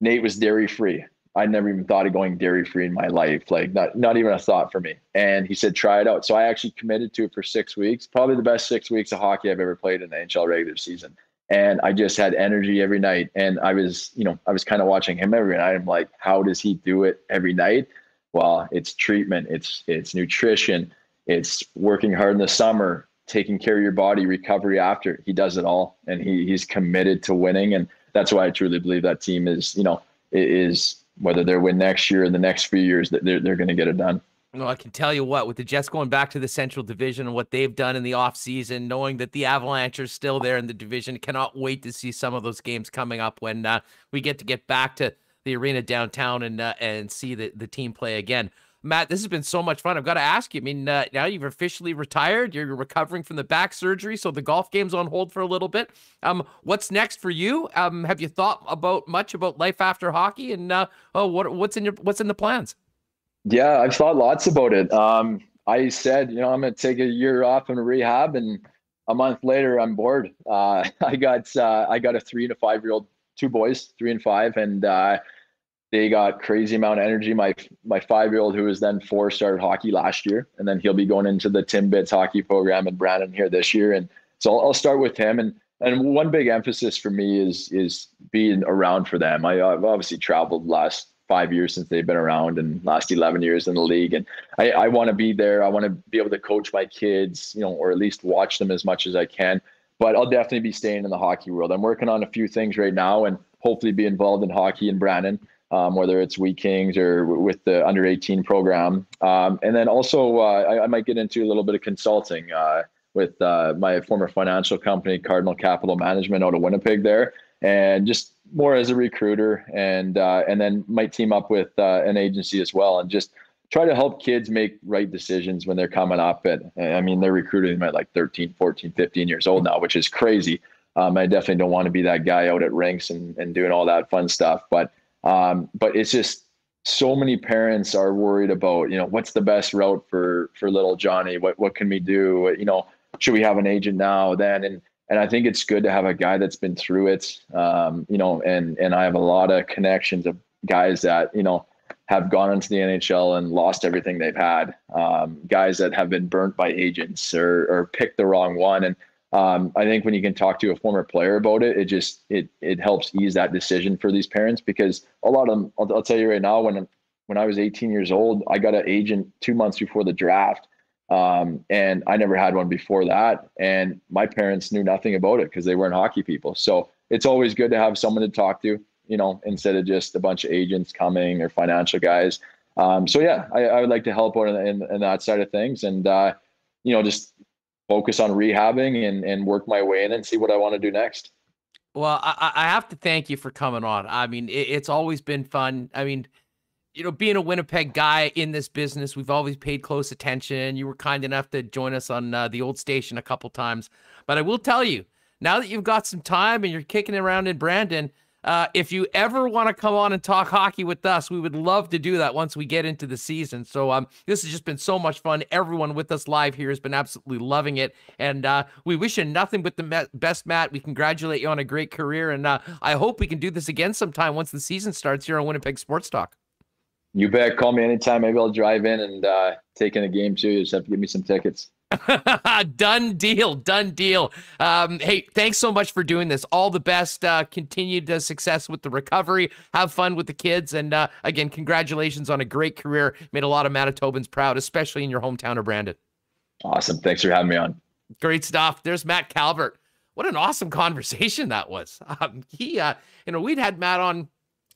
S11: Nate was dairy free. I never even thought of going dairy free in my life, like not not even a thought for me. And he said, try it out. So I actually committed to it for six weeks, probably the best six weeks of hockey I've ever played in the NHL regular season. And I just had energy every night. And I was, you know, I was kind of watching him every night. I'm like, how does he do it every night? Well, it's treatment, it's it's nutrition, it's working hard in the summer, taking care of your body, recovery after. He does it all, and he he's committed to winning, and that's why I truly believe that team is you know is whether they win next year or the next few years that they're they're going to get it done.
S2: Well, I can tell you what, with the Jets going back to the Central Division and what they've done in the offseason, knowing that the Avalanche are still there in the division, cannot wait to see some of those games coming up when uh, we get to get back to the arena downtown and uh, and see the, the team play again. Matt, this has been so much fun. I've got to ask you. I mean, uh, now you've officially retired. You're recovering from the back surgery, so the golf game's on hold for a little bit. Um, what's next for you? Um, have you thought about much about life after hockey? And uh, oh, what what's in your what's in the plans?
S11: Yeah, I've thought lots about it. Um, I said, you know, I'm going to take a year off and rehab, and a month later, I'm bored. Uh, I got uh, I got a three and a five year old, two boys, three and five, and uh, they got crazy amount of energy. My my five year old who was then four started hockey last year, and then he'll be going into the Timbits hockey program in Brandon here this year. And so I'll, I'll, start with him. And and one big emphasis for me is is being around for them. I, have obviously traveled last five years since they've been around, and last eleven years in the league. And I, I want to be there. I want to be able to coach my kids, you know, or at least watch them as much as I can. But I'll definitely be staying in the hockey world. I'm working on a few things right now, and hopefully be involved in hockey in Brandon um, whether it's Wheat Kings or with the under 18 program. Um, and then also, uh, I, I, might get into a little bit of consulting uh, with uh, my former financial company, Cardinal Capital Management, out of Winnipeg there, and just more as a recruiter, and uh, and then might team up with uh, an agency as well, and just try to help kids make right decisions when they're coming up. At I mean, they're recruiting them at like 13, 14, 15 years old now, which is crazy. Um, I definitely don't want to be that guy out at rinks and, and doing all that fun stuff, but um, but it's just so many parents are worried about, you know, what's the best route for for little Johnny? What what can we do? You know, should we have an agent now? Then and and I think it's good to have a guy that's been through it. Um, you know, and and I have a lot of connections of guys that you know have gone into the NHL and lost everything they've had. Um, guys that have been burnt by agents or or picked the wrong one and um, I think when you can talk to a former player about it, it just it it helps ease that decision for these parents because a lot of them. I'll, I'll tell you right now, when when I was 18 years old, I got an agent two months before the draft, Um, and I never had one before that. And my parents knew nothing about it because they weren't hockey people. So it's always good to have someone to talk to, you know, instead of just a bunch of agents coming or financial guys. Um, so yeah, I, I, would like to help out in, in, in that side of things and, uh, you know, just focus on rehabbing and, and work my way in and see what I want to do next.
S2: Well, I, I have to thank you for coming on. I mean, it, it's always been fun. I mean, you know, being a Winnipeg guy in this business, we've always paid close attention. You were kind enough to join us on uh, the old station a couple times. But I will tell you, now that you've got some time and you're kicking around in Brandon, uh, if you ever want to come on and talk hockey with us, we would love to do that once we get into the season. So um, this has just been so much fun. Everyone with us live here has been absolutely loving it, and uh, we wish you nothing but the best, Matt. We congratulate you on a great career, and uh, I hope we can do this again sometime once the season starts here on Winnipeg Sports Talk.
S11: You bet. Call me anytime. Maybe I'll drive in and uh, take in a game too. You just have to give me some tickets.
S2: done deal. Done deal. Um, hey, thanks so much for doing this. All the best. Uh, continued uh, success with the recovery. Have fun with the kids. And uh, again, congratulations on a great career. Made a lot of Manitobans proud, especially in your hometown of Brandon.
S11: Awesome. Thanks for having me on.
S2: Great stuff. There's Matt Calvert. What an awesome conversation that was. Um, he, uh, you know, we'd had Matt on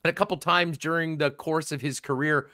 S2: a couple times during the course of his career,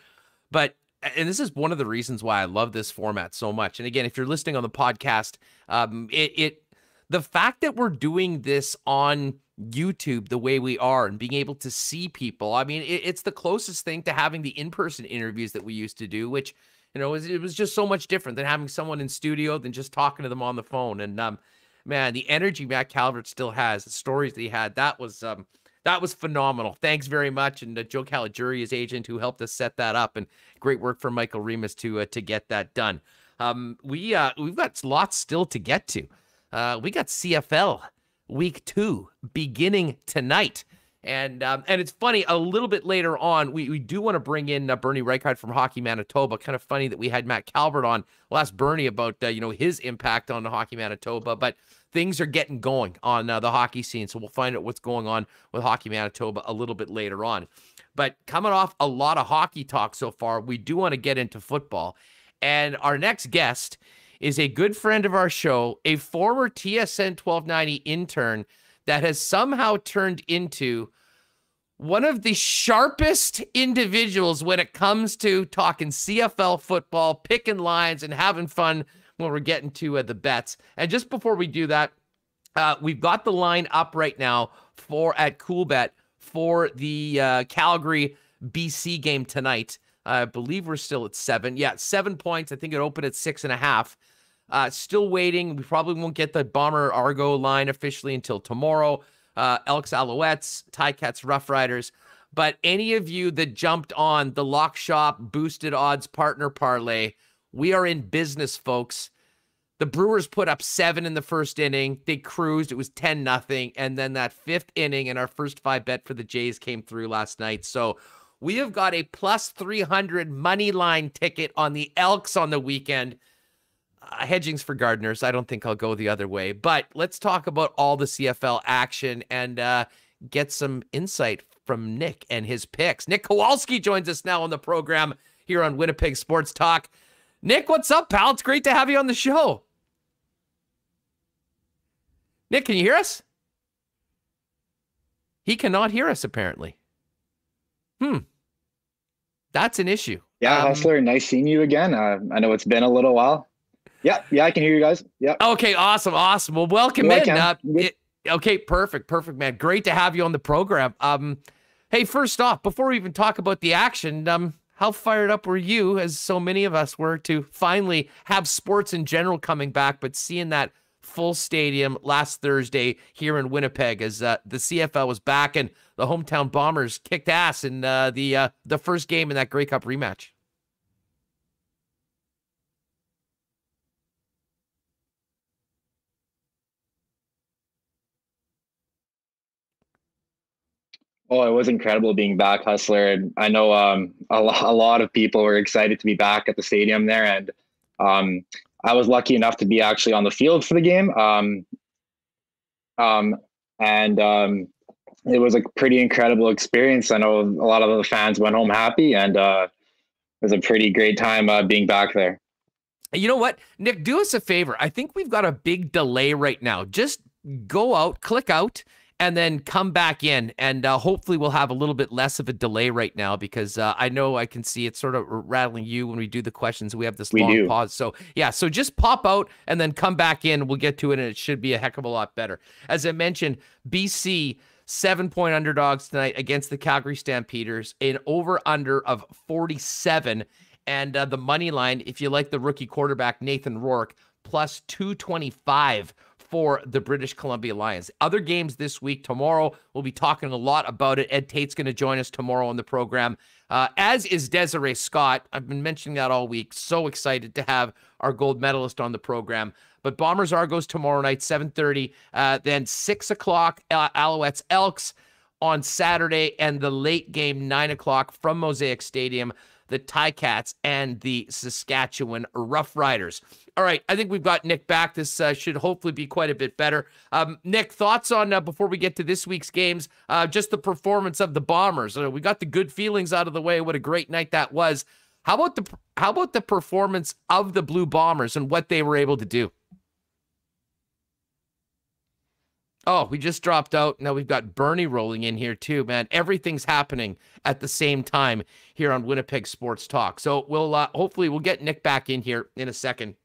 S2: but and this is one of the reasons why I love this format so much. And again, if you're listening on the podcast, um, it, it the fact that we're doing this on YouTube the way we are and being able to see people, I mean, it, it's the closest thing to having the in-person interviews that we used to do, which you know, it was, it was just so much different than having someone in studio than just talking to them on the phone. And um, man, the energy Matt Calvert still has, the stories that he had, that was um, that was phenomenal. Thanks very much, and uh, Joe Caligiuri, his agent, who helped us set that up, and great work from Michael Remis to uh, to get that done. Um, we uh, we've got lots still to get to. Uh, we got CFL week two beginning tonight. And um, and it's funny a little bit later on we, we do want to bring in uh, Bernie Reichardt from Hockey Manitoba. Kind of funny that we had Matt Calvert on. last Bernie about uh, you know his impact on Hockey Manitoba, but things are getting going on uh, the hockey scene. So we'll find out what's going on with Hockey Manitoba a little bit later on. But coming off a lot of hockey talk so far, we do want to get into football. And our next guest is a good friend of our show, a former TSN 1290 intern that has somehow turned into one of the sharpest individuals when it comes to talking CFL football, picking lines, and having fun when we're getting to uh, the bets. And just before we do that, uh, we've got the line up right now for at Coolbet for the uh, Calgary BC game tonight. I believe we're still at seven. Yeah, seven points. I think it opened at six and a half. Uh, still waiting. We probably won't get the Bomber Argo line officially until tomorrow. Uh, Elks Alouettes, Ticats Rough Riders. But any of you that jumped on the Lock Shop boosted odds partner parlay, we are in business, folks. The Brewers put up seven in the first inning. They cruised. It was 10 nothing. And then that fifth inning and our first five bet for the Jays came through last night. So we have got a plus 300 money line ticket on the Elks on the weekend. Uh, hedging's for gardeners. I don't think I'll go the other way. But let's talk about all the CFL action and uh, get some insight from Nik and his picks. Nik Kowalski joins us now on the program here on Winnipeg Sports Talk. Nik, what's up, pal? It's great to have you on the show. Nik, can you hear us? He cannot hear us, apparently. Hmm. That's an issue.
S12: Yeah, um, Hustler, nice seeing you again. Uh, I know it's been a little while. Yeah, yeah, I can hear you guys. Yeah.
S2: Okay, awesome, awesome. Well, welcome in. Uh, it, okay, perfect, perfect, man. Great to have you on the program. Um, hey, first off, before we even talk about the action, um, how fired up were you, as so many of us were, to finally have sports in general coming back, but seeing that full stadium last Thursday here in Winnipeg as uh, the CFL was back and the hometown Bombers kicked ass in uh, the uh, the first game in that Grey Cup rematch.
S12: Oh, it was incredible being back, Hustler. And I know um, a, lo- a lot of people were excited to be back at the stadium there. And um, I was lucky enough to be actually on the field for the game. Um, um, and um, it was a pretty incredible experience. I know a lot of the fans went home happy, and uh, it was a pretty great time uh, being back there.
S2: You know what, Nik? Do us a favor. I think we've got a big delay right now. Just go out, click out, and then come back in. And uh, hopefully, we'll have a little bit less of a delay right now because uh, I know I can see it sort of rattling you when we do the questions. We have this
S12: We
S2: long
S12: do.
S2: pause. So, yeah, so just pop out and then come back in. We'll get to it, and it should be a heck of a lot better. As I mentioned, BC. Seven point underdogs tonight against the Calgary Stampeders, an over under of 47. And uh, the money line, if you like the rookie quarterback, Nathan Rourke, plus 225 for the British Columbia Lions. Other games this week. Tomorrow, we'll be talking a lot about it. Ed Tait's going to join us tomorrow on the program, uh, as is Desiree Scott. I've been mentioning that all week. So excited to have our gold medalist on the program. But Bombers Argos tomorrow night, 7:30. Uh, then six o'clock, uh, Alouettes Elks on Saturday, and the late game nine o'clock from Mosaic Stadium. The Ticats and the Saskatchewan Roughriders. All right, I think we've got Nik back. This uh, should hopefully be quite a bit better. Um, Nik, thoughts on uh, before we get to this week's games? Uh, just the performance of the Bombers. Uh, we got the good feelings out of the way. What a great night that was. How about the how about the performance of the Blue Bombers and what they were able to do? Oh, we just dropped out. Now we've got Bernie rolling in here too, man. Everything's happening at the same time here on Winnipeg Sports Talk. So we'll uh, hopefully we'll get Nik back in here in a second.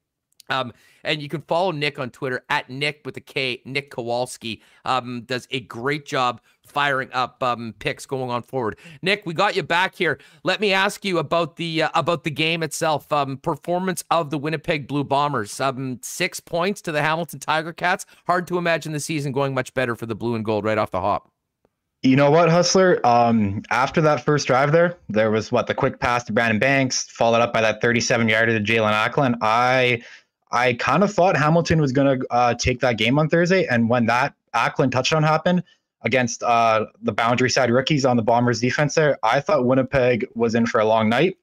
S2: Um, and you can follow Nik on Twitter at Nik with a K, Nik Kowalski. Um, does a great job firing up um, picks going on forward. Nik, we got you back here. Let me ask you about the uh, about the game itself. Um, performance of the Winnipeg Blue Bombers. Um, six points to the Hamilton Tiger Cats. Hard to imagine the season going much better for the Blue and Gold right off the hop.
S13: You know what, Hustler? Um, after that first drive there, there was what the quick pass to Brandon Banks, followed up by that 37 yarder to Jaelon Acklin. I I kind of thought Hamilton was going to uh, take that game on Thursday, and when that Acklin touchdown happened against uh, the boundary side rookies on the Bombers defense there, I thought Winnipeg was in for a long night.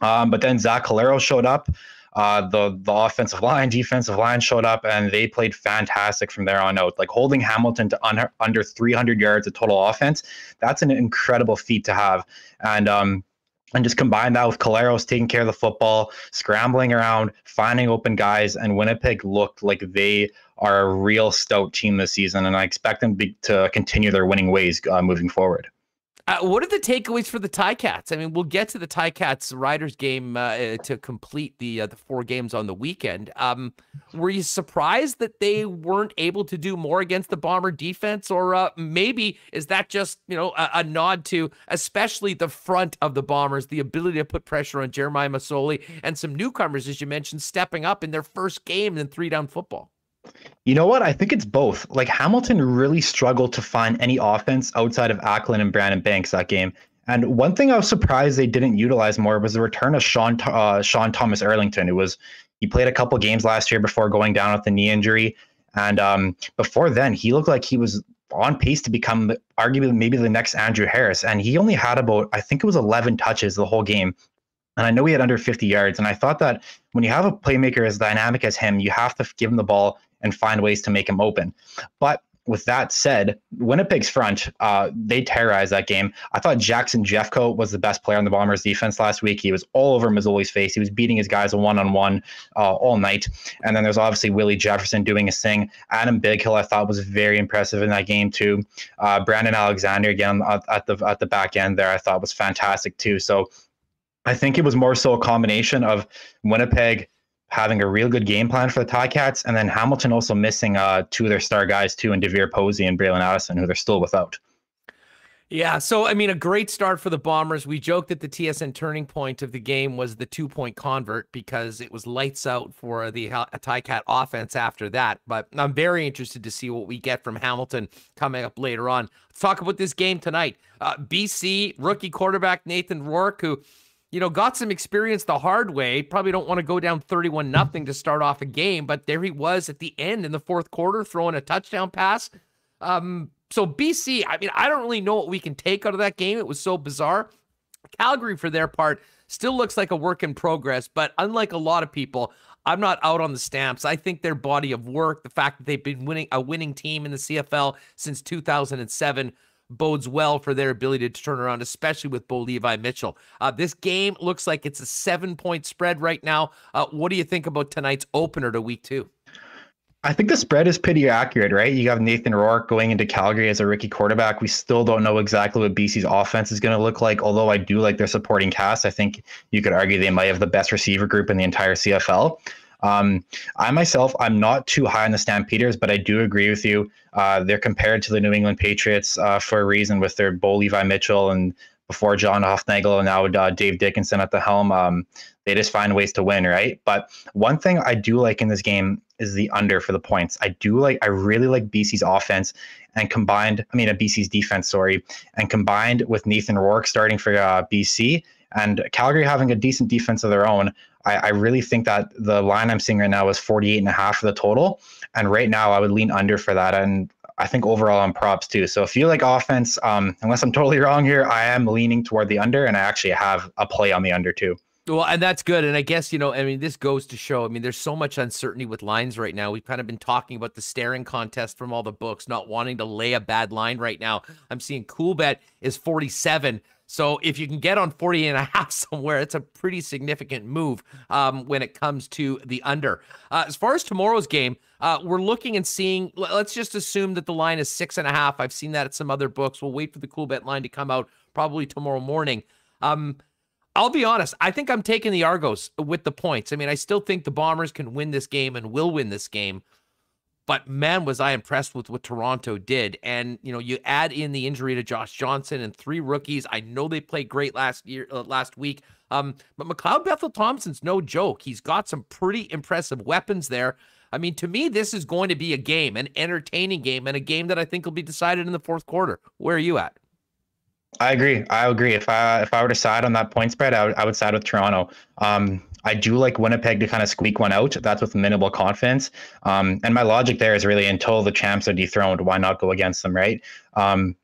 S13: Um, but then Zach Collaros showed up. Uh, the the offensive line, defensive line showed up, and they played fantastic from there on out. Like holding Hamilton to under under 300 yards of total offense, that's an incredible feat to have. And um, and just combine that with Collaros taking care of the football, scrambling around, finding open guys, and Winnipeg looked like they are a real stout team this season, and I expect them be, to continue their winning ways uh, moving forward.
S2: Uh, what are the takeaways for the Ticats? I mean, we'll get to the Ticats Riders game uh, to complete the uh, the four games on the weekend. Um, were you surprised that they weren't able to do more against the Bomber defense, or uh, maybe is that just you know a, a, nod to especially the front of the Bombers, the ability to put pressure on Jeremiah Masoli and some newcomers, as you mentioned, stepping up in their first game in three down football.
S13: You know what? I think it's both. Like Hamilton really struggled to find any offense outside of Acklin and Brandon Banks that game. And one thing I was surprised they didn't utilize more was the return of Sean uh, Sean Thomas Erlington. It was he played a couple games last year before going down with the knee injury, and um, before then he looked like he was on pace to become arguably maybe the next Andrew Harris. And he only had about I think it was 11 touches the whole game. And I know he had under 50 yards. And I thought that when you have a playmaker as dynamic as him, you have to give him the ball and find ways to make him open. But with that said, Winnipeg's front, uh, they terrorized that game. I thought Jackson Jeffcoat was the best player on the Bombers defense last week. He was all over Masoli's face. He was beating his guys one on one all night. And then there's obviously Willie Jefferson doing his thing. Adam Bighill, I thought was very impressive in that game too. Uh, Brandon Alexander again at the at the back end there, I thought was fantastic too. So I think it was more so a combination of Winnipeg having a real good game plan for the Ticats, and then Hamilton also missing uh, two of their star guys too, and DeVier Posey and Bralon Addison, who they're still without.
S2: Yeah, so I mean, a great start for the Bombers. We joked that the TSN turning point of the game was the two point convert because it was lights out for the Ticat offense after that. But I'm very interested to see what we get from Hamilton coming up later on. Let's talk about this game tonight. Uh, BC rookie quarterback Nathan Rourke, who you know, got some experience the hard way. Probably don't want to go down 31 nothing to start off a game, but there he was at the end in the fourth quarter throwing a touchdown pass. Um, so BC, I mean, I don't really know what we can take out of that game. It was so bizarre. Calgary, for their part, still looks like a work in progress, but unlike a lot of people, I'm not out on the stamps. I think their body of work, the fact that they've been winning a winning team in the CFL since 2007, bodes well for their ability to turn around, especially with Bo Levi Mitchell. Uh, this game looks like it's a seven point spread right now. Uh, what do you think about tonight's opener to week two?
S13: I think the spread is pretty accurate, right? You have Nathan Rourke going into Calgary as a rookie quarterback. We still don't know exactly what BC's offense is going to look like, although I do like their supporting cast. I think you could argue they might have the best receiver group in the entire CFL. Um, I myself, I'm not too high on the Stampeders, but I do agree with you. Uh, they're compared to the New England Patriots uh, for a reason with their Bo Levi Mitchell and before John Hufnagel and now uh, Dave Dickenson at the helm. Um, they just find ways to win, right? But one thing I do like in this game is the under for the points. I do like, I really like BC's offense and combined, I mean, a BC's defense, sorry, and combined with Nathan Rourke starting for uh, BC and Calgary having a decent defense of their own. I, I, really think that the line I'm seeing right now is 48 and a half for the total. And right now I would lean under for that. And I think overall on props too. So if you like offense, um, unless I'm totally wrong here, I am leaning toward the under and I actually have a play on the under too.
S2: Well, and that's good. And I guess, you know, I mean, this goes to show, I mean, there's so much uncertainty with lines right now. We've kind of been talking about the staring contest from all the books, not wanting to lay a bad line right now. I'm seeing Coolbet is 47. So if you can get on 40 and a half somewhere, it's a pretty significant move um, when it comes to the under. Uh, as far as tomorrow's game, uh, we're looking and seeing, let's just assume that the line is six and a half. I've seen that at some other books. We'll wait for the Coolbet line to come out probably tomorrow morning. Um, I'll be honest. I think I'm taking the Argos with the points. I mean, I still think the Bombers can win this game and will win this game. But man, was I impressed with what Toronto did. And, you know, you add in the injury to Josh Johnson and three rookies. I know they played great last year, uh, last week. Um, but McLeod Bethel Thompson's no joke. He's got some pretty impressive weapons there. I mean, to me, this is going to be a game, an entertaining game, and a game that I think will be decided in the fourth quarter. Where are you at?
S13: I agree. I agree. If I if I were to side on that point spread, I would, I would side with Toronto. Um, I do like Winnipeg to kind of squeak one out. That's with minimal confidence. Um, and my logic there is really until the champs are dethroned, why not go against them, right? Um,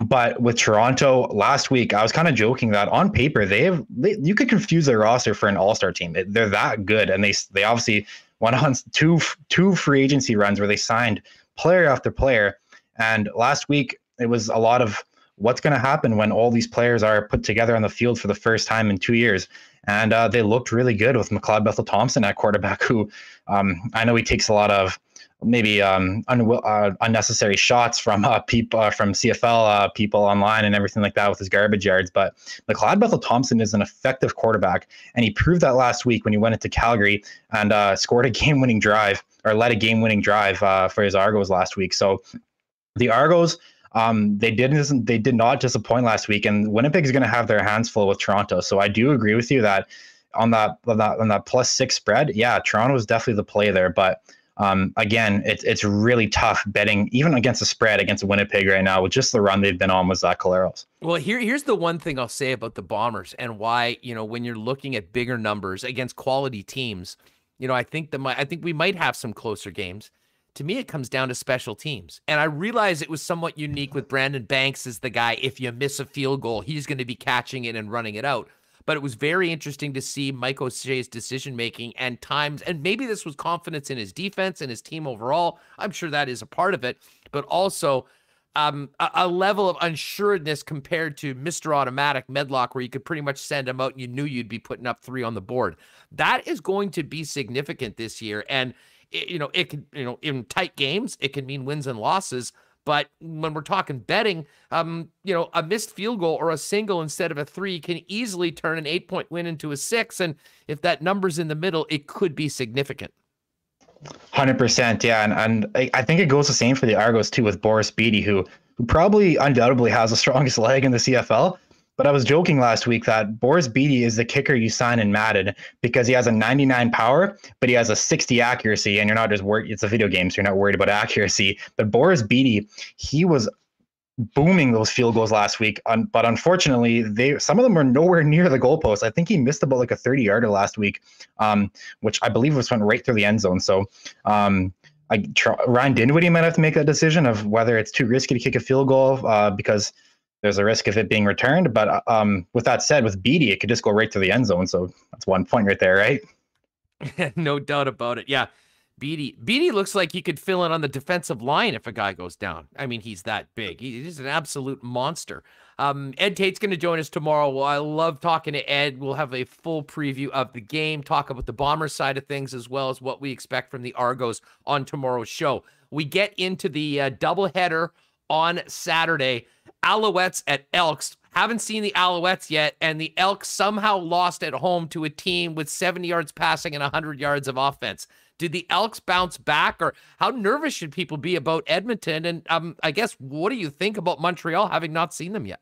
S13: but with Toronto last week, I was kind of joking that on paper they have they, you could confuse their roster for an All Star team. They're that good, and they they obviously went on two two free agency runs where they signed player after player. And last week it was a lot of what's going to happen when all these players are put together on the field for the first time in two years. And uh, they looked really good with McLeod Bethel Thompson at quarterback, who um, I know he takes a lot of maybe um, un- uh, unnecessary shots from uh, people uh, from CFL uh, people online and everything like that with his garbage yards. But McLeod Bethel Thompson is an effective quarterback, and he proved that last week when he went into Calgary and uh, scored a game-winning drive or led a game-winning drive uh, for his Argos last week. So the Argos um, they didn't they did not disappoint last week, and Winnipeg is going to have their hands full with Toronto. So I do agree with you that on that on that, on that plus six spread, yeah, Toronto is definitely the play there. But um, again, it's it's really tough betting even against the spread against Winnipeg right now with just the run they've been on with Zach Collaros.
S2: Well, here here's the one thing I'll say about the Bombers and why you know when you're looking at bigger numbers against quality teams, you know I think the I think we might have some closer games to me, it comes down to special teams. And I realize it was somewhat unique with Brandon Banks as the guy. If you miss a field goal, he's going to be catching it and running it out. But it was very interesting to see Mike O'Shea's decision making and times. And maybe this was confidence in his defense and his team overall. I'm sure that is a part of it. But also, um, a, a, level of unsuredness compared to Mr. Automatic Medlock, where you could pretty much send him out and you knew you'd be putting up three on the board. That is going to be significant this year. And it, you know, it can, you know, in tight games, it can mean wins and losses. But when we're talking betting, um, you know, a missed field goal or a single instead of a three can easily turn an eight point win into a six. And if that number's in the middle, it could be significant.
S13: Hundred percent, yeah, and and I think it goes the same for the Argos too with Boris Bede, who who probably undoubtedly has the strongest leg in the CFL. But I was joking last week that Boris Bede is the kicker you sign in Madden because he has a 99 power, but he has a 60 accuracy, and you're not just worried. It's a video game, so you're not worried about accuracy. But Boris Bede, he was booming those field goals last week. Um, but unfortunately, they some of them were nowhere near the goalpost. I think he missed about like a 30 yarder last week, um, which I believe was went right through the end zone. So um, I, Ryan Dinwiddie might have to make that decision of whether it's too risky to kick a field goal uh, because there's a risk of it being returned. But uh, um, with that said, with Bede, it could just go right to the end zone. So that's one point right there, right?
S2: no doubt about it. Yeah. Bede. Bede looks like he could fill in on the defensive line if a guy goes down. I mean, he's that big. He's an absolute monster. Um, Ed Tait's going to join us tomorrow. Well, I love talking to Ed. We'll have a full preview of the game, talk about the bomber side of things, as well as what we expect from the Argos on tomorrow's show. We get into the uh, doubleheader on Saturday. Alouettes at Elks. Haven't seen the Alouettes yet, and the Elks somehow lost at home to a team with 70 yards passing and 100 yards of offense. Did the Elks bounce back, or how nervous should people be about Edmonton? And um, I guess, what do you think about Montreal, having not seen them yet?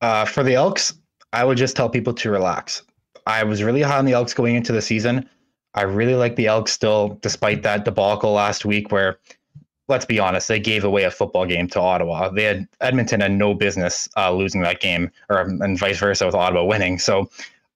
S13: Uh, for the Elks, I would just tell people to relax. I was really high on the Elks going into the season. I really like the Elks still, despite that debacle last week where let's be honest, they gave away a football game to Ottawa. They had Edmonton had no business uh, losing that game, or and vice versa with Ottawa winning. So,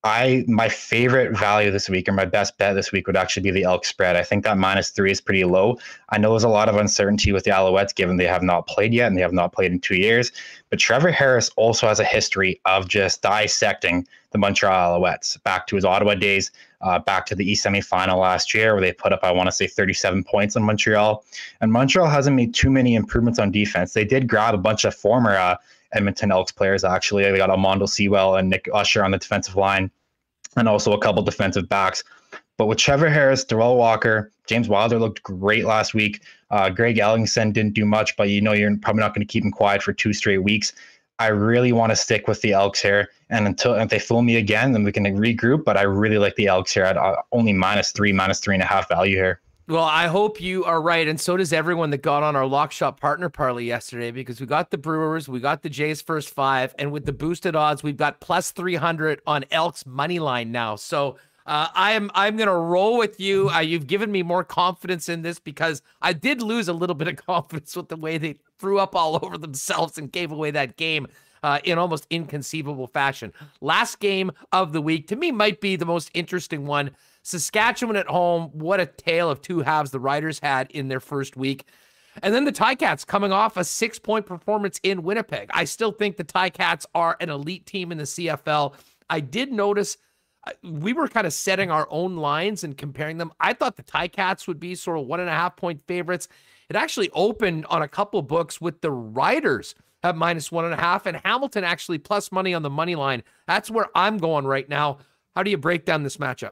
S13: I my favorite value this week, or my best bet this week, would actually be the Elk spread. I think that minus three is pretty low. I know there's a lot of uncertainty with the Alouettes, given they have not played yet and they have not played in two years. But Trevor Harris also has a history of just dissecting the Montreal Alouettes back to his Ottawa days uh, back to the East semifinal last year, where they put up, I want to say, 37 points on Montreal. And Montreal hasn't made too many improvements on defense. They did grab a bunch of former uh, Edmonton Elks players, actually. They got Almondo Sewell and Nick Usher on the defensive line, and also a couple defensive backs. But with Trevor Harris, Derel Walker, James Wilder looked great last week. Uh, Greg Ellingson didn't do much, but you know you're probably not going to keep him quiet for two straight weeks. I really want to stick with the Elks here. And until if they fool me again, then we can regroup. But I really like the Elks here at uh, only minus three, minus three and a half value here.
S2: Well, I hope you are right. And so does everyone that got on our lock shop partner parlay yesterday because we got the Brewers, we got the Jays first five, and with the boosted odds, we've got plus 300 on Elks money line now. So uh, I am I'm gonna roll with you. Uh, you've given me more confidence in this because I did lose a little bit of confidence with the way they threw up all over themselves and gave away that game uh, in almost inconceivable fashion. Last game of the week to me might be the most interesting one. Saskatchewan at home. What a tale of two halves the Riders had in their first week. And then the Ticats coming off a six point performance in Winnipeg. I still think the Ticats are an elite team in the CFL. I did notice we were kind of setting our own lines and comparing them. I thought the Ticats would be sort of one and a half point favorites. It actually opened on a couple books with the Riders at minus one and a half and Hamilton actually plus money on the money line. That's where I'm going right now. How do you break down this matchup?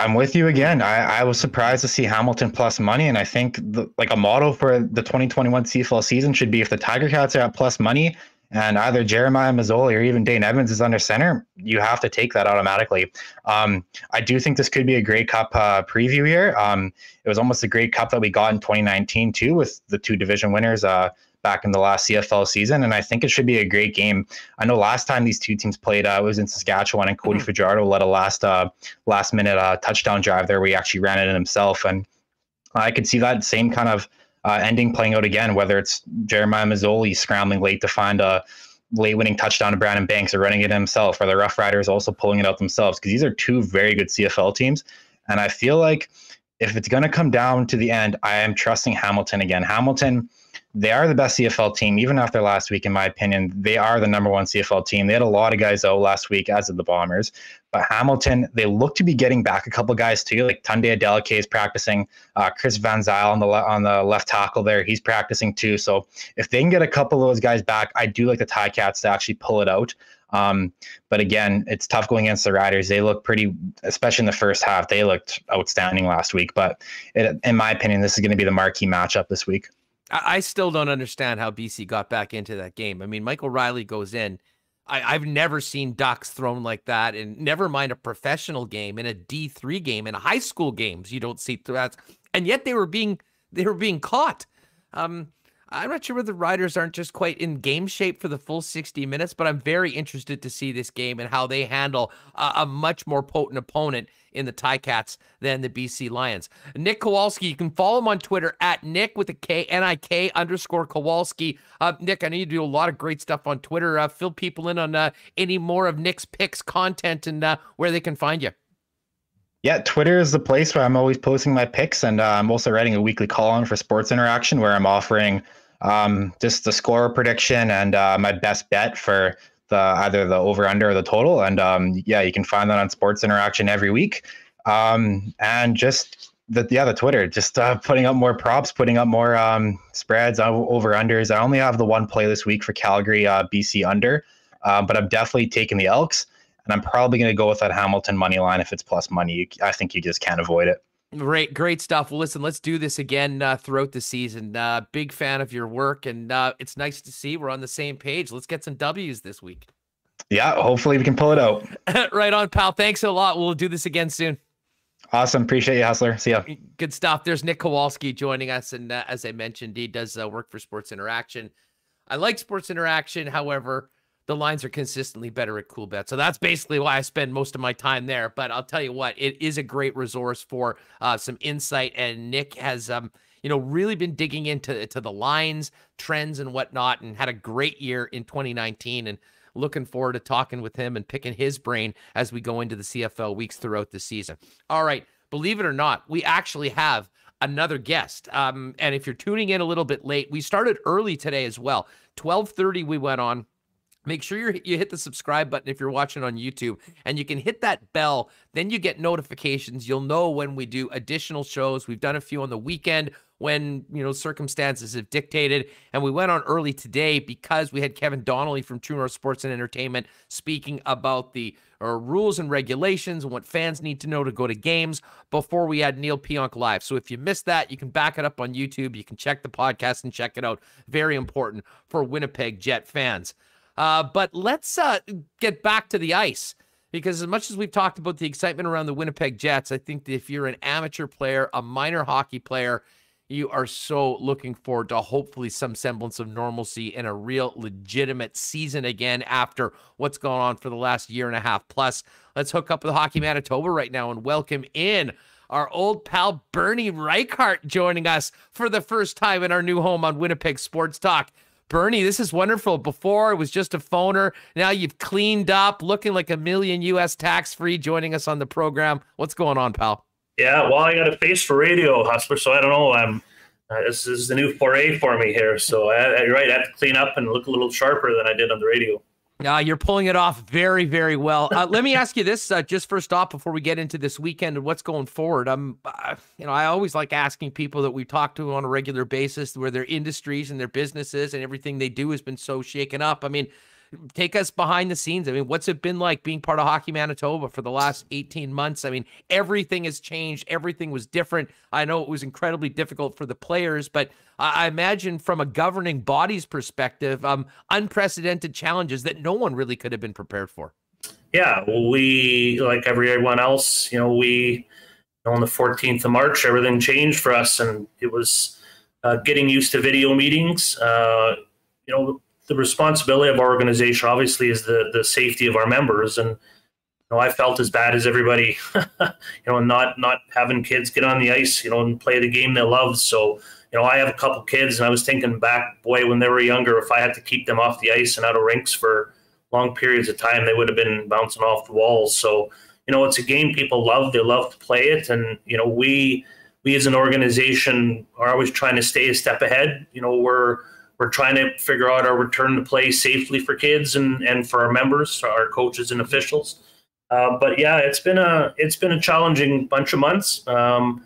S13: I'm with you again. I, I was surprised to see Hamilton plus money, and I think the, like a model for the 2021 CFL season should be if the Tiger Cats are at plus money, and either Jeremiah Masoli or even Dane Evans is under center, you have to take that automatically. Um, I do think this could be a Grey Cup uh, preview here. Um, it was almost a Great Cup that we got in 2019 too, with the two division winners uh, back in the last CFL season, and I think it should be a great game. I know last time these two teams played, uh, it was in Saskatchewan, and Cody mm-hmm. Fajardo led a last uh, last minute uh, touchdown drive there. Where he actually ran it in himself, and I could see that same kind of uh, ending playing out again, whether it's Jeremiah Masoli scrambling late to find a late winning touchdown to Brandon Banks or running it himself, or the Rough Riders also pulling it out themselves, because these are two very good CFL teams. And I feel like if it's going to come down to the end, I am trusting Hamilton again. Hamilton they are the best CFL team, even after last week, in my opinion. They are the number one CFL team. They had a lot of guys out last week, as of the Bombers. But Hamilton, they look to be getting back a couple guys too, like Tunde Adeleke is practicing. Uh, Chris Van Zyl on the le- on the left tackle there, he's practicing too. So if they can get a couple of those guys back, I do like the Ticats to actually pull it out. Um, but again, it's tough going against the Riders. They look pretty, especially in the first half. They looked outstanding last week. But it, in my opinion, this is going to be the marquee matchup this week.
S2: I, still don't understand how BC got back into that game. I mean, Michael Reilly goes in. I, have never seen ducks thrown like that, and never mind a professional game in a D three game in high school games. You don't see threats, and yet they were being they were being caught. Um, I'm not sure whether the Riders aren't just quite in game shape for the full 60 minutes, but I'm very interested to see this game and how they handle a, a much more potent opponent in the Ticats than the BC Lions. Nik Kowalski, you can follow him on Twitter at Nick with a K, N I K underscore Kowalski. Uh, Nik, I know you do a lot of great stuff on Twitter. Uh, fill people in on uh, any more of Nik's picks content and uh, where they can find you.
S13: Yeah, Twitter is the place where I'm always posting my picks, and uh, I'm also writing a weekly column for Sports Interaction where I'm offering um, just the score prediction and uh, my best bet for the either the over under or the total. And um, yeah, you can find that on Sports Interaction every week. Um, and just the yeah the Twitter just uh, putting up more props, putting up more um, spreads over unders. I only have the one play this week for Calgary uh, BC under, uh, but I'm definitely taking the Elks, and I'm probably going to go with that Hamilton money line if it's plus money. I think you just can't avoid it.
S2: Great, great stuff. Well, listen, let's do this again uh, throughout the season. Uh, big fan of your work, and uh, it's nice to see we're on the same page. Let's get some W's this week.
S13: Yeah, hopefully we can pull it out.
S2: right on, pal. Thanks a lot. We'll do this again soon.
S13: Awesome. Appreciate you, Hustler. See ya.
S2: Good stuff. There's Nik Kowalski joining us. And uh, as I mentioned, he does uh, work for Sports Interaction. I like Sports Interaction. However, the lines are consistently better at Coolbet. So that's basically why I spend most of my time there. But I'll tell you what, it is a great resource for uh, some insight. And Nik has, um, you know, really been digging into to the lines, trends, and whatnot, and had a great year in 2019. And looking forward to talking with him and picking his brain as we go into the CFL weeks throughout the season. All right, believe it or not, we actually have another guest. Um, and if you're tuning in a little bit late, we started early today as well. 12:30 we went on. Make sure you you hit the subscribe button if you're watching on YouTube and you can hit that bell. Then you get notifications. You'll know when we do additional shows. We've done a few on the weekend when you know circumstances have dictated. And we went on early today because we had Kevin Donnelly from True North Sports and Entertainment speaking about the uh, rules and regulations and what fans need to know to go to games before we had Neal Pionk live. So if you missed that, you can back it up on YouTube. You can check the podcast and check it out. Very important for Winnipeg Jet fans. Uh, but let's uh, get back to the ice because as much as we've talked about the excitement around the Winnipeg Jets, I think if you're an amateur player, a minor hockey player, you are so looking forward to hopefully some semblance of normalcy and a real legitimate season again after what's gone on for the last year and a half plus. Let's hook up with Hockey Manitoba right now and welcome in our old pal Bernie Reichardt joining us for the first time in our new home on Winnipeg Sports Talk. Bernie, this is wonderful. Before it was just a phoner. Now you've cleaned up, looking like a million US tax free, joining us on the program. What's going on, pal?
S14: Yeah, well, I got a face for radio, Hustler, so I don't know. I'm uh, this, this, is the new foray for me here. So I, you're right. I have to clean up and look a little sharper than I did on the radio.
S2: Uh, you're pulling it off very, very well. Uh, let me ask you this, uh, just first off, before we get into this weekend and what's going forward. Um, uh, you know, I always like asking people that we talk to on a regular basis where their industries and their businesses and everything they do has been so shaken up. I mean, take us behind the scenes. I mean, what's it been like being part of Hockey Manitoba for the last 18 months? I mean, everything has changed. Everything was different. I know it was incredibly difficult for the players, but I imagine from a governing body's perspective, um, unprecedented challenges that no one really could have been prepared for.
S14: Yeah, well, we like everyone else, you know, we on the 14th of March, everything changed for us, and it was uh, getting used to video meetings. Uh, you know, the responsibility of our organization obviously is the the safety of our members. And you know I felt as bad as everybody you know not not having kids get on the ice you know and play the game they love. So you know I have a couple kids and I was thinking back boy when they were younger if I had to keep them off the ice and out of rinks for long periods of time they would have been bouncing off the walls. So you know it's a game people love. They love to play it. And you know we we as an organization are always trying to stay a step ahead. You know we're we're trying to figure out our return to play safely for kids and, and for our members, our coaches and officials. Uh, but yeah, it's been a it's been a challenging bunch of months. Um,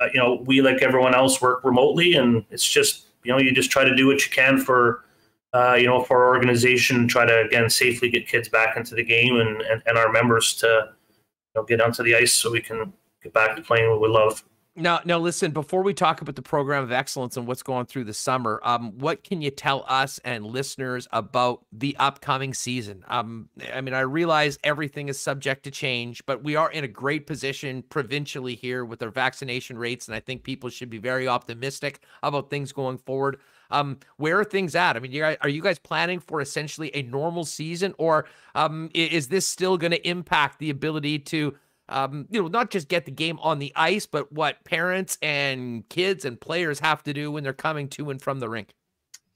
S14: uh, you know, we like everyone else work remotely, and it's just you know you just try to do what you can for uh, you know for our organization, try to again safely get kids back into the game and and, and our members to you know get onto the ice so we can get back to playing what we love.
S2: Now, now, listen. Before we talk about the program of excellence and what's going through the summer, um, what can you tell us and listeners about the upcoming season? Um, I mean, I realize everything is subject to change, but we are in a great position provincially here with our vaccination rates, and I think people should be very optimistic about things going forward. Um, where are things at? I mean, you are you guys planning for essentially a normal season, or um, is this still going to impact the ability to um, you know, not just get the game on the ice, but what parents and kids and players have to do when they're coming to and from the rink.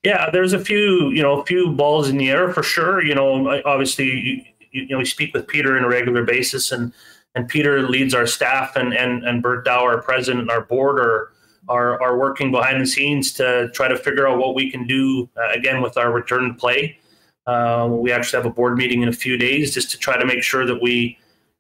S14: Yeah, there's a few, you know, a few balls in the air for sure. You know, obviously, you, you know, we speak with Peter on a regular basis, and and Peter leads our staff, and and and Bert Dow, our president, and our board are are are working behind the scenes to try to figure out what we can do uh, again with our return to play. Uh, we actually have a board meeting in a few days just to try to make sure that we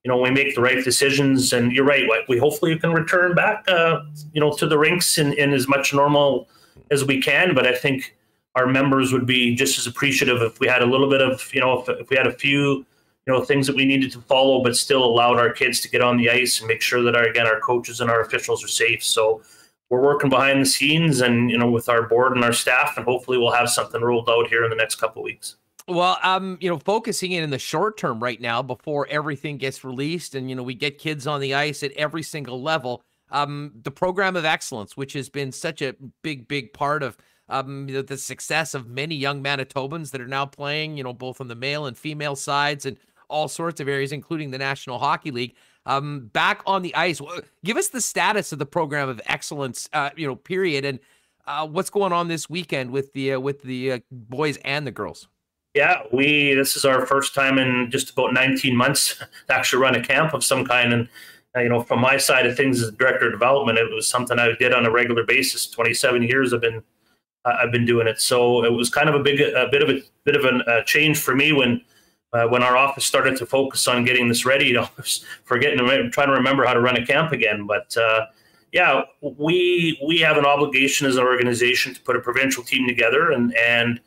S14: you know, we make the right decisions. And you're right, we hopefully can return back, uh, you know, to the rinks in, in as much normal as we can. But I think our members would be just as appreciative if we had a little bit of, you know, if, if we had a few, you know, things that we needed to follow, but still allowed our kids to get on the ice and make sure that our, again, our coaches and our officials are safe. So we're working behind the scenes and, you know, with our board and our staff, and hopefully we'll have something rolled out here in the next couple weeks.
S2: Well, um, you know, focusing in in the short term right now before everything gets released and you know we get kids on the ice at every single level. Um, the program of excellence, which has been such a big, big part of um, the success of many young Manitobans that are now playing, you know, both on the male and female sides and all sorts of areas, including the National Hockey League. Um, back on the ice, give us the status of the program of excellence, uh, you know, period, and uh, what's going on this weekend with the uh, with the uh, boys and the girls.
S14: Yeah, we this is our first time in just about 19 months to actually run a camp of some kind, and uh, you know, from my side of things as director of development, it was something I did on a regular basis. 27 years I've been uh, I've been doing it, so it was kind of a big a bit of a bit of a, a change for me when. Uh, when our office started to focus on getting this ready, you know, forgetting to trying to remember how to run a camp again. But uh, yeah, we we have an obligation as an organization to put a provincial team together, and and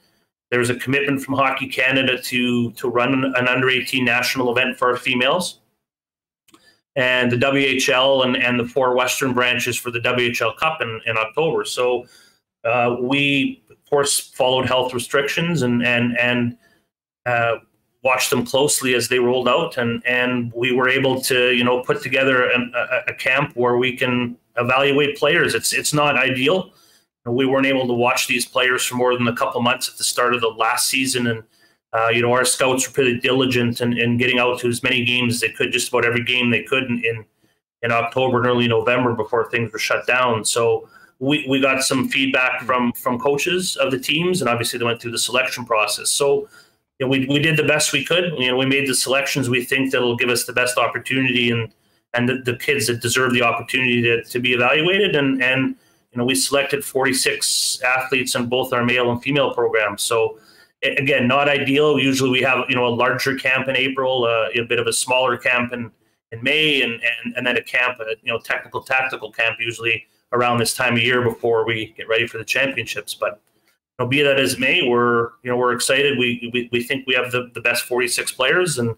S14: there's a commitment from Hockey Canada to to run an under 18 national event for our females. And the WHL and, and the four Western branches for the WHL Cup in, in October. So uh, we, of course, followed health restrictions and and and uh, watched them closely as they rolled out, and and we were able to you know put together an, a, a camp where we can evaluate players. It's it's not ideal we weren't able to watch these players for more than a couple months at the start of the last season, and uh, you know our scouts were pretty diligent in, in getting out to as many games as they could, just about every game they could in in, in October and early November before things were shut down. So we, we got some feedback from from coaches of the teams, and obviously they went through the selection process. So you know, we we did the best we could. You know, we made the selections we think that'll give us the best opportunity and and the, the kids that deserve the opportunity to, to be evaluated and and you know, we selected 46 athletes in both our male and female programs. So again, not ideal. Usually we have, you know, a larger camp in April, uh, a bit of a smaller camp in, in May, and, and, and then a camp, a, you know, technical tactical camp usually around this time of year before we get ready for the championships. But you know, be that as may, we're, you know, we're excited. We, we, we think we have the, the best 46 players and, you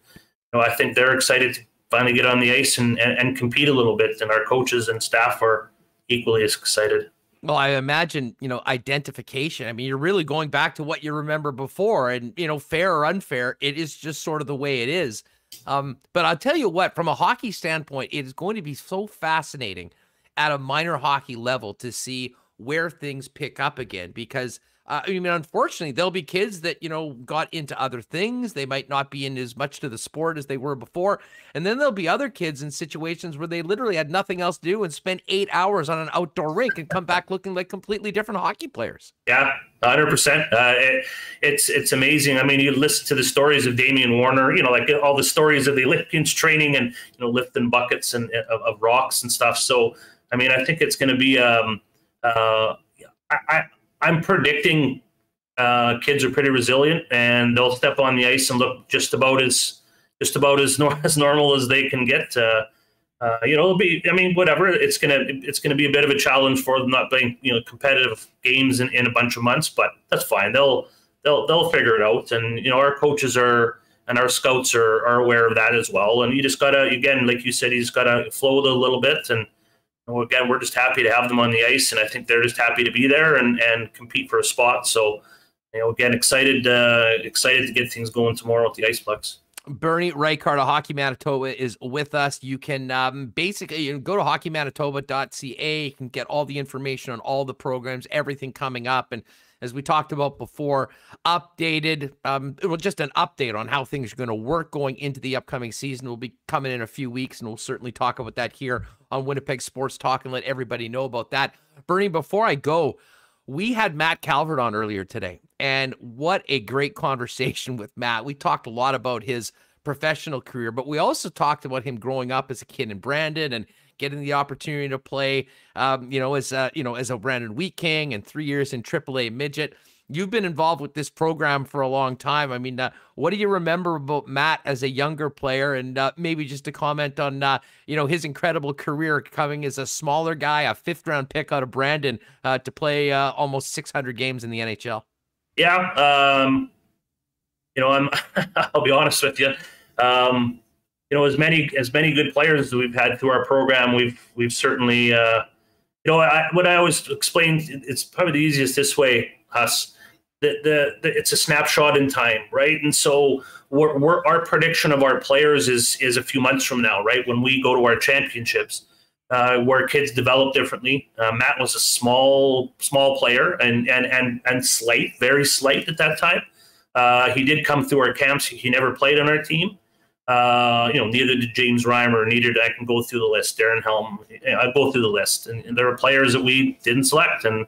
S14: know, I think they're excited to finally get on the ice and, and, and compete a little bit. And our coaches and staff are, equally as excited.
S2: Well, I imagine, you know, identification. I mean, you're really going back to what you remember before and, you know, fair or unfair, it is just sort of the way it is. Um, but I'll tell you what, from a hockey standpoint, it is going to be so fascinating at a minor hockey level to see where things pick up again because – uh, I mean, unfortunately, there'll be kids that, you know, got into other things. They might not be in as much to the sport as they were before. And then there'll be other kids in situations where they literally had nothing else to do and spent eight hours on an outdoor rink and come back looking like completely different hockey players.
S14: Yeah, 100%. Uh, it, it's it's amazing. I mean, you listen to the stories of Damian Warner, you know, like all the stories of the Olympians training and, you know, lifting buckets and of, of rocks and stuff. So, I mean, I think it's going to be, um, uh, I, I I'm predicting uh, kids are pretty resilient and they'll step on the ice and look just about as just about as, nor- as normal as they can get. Uh, uh, you know, it'll be. I mean, whatever. It's gonna it's gonna be a bit of a challenge for them not playing you know competitive games in, in a bunch of months, but that's fine. They'll they'll they'll figure it out. And you know, our coaches are and our scouts are are aware of that as well. And you just gotta again, like you said, you just gotta flow it a little bit and again, we're just happy to have them on the ice, and I think they're just happy to be there and, and compete for a spot. So, you know, again, excited uh, excited to get things going tomorrow at the Iceplex.
S2: Bernie Reichardt of Hockey Manitoba is with us. You can um, basically you can go to hockeymanitoba.ca. You can get all the information on all the programs, everything coming up, and as we talked about before, updated, um, well, just an update on how things are going to work going into the upcoming season. will be coming in a few weeks, and we'll certainly talk about that here on Winnipeg Sports Talk and let everybody know about that. Bernie, before I go, we had Matt Calvert on earlier today, and what a great conversation with Matt. We talked a lot about his professional career, but we also talked about him growing up as a kid in Brandon and getting the opportunity to play, um, you know, as a, you know, as a Brandon Wheat King and three years in AAA midget. you've been involved with this program for a long time. I mean, uh, what do you remember about Matt as a younger player, and uh, maybe just to comment on uh, you know his incredible career coming as a smaller guy, a fifth round pick out of Brandon uh, to play uh, almost 600 games in the NHL.
S14: Yeah, um, you know, I'm. I'll be honest with you. Um, you know, as many as many good players as we've had through our program, we've we've certainly. Uh, you know, I, what I always explain, it's probably the easiest this way, Huss the, the, the, it's a snapshot in time, right? And so we're, we're, our prediction of our players is is a few months from now, right? When we go to our championships, uh, where kids develop differently. Uh, Matt was a small small player and and and and slight, very slight at that time. Uh, he did come through our camps. He never played on our team. Uh, you know, neither did James Reimer, neither did I can go through the list. Darren Helm, I go through the list, and, and there are players that we didn't select, and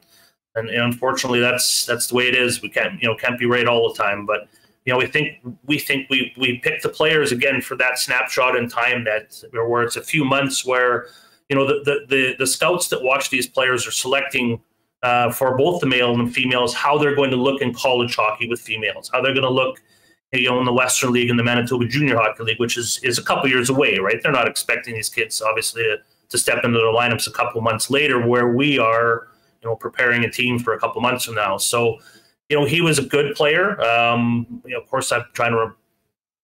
S14: and, and unfortunately, that's that's the way it is. We can't you know can't be right all the time, but you know we think we think we we pick the players again for that snapshot in time that where it's a few months where you know the the the, the scouts that watch these players are selecting uh, for both the male and the females how they're going to look in college hockey with females, how they're going to look you know in the Western League and the Manitoba Junior Hockey League, which is is a couple years away, right? They're not expecting these kids obviously to, to step into the lineups a couple months later, where we are you know, preparing a team for a couple months from now. So, you know, he was a good player. Um, you know, of course, I'm trying to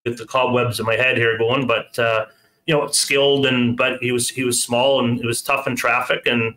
S14: get the cobwebs in my head here going, but uh, you know, skilled and but he was he was small and it was tough in traffic, and you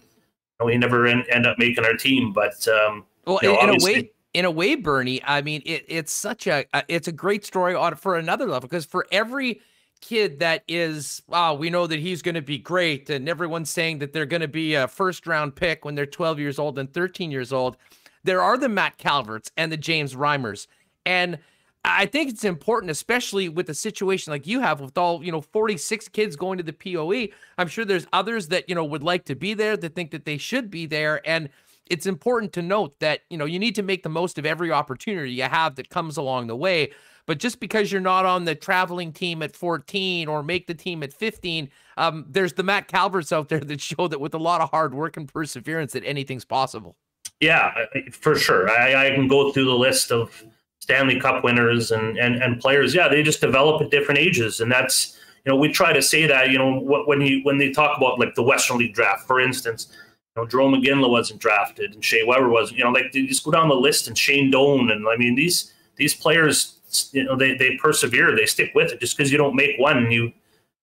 S14: know, he never end, end up making our team. But um,
S2: well,
S14: you know,
S2: in a way, in a way, Bernie, I mean, it, it's such a uh, it's a great story on for another level because for every kid that is, wow, we know that he's going to be great. And everyone's saying that they're going to be a first round pick when they're 12 years old and 13 years old. There are the Matt Calverts and the James Reimers. And I think it's important, especially with a situation like you have with all, you know, 46 kids going to the POE. I'm sure there's others that, you know, would like to be there, that think that they should be there. And it's important to note that, you know, you need to make the most of every opportunity you have that comes along the way. But just because you're not on the traveling team at 14 or make the team at 15, um, there's the Matt Calverts out there that show that with a lot of hard work and perseverance that anything's possible.
S14: Yeah, for sure. I, I can go through the list of Stanley Cup winners and, and and players. Yeah, they just develop at different ages, and that's you know we try to say that you know when you when they talk about like the Western League draft, for instance. Know, Jarome Iginla wasn't drafted, and Shea Weber wasn't. You know, like you just go down the list, and Shane Doan, and I mean these these players you know they, they persevere they stick with it. Just because you don't make one you you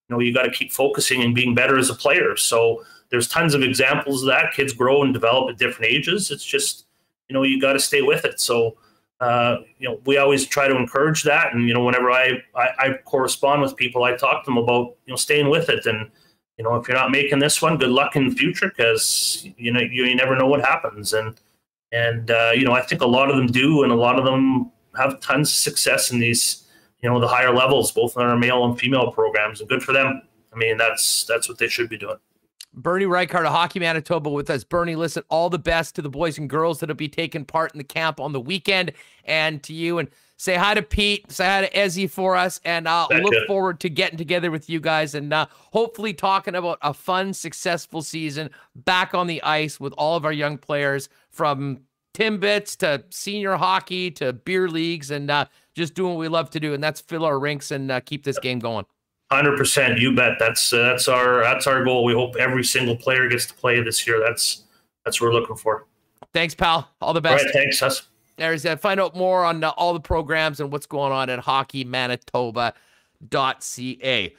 S14: know you got to keep focusing and being better as a player. So there's tons of examples of that. Kids grow and develop at different ages. It's just you know you got to stay with it. So uh, you know we always try to encourage that. And you know whenever I, I, I correspond with people i talk to them about you know staying with it and you know if you're not making this one good luck in the future because you know you, you never know what happens and and uh, you know i think a lot of them do and a lot of them have tons of success in these, you know, the higher levels, both in our male and female programs, and good for them. I mean, that's that's what they should be doing.
S2: Bernie Reichardt of Hockey Manitoba with us. Bernie, listen, all the best to the boys and girls that'll be taking part in the camp on the weekend, and to you. And say hi to Pete, say hi to Ezzy for us, and uh, look forward to getting together with you guys and uh, hopefully talking about a fun, successful season back on the ice with all of our young players from Timbits to senior hockey to beer leagues and uh, just doing what we love to do, and that's fill our rinks and uh, keep this game going.
S14: Hundred percent, you bet. That's uh, that's our that's our goal. We hope every single player gets to play this year. That's that's what we're looking for.
S2: Thanks, pal. All the best.
S14: All right, thanks, us.
S2: There's that. Find out more on uh, all the programs and what's going on at hockeymanitoba.ca.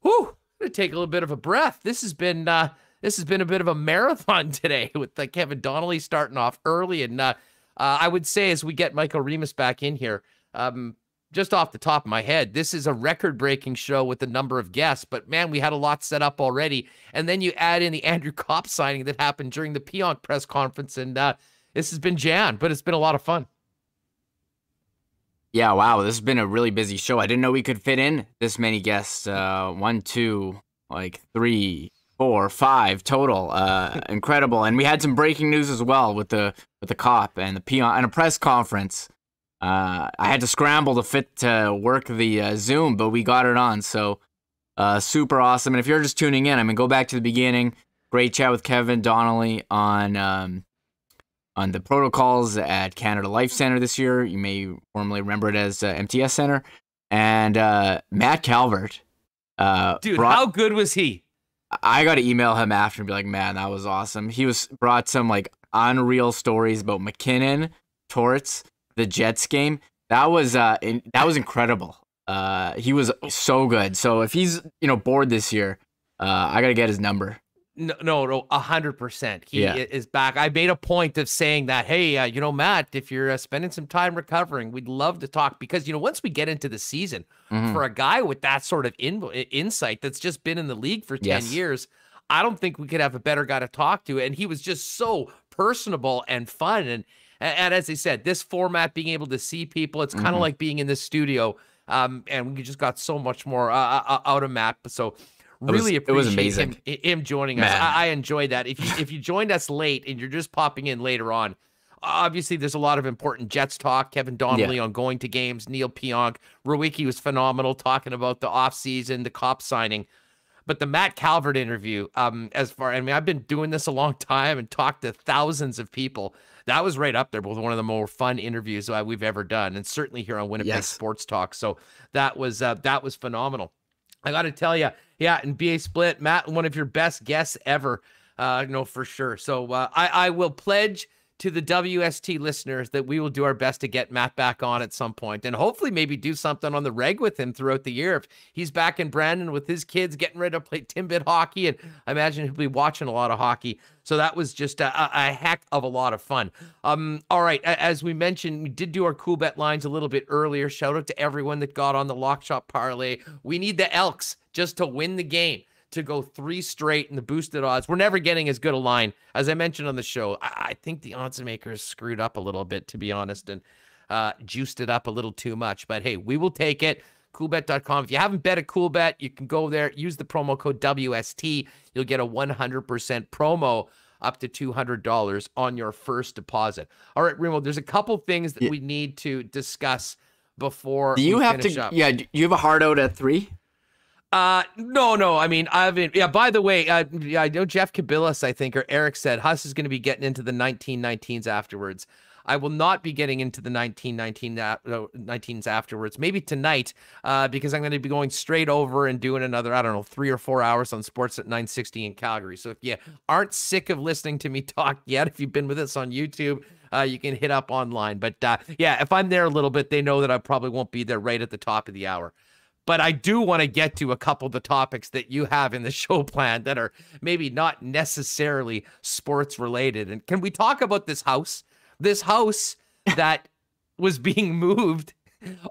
S2: Whew, gonna take a little bit of a breath. This has been uh, this has been a bit of a marathon today with uh, Kevin Donnelly starting off early. And uh, uh, I would say, as we get Michael Remis back in here, um, just off the top of my head, this is a record breaking show with the number of guests. But man, we had a lot set up already. And then you add in the Andrew Copp signing that happened during the Pionk press conference. And uh, this has been Jan, but it's been a lot of fun.
S3: Yeah, wow. This has been a really busy show. I didn't know we could fit in this many guests. Uh, one, two, like three, four, five total. Uh, incredible. And we had some breaking news as well with the with the Copp and the peon and a press conference. Uh, I had to scramble to fit to work the uh, Zoom, but we got it on. So uh, super awesome. And if you're just tuning in, I mean, go back to the beginning. Great chat with Kevin Donnelly on um, on the protocols at Canada Life Center this year. You may formerly remember it as uh, MTS Center. And uh, Matt Calvert, uh,
S2: Dude,
S3: brought-
S2: how good was he?
S3: I got to email him after and be like, man, that was awesome. He was brought some like unreal stories about MacKinnon, Torts, the Jets game. That was uh, in, that was incredible. Uh, he was so good. So if he's you know bored this year, uh, I got to get his number.
S2: No, no, no, a hundred percent. He
S3: Yeah.
S2: is back. I made a point of saying that, hey, uh, you know, Matt, if you're uh, spending some time recovering, we'd love to talk because you know, once we get into the season,
S3: Mhm.
S2: for a guy with that sort of in- insight that's just been in the league for ten
S3: Yes.
S2: years, I don't think we could have a better guy to talk to. And he was just so personable and fun. And and, as I said, this format, being able to see people, it's kind of
S3: Mhm.
S2: like being in the studio. Um, and we just got so much more uh, uh, out of Matt. So
S3: It was-
S2: really
S3: it was
S2: appreciate
S3: amazing.
S2: him him joining us. I, I enjoyed that. If you if you joined us late and you're just popping in later on, obviously there's a lot of important Jets talk. Kevin Donnelly on going to games. Neal Pionk, Rewucki was phenomenal talking about the offseason, the Copp signing. But the Matt Calvert interview, um, as far I mean, I've been doing this a long time and talked to thousands of people. That was right up there with one of the more fun interviews we've ever done, and certainly here on Winnipeg
S3: Yes.
S2: Sports Talk. So that was uh, that was phenomenal. I got to tell you, yeah, and BA Split, Matt, one of your best guests ever. Uh, no, for sure. So uh, I, I will pledge to the WST listeners that we will do our best to get Matt back on at some point and hopefully maybe do something on the reg with him throughout the year. If he's back in Brandon with his kids getting ready to play Timbit hockey, and I imagine he'll be watching a lot of hockey. So that was just a, a, heck of a lot of fun. Um, all right, as we mentioned, we did do our Coolbet lines a little bit earlier. Shout out to everyone that got on the lock shop parlay. We need the Elks just to win the game to go three straight in the boosted odds. We're never getting as good a line as I mentioned on the show. I, I think the odds makers screwed up a little bit, to be honest, and uh, juiced it up a little too much. But hey, we will take it. Coolbet.com. If you haven't bet a Coolbet, you can go there, use the promo code WST. You'll get a 100% promo up to $200 on your first deposit. All right, Remo, there's a couple things that we need to discuss before
S3: Do you
S2: we
S3: have to?
S2: up.
S3: Yeah, you have a hard out at three?
S2: Uh, no, no. I mean, I've been, yeah, by the way, uh, yeah, I know Jeff Kabilas, I think, or Eric said Huss is going to be getting into the 1919s afterwards. I will not be getting into the 1919 uh, 19s afterwards. Maybe tonight, uh, because I'm going to be going straight over and doing another, I don't know, three or four hours on Sportsnet 960 in Calgary. So if you aren't sick of listening to me talk yet, if you've been with us on YouTube, uh, you can hit up online. But uh, yeah, if I'm there a little bit, they know that I probably won't be there right at the top of the hour but I do want to get to a couple of the topics that you have in the show plan that are maybe not necessarily sports related. And can we talk about this house? This house that was being moved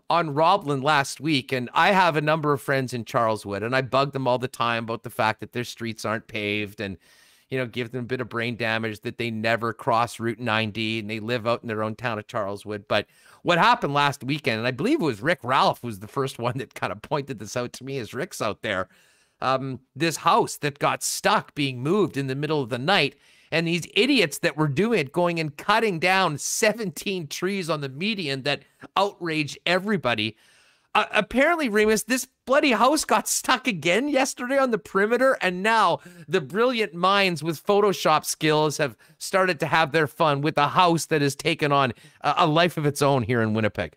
S2: on Roblin last week. And I have a number of friends in Charleswood, and I bug them all the time about the fact that their streets aren't paved and you know, give them a bit of brain damage that they never cross Route 90 and they live out in their own town of Charleswood. But what happened last weekend, and I believe it was Rick Ralph was the first one that kind of pointed this out to me as Rick's out there. Um, this house that got stuck being moved in the middle of the night, and these idiots that were doing it going and cutting down 17 trees on the median that outraged everybody. Uh, apparently, Remis, this bloody house got stuck again yesterday on the perimeter, and now the brilliant minds with Photoshop skills have started to have their fun with a house that has taken on a, a life of its own here in Winnipeg.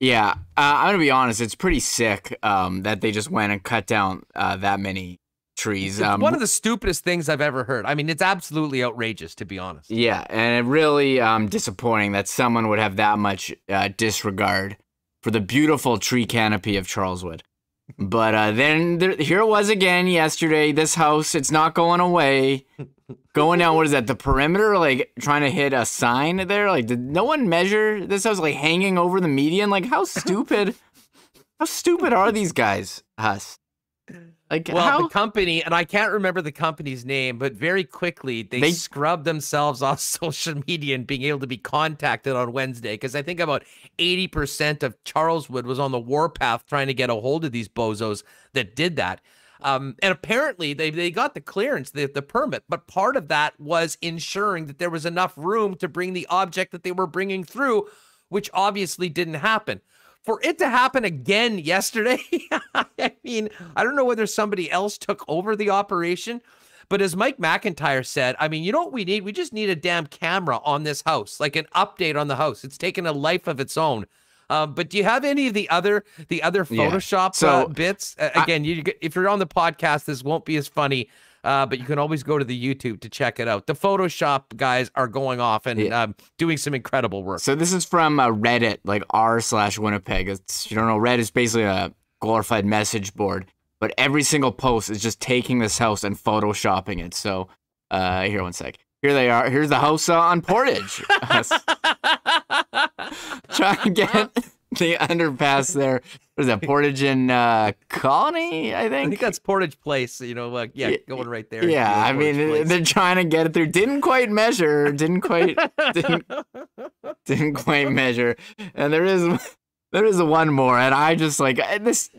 S3: Yeah, uh, I'm gonna be honest. It's pretty sick um, that they just went and cut down uh, that many trees.
S2: It's
S3: Um,
S2: one of the stupidest things I've ever heard. I mean, it's absolutely outrageous, to be honest.
S3: Yeah, and it really um, disappointing that someone would have that much uh, disregard for the beautiful tree canopy of Charleswood. But uh, then there, here it was again yesterday. This house, it's not going away. Going down, what is that? The perimeter, like trying to hit a sign there. Like, did no one measure this house? Like hanging over the median. Like, how stupid? how stupid are these guys? Us. Like,
S2: Well,
S3: how?
S2: the company, and I can't remember the company's name, but very quickly they,
S3: They-
S2: scrubbed themselves off social media and being able to be contacted on Wednesday because I think about 80% of Charleswood was on the warpath trying to get a hold of these bozos that did that. Um, and apparently they, they got the clearance, the, the permit, but part of that was ensuring that there was enough room to bring the object that they were bringing through, which obviously didn't happen. For it to happen again yesterday, I mean, I don't know whether somebody else took over the operation, But as Mike McIntyre said, I mean, you know what we need? We just need a damn camera on this house, like an update on the house. It's taken a life of its own. Um, but do you have any of the other the other
S3: Yeah.
S2: Photoshop
S3: So,
S2: uh, bits? Uh, again, you if you're on the podcast, this won't be as funny. Uh, but you can always go to the YouTube to check it out. The Photoshop guys are going off and um, doing some incredible work.
S3: So this is from uh, Reddit, like r slash Winnipeg. It's you don't know, Reddit is basically a glorified message board, but every single post is just taking this house and photoshopping it. So uh, here one sec. Here they are. Here's the house uh, on Portage. Try to get the underpass there. What is that? Portage and uh, Colony, I think.
S2: I think that's Portage Place. You know, like yeah, going right there.
S3: Yeah, I mean
S2: Place.
S3: they're trying to get it through. Didn't quite measure. Didn't quite. didn't, didn't quite measure. And there is there is one more, and I just like this.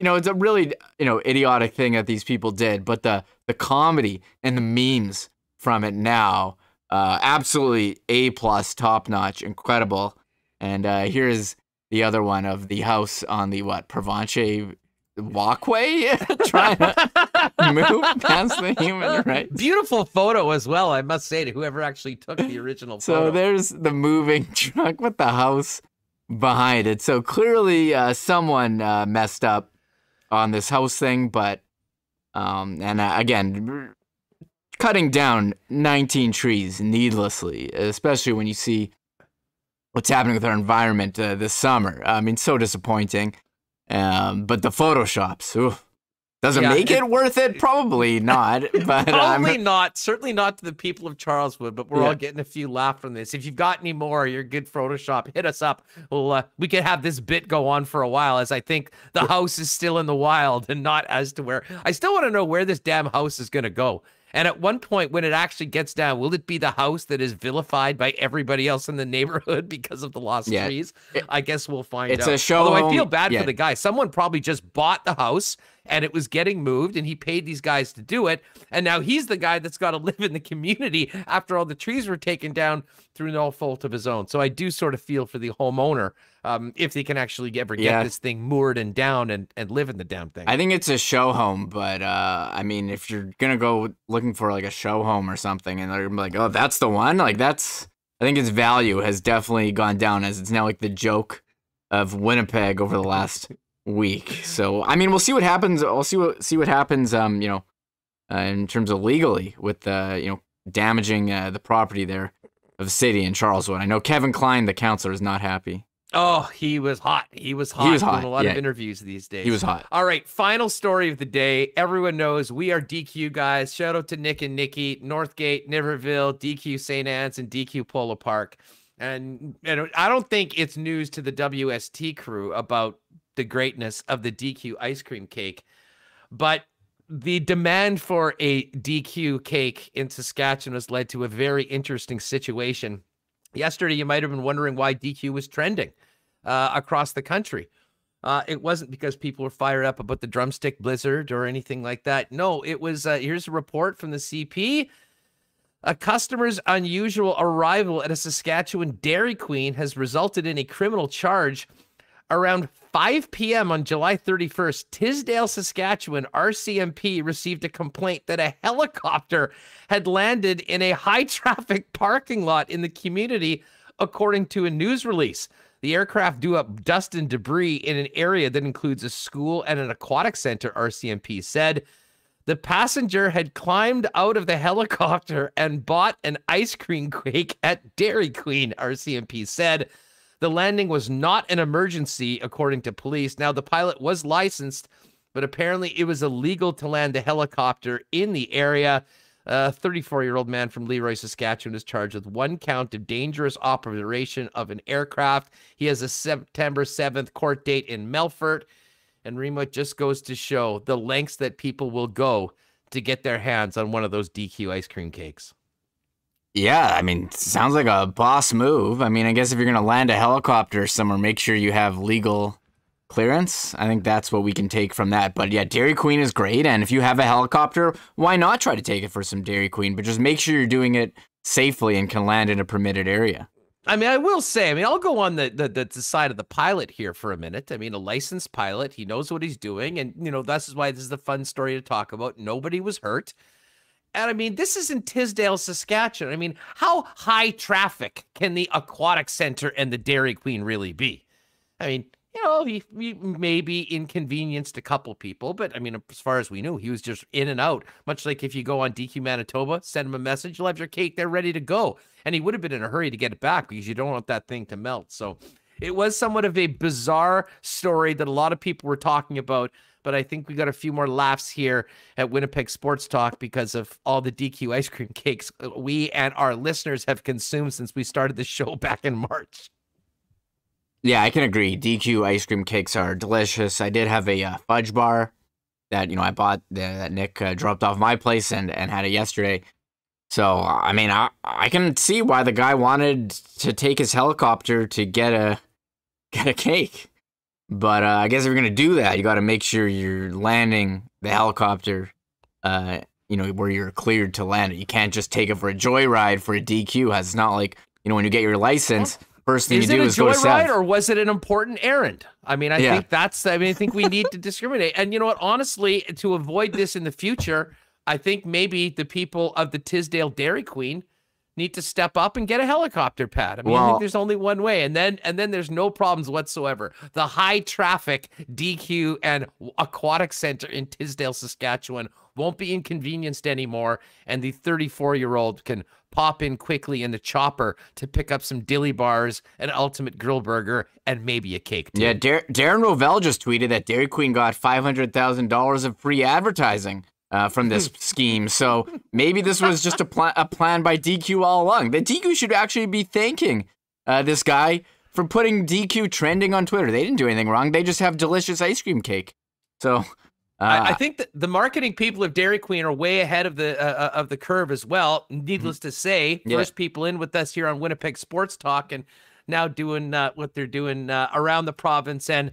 S3: You know, it's a really you know idiotic thing that these people did, but the the comedy and the memes from it now, uh, absolutely a plus, top notch, incredible. And uh, here's the other one of the house on the what Provencher walkway, trying to move past the human right.
S2: Beautiful photo as well, I must say, to whoever actually took the original
S3: So there's the moving truck with the house behind it. So clearly, uh, someone uh, messed up on this house thing, but um, and uh, again, cutting down 19 trees needlessly, especially when you see what's happening with our environment uh, this summer. I mean, so disappointing. Um, but the photoshops, ooh, does it
S2: Yeah,
S3: make
S2: it-
S3: it, worth it? Probably not. But um,
S2: Probably not. Certainly not to the people of Charleswood, but we're all getting a few laugh from this. If you've got any more, you're good Photoshop, hit us up. Well, uh, we could have this bit go on for a while, as I think the house is still in the wild and not as to where. I still want to know where this damn house is going to go. And at one point, when it actually gets down, will it be the house that is vilified by everybody else in the neighborhood because of the lost
S3: Yeah.
S2: trees? I guess we'll find
S3: It's
S2: out.
S3: a show
S2: Although I feel bad
S3: yeah.
S2: for the guy. Someone probably just bought the house and it was getting moved and he paid these guys to do it. And now he's the guy that's got to live in the community after all the trees were taken down through no fault of his own. So I do sort of feel for the homeowner um, if they can actually ever get
S3: Yeah.
S2: this thing moored and down and, and live in the damn thing.
S3: I think it's a show home, but uh, I mean, if you're gonna go looking for like a show home or something, and they're like, "Oh, that's the one," like that's, I think its value has definitely gone down as it's now like the joke of Winnipeg over the last week. So I mean, we'll see what happens. I'll see what see what happens. Um, you know, uh, in terms of legally with uh, you know, damaging uh, the property there of the city in Charleswood. I know Kevin Klein, the counselor, is not happy.
S2: Oh, he was hot. He was hot.
S3: He was
S2: doing
S3: hot,
S2: a lot of interviews these days.
S3: He was hot.
S2: All right, final story of the day. Everyone knows we are DQ guys. Shout out to Nick and Nikki, Northgate, Niverville, DQ St. Anne's, and DQ Polo Park. And, and I don't think it's news to the WST crew about the greatness of the DQ ice cream cake, but the demand for a DQ cake in Saskatchewan has led to a very interesting situation. Yesterday, you might have been wondering why DQ was trending uh, across the country. Uh, it wasn't because people were fired up about the drumstick blizzard or anything like that. No, it was. Uh, here's a report from the CP. A customer's unusual arrival at a Saskatchewan Dairy Queen has resulted in a criminal charge. Around 5 p.m. on July 31st, Tisdale, Saskatchewan, RCMP received a complaint that a helicopter had landed in a high traffic parking lot in the community, according to a news release. The aircraft drew up dust and debris in an area that includes a school and an aquatic center, RCMP said. The passenger had climbed out of the helicopter and bought an ice cream cake at Dairy Queen, RCMP said. The landing was not an emergency, according to police. Now, the pilot was licensed, but apparently it was illegal to land the helicopter in the area. A 34 year old man from Leroy, Saskatchewan is charged with one count of dangerous operation of an aircraft. He has a September 7th court date in Melfort. And Remo just goes to show the lengths that people will go to get their hands on one of those DQ ice cream cakes.
S3: Yeah, I mean, sounds like a boss move. I mean, I guess if you're going to land a helicopter somewhere, make sure you have legal clearance. I think that's what we can take from that. But yeah, Dairy Queen is great. And if you have a helicopter, why not try to take it for some Dairy Queen? But just make sure you're doing it safely and can land in a permitted area.
S2: I mean, I will say, I mean, I'll go on the, the the side of the pilot here for a minute. I mean, a licensed pilot, he knows what he's doing, and you know, this is why this is the fun story to talk about. Nobody was hurt. And I mean, this is in Tisdale, Saskatchewan. I mean, how high traffic can the Aquatic Center and the Dairy Queen really be? I mean, you know, he, he maybe inconvenienced a couple people, but I mean, as far as we knew, he was just in and out. Much like if you go on DQ Manitoba, send him a message, you'll have your cake there ready to go. And he would have been in a hurry to get it back because you don't want that thing to melt. So it was somewhat of a bizarre story that a lot of people were talking about. But I think we got a few more laughs here at Winnipeg Sports Talk because of all the DQ ice cream cakes we and our listeners have consumed since we started the show back in March.
S3: Yeah, I can agree. DQ ice cream cakes are delicious. I did have a uh, fudge bar that you know I bought that Nick uh, dropped off my place and and had it yesterday. So I mean, I I can see why the guy wanted to take his helicopter to get a get a cake. But uh, I guess if you're gonna do that, you got to make sure you're landing the helicopter, uh, you know, where you're cleared to land it. You can't just take it for a joyride for a DQ. It's not like you know when you get your license First thing
S2: is
S3: you do is go to
S2: joyride or was it an important errand? I mean, I
S3: Yeah.
S2: think that's. I mean, I think we need to discriminate. And you know what? Honestly, to avoid this in the future, I think maybe the people of the Tisdale Dairy Queen need to step up and get a helicopter pad. I mean, I
S3: Well-
S2: think there's only one way, and then and then there's no problems whatsoever. The high traffic DQ and aquatic center in Tisdale, Saskatchewan, won't be inconvenienced anymore, and the 34 year old can pop in quickly in the chopper to pick up some dilly bars, an ultimate grill burger, and maybe a cake. Too.
S3: Yeah, Dar- Darren Rovell just tweeted that Dairy Queen got five hundred thousand dollars of free advertising uh, from this scheme. So maybe this was just a plan a plan by DQ all along. The DQ should actually be thanking uh, this guy for putting DQ trending on Twitter. They didn't do anything wrong. They just have delicious ice cream cake. So. Uh,
S2: I, think that the marketing people of Dairy Queen are way ahead of the uh, uh, of the curve as well. Needless to say,
S3: Yeah.
S2: first people in with us here on Winnipeg Sports Talk, and now doing uh, what they're doing uh, around the province, and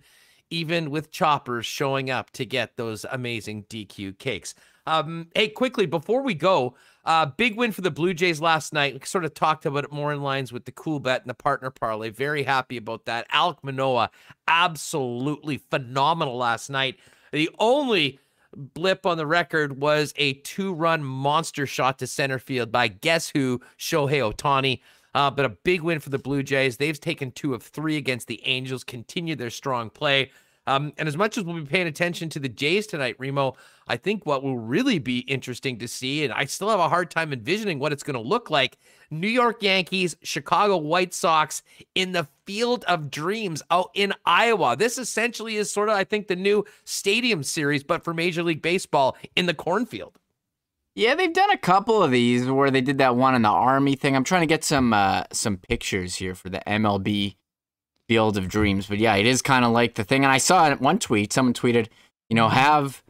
S2: even with choppers showing up to get those amazing DQ cakes. Um, hey, quickly before we go, uh, big win for the Blue Jays last night. We sort of talked about it more in lines with the Coolbet and the partner parlay. Very happy about that. Alek Manoah, absolutely phenomenal last night. The only blip on the record was a two-run monster shot to center field by guess who, Shohei Ohtani. Uh, but a big win for the Blue Jays. They've taken two of three against the Angels, continue their strong play. Um, and as much as we'll be paying attention to the Jays tonight, Remo, I think what will really be interesting to see, and I still have a hard time envisioning what it's going to look like New York Yankees, Chicago White Sox in the field of dreams out in Iowa. This essentially is sort of, I think, the new stadium series, but for Major League Baseball in the cornfield.
S3: Yeah, they've done a couple of these where they did that one in the army thing. I'm trying to get some uh, some pictures here for the MLB Field of Dreams, but yeah, it is kind of like the thing. And I saw one tweet, someone tweeted, you know, have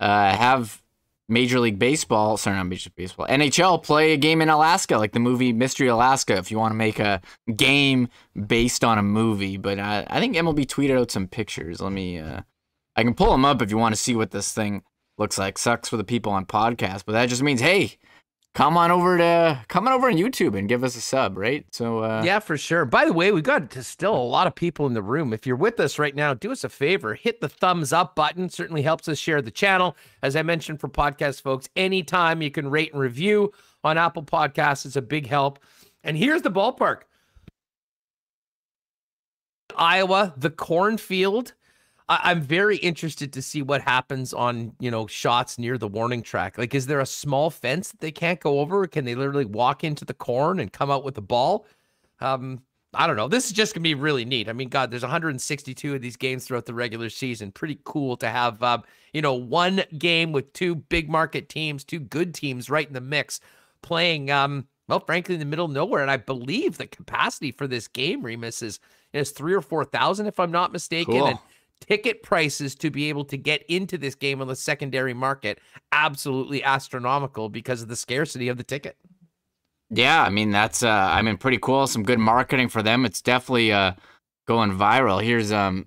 S3: uh, have Major League Baseball, sorry, not Major League Baseball, NHL play a game in Alaska, like the movie Mystery Alaska, if you want to make a game based on a movie. But I, I think MLB tweeted out some pictures. Let me, uh, I can pull them up if you want to see what this thing looks like. Sucks for the people on podcast, but that just means, hey, come on over to come on over on YouTube and give us a sub, right? So uh,
S2: yeah, for sure. By the way, we've got still a lot of people in the room. If you're with us right now, do us a favor, hit the thumbs up button. Certainly helps us share the channel. As I mentioned for podcast folks, anytime you can rate and review on Apple Podcasts, it's a big help. And here's the ballpark. Iowa, the cornfield. I- I'm very interested to see what happens on you know shots near the warning track. Like, is there a small fence that they can't go over? Or can they literally walk into the corn and come out with the ball? Um, I don't know. This is just gonna be really neat. I mean, God, there's 162 of these games throughout the regular season. Pretty cool to have, um, you know, one game with two big market teams, two good teams right in the mix, playing. Um, well, frankly, in the middle of nowhere. And I believe the capacity for this game, Remis, is is three or four thousand, if I'm not mistaken.
S3: Cool.
S2: And ticket prices to be able to get into this game on the secondary market absolutely astronomical because of the scarcity of the ticket.
S3: Yeah, I mean that's uh I mean pretty cool. Some good marketing for them. It's definitely uh going viral. Here's um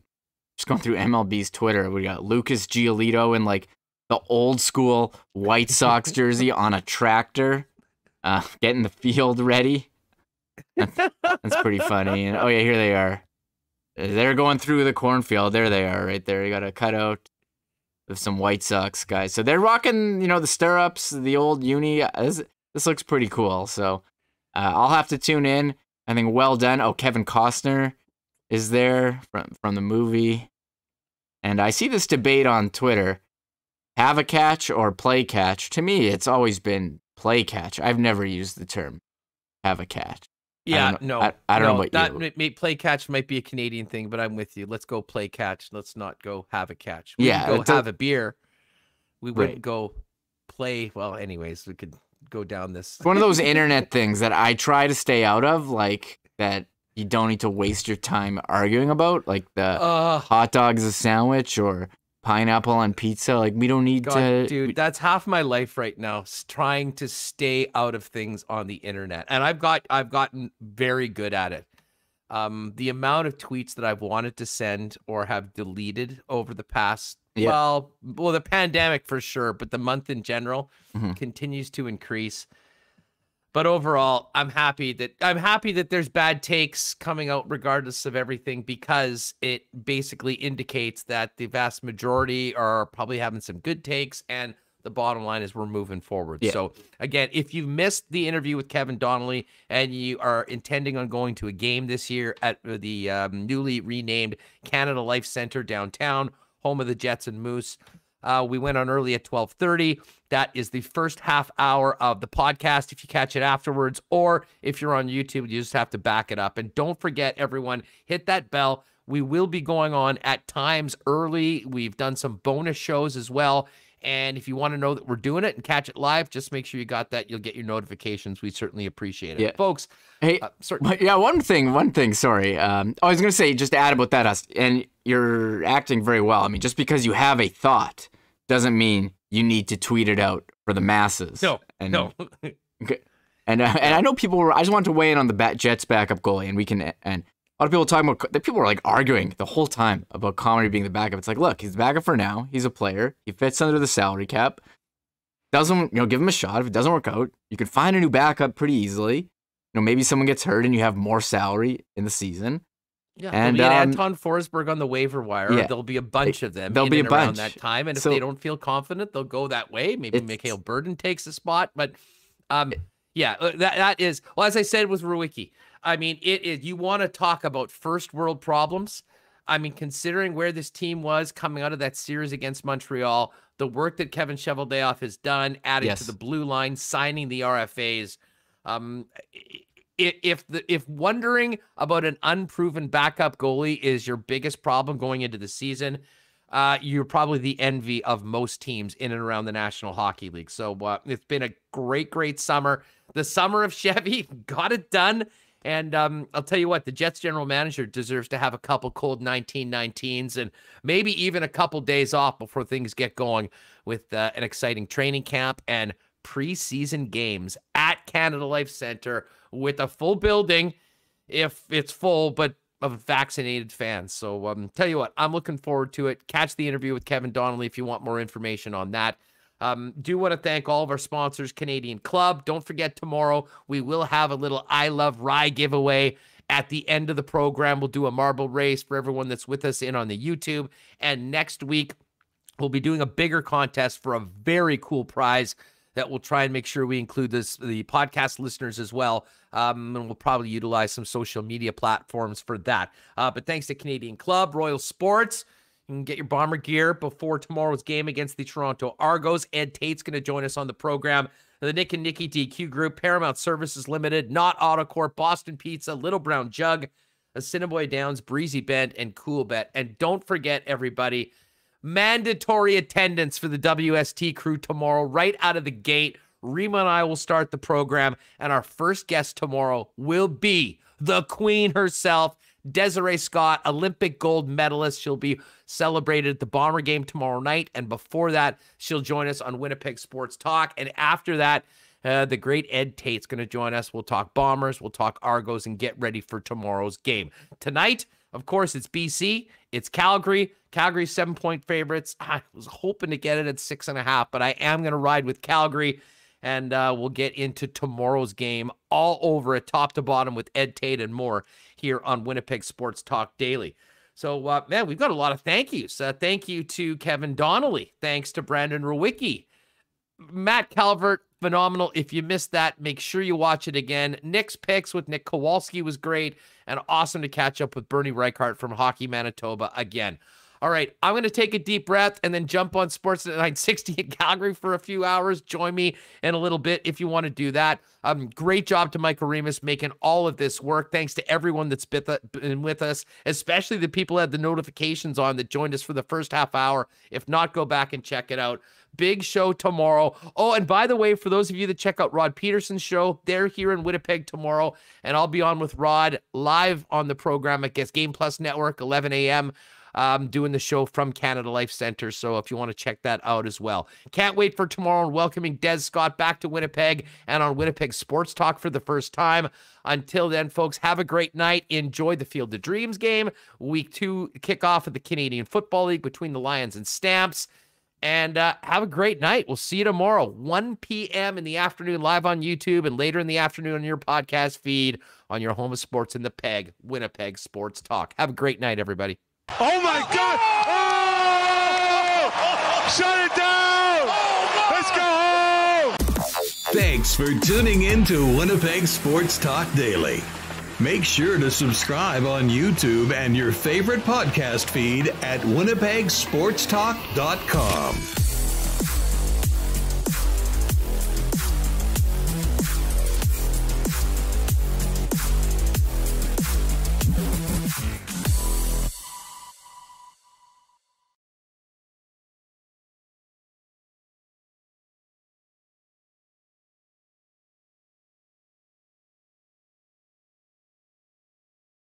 S3: just going through MLB's Twitter. We got Lucas Giolito in like the old school White Sox jersey on a tractor, uh getting the field ready. That's, that's pretty funny. And oh yeah, here they are. They're going through the cornfield. There they are, right there. You got a cutout. of some White Sox guys. So they're rocking, you know, the stirrups, the old uni. This, this looks pretty cool. So uh, I'll have to tune in. I think well done. Oh, Kevin Costner is there from from the movie, and I see this debate on Twitter: have a catch or play catch. To me, it's always been play catch. I've never used the term have a catch.
S2: Yeah,
S3: I don't know,
S2: no,
S3: I, I don't
S2: no,
S3: know what
S2: that
S3: you.
S2: may- play catch might be a Canadian thing, but I'm with you. Let's go play catch. Let's not go have a catch. We
S3: Yeah,
S2: go have a beer. We wouldn't
S3: Right.
S2: go play. Well, anyways, we could go down this.
S3: It's one of those internet things that I try to stay out of, like that you don't need to waste your time arguing about, like the
S2: Ugh.
S3: hot dog is a sandwich or pineapple on pizza. Like we don't need
S2: God,
S3: to.
S2: dude, that's half my life right now, trying to stay out of things on the internet, and I've got I've gotten very good at it. Um, the amount of tweets that I've wanted to send or have deleted over the past,
S3: Yeah.
S2: well, well, the pandemic for sure, but the month in general
S3: Mhm.
S2: continues to increase. But overall, I'm happy that I'm happy that there's bad takes coming out regardless of everything because it basically indicates that the vast majority are probably having some good takes and the bottom line is we're moving forward.
S3: Yeah.
S2: So again, if you missed the interview with Kevin Donnelly and you are intending on going to a game this year at the um, newly renamed Canada Life Center downtown, home of the Jets and Moose, uh, we went on early at 12:30. That is the first half hour of the podcast. If you catch it afterwards, or if you're on YouTube, you just have to back it up. And don't forget, everyone, hit that bell. We will be going on at times early. We've done some bonus shows as well. And if you want to know that we're doing it and catch it live, just make sure you got that. You'll get your notifications. We certainly appreciate it,
S3: Yeah.
S2: folks.
S3: Hey,
S2: uh, sorry.
S3: Yeah, one thing, one thing. Sorry, um, I was gonna say just to add about that, us, and you're acting very well. I mean, just because you have a thought doesn't mean you need to tweet it out for the masses.
S2: No,
S3: and,
S2: no.
S3: And uh, and I know people were. I just wanted to weigh in on the bat, Jets backup goalie, and we can. And a lot of people talking about. People were like arguing the whole time about Comrie being the backup. It's like, look, he's the backup for now. He's a player. He fits under the salary cap. Doesn't you know? Give him a shot. If it doesn't work out, you can find a new backup pretty easily. You know, maybe someone gets hurt and you have more salary in the season.
S2: Yeah,
S3: and
S2: there'll be an
S3: um,
S2: Anton Forsberg on the waiver wire.
S3: yeah.
S2: There'll be a bunch of them.
S3: there'll be a bunch.
S2: that time, and if
S3: So-
S2: they don't feel confident, they'll go that way. Maybe Mikhail Berdin takes a spot, but um, yeah, uh, that that is well. As I said with Rewucki, I mean, it is. You want to talk about first world problems? I mean, considering where this team was coming out of that series against Montreal, the work that Kevin Cheveldayoff has done, adding
S3: Yes.
S2: to the blue line, signing the RFAs. Um, if the if wondering about an unproven backup goalie is your biggest problem going into the season, uh, you're probably the envy of most teams in and around the National Hockey League. So uh, it's been a great, great summer. The summer of Chevy got it done. And um, I'll tell you what, the Jets general manager deserves to have a couple cold 1919s and maybe even a couple days off before things get going with uh, an exciting training camp and preseason games at Canada Life Center with a full building, if it's full, but of vaccinated fans. So um, tell you what, I'm looking forward to it. Catch the interview with Kevin Donnelly if you want more information on that. Um, do want to thank all of our sponsors, Canadian Club. Don't forget tomorrow we will have a little I Love Rye giveaway at the end of the program. We'll do a marble race for everyone that's with us in on the YouTube. And next week we'll be doing a bigger contest for a very cool prize that we'll try and make sure we include this the podcast listeners as well. Um, and we'll probably utilize some social media platforms for that. Uh, but thanks to Canadian Club, Royal Sports. You can get your bomber gear before tomorrow's game against the Toronto Argos. Ed Tait's going to join us on the program. The Nick and Nikki DQ Group, Paramount Services Limited, Knott Autocorp, Boston Pizza, Little Brown Jug, Assiniboia Downs, Breezy Bend, and Coolbet. And don't forget, everybody, mandatory attendance for the WST crew tomorrow, right out of the gate. Rima and I will start the program, and our first guest tomorrow will be the Queen herself, Desiree Scott, Olympic gold medalist. She'll be celebrated at the Bomber game tomorrow night, and before that, she'll join us on Winnipeg Sports Talk. And after that, uh, the great Ed Tait's going to join us. We'll talk Bombers, we'll talk Argos, and get ready for tomorrow's game. Tonight, of course, it's BC, it's Calgary. Calgary's seven point favorites. I was hoping to get it at six and a half, but I am going to ride with Calgary. And uh, we'll get into tomorrow's game all over it, top to bottom, with Ed Tait and more here on Winnipeg Sports Talk Daily. So, uh, man, we've got a lot of thank yous. Uh, thank you to Kevin Donnelly. Thanks to Brandon Rewucki. Matt Calvert, phenomenal. If you missed that, make sure you watch it again. Nick's picks with Nik Kowalski was great and awesome to catch up with Bernie Reichardt from Hockey Manitoba again. All right, I'm going to take a deep breath and then jump on Sportsnet 960 in Calgary for a few hours. Join me in a little bit if you want to do that. Um, great job to Michael Remis making all of this work. Thanks to everyone that's been with us, especially the people that had the notifications on that joined us for the first half hour. If not, go back and check it out. Big show tomorrow. Oh, and by the way, for those of you that check out Rod Pedersen's show, they're here in Winnipeg tomorrow, and I'll be on with Rod live on the program at Guess Game Plus Network, 11 a.m um, doing the show from Canada Life Center. So if you want to check that out as well. Can't wait for tomorrow and welcoming Des Scott back to Winnipeg and on Winnipeg Sports Talk for the first time. Until then, folks, have a great night. Enjoy the Field of Dreams game. Week two kickoff of the Canadian Football League between the Lions and Stamps. And uh, have a great night. We'll see you tomorrow, 1 p.m. in the afternoon, live on YouTube, and later in the afternoon on your podcast feed on your home of sports in the PEG, Winnipeg Sports Talk. Have a great night, everybody.
S15: Oh my God! Oh! Shut it down! Oh, Let's go home!
S1: Thanks for tuning in to Winnipeg Sports Talk Daily. Make sure to subscribe on YouTube and your favorite podcast feed at winnipegsportstalk.com.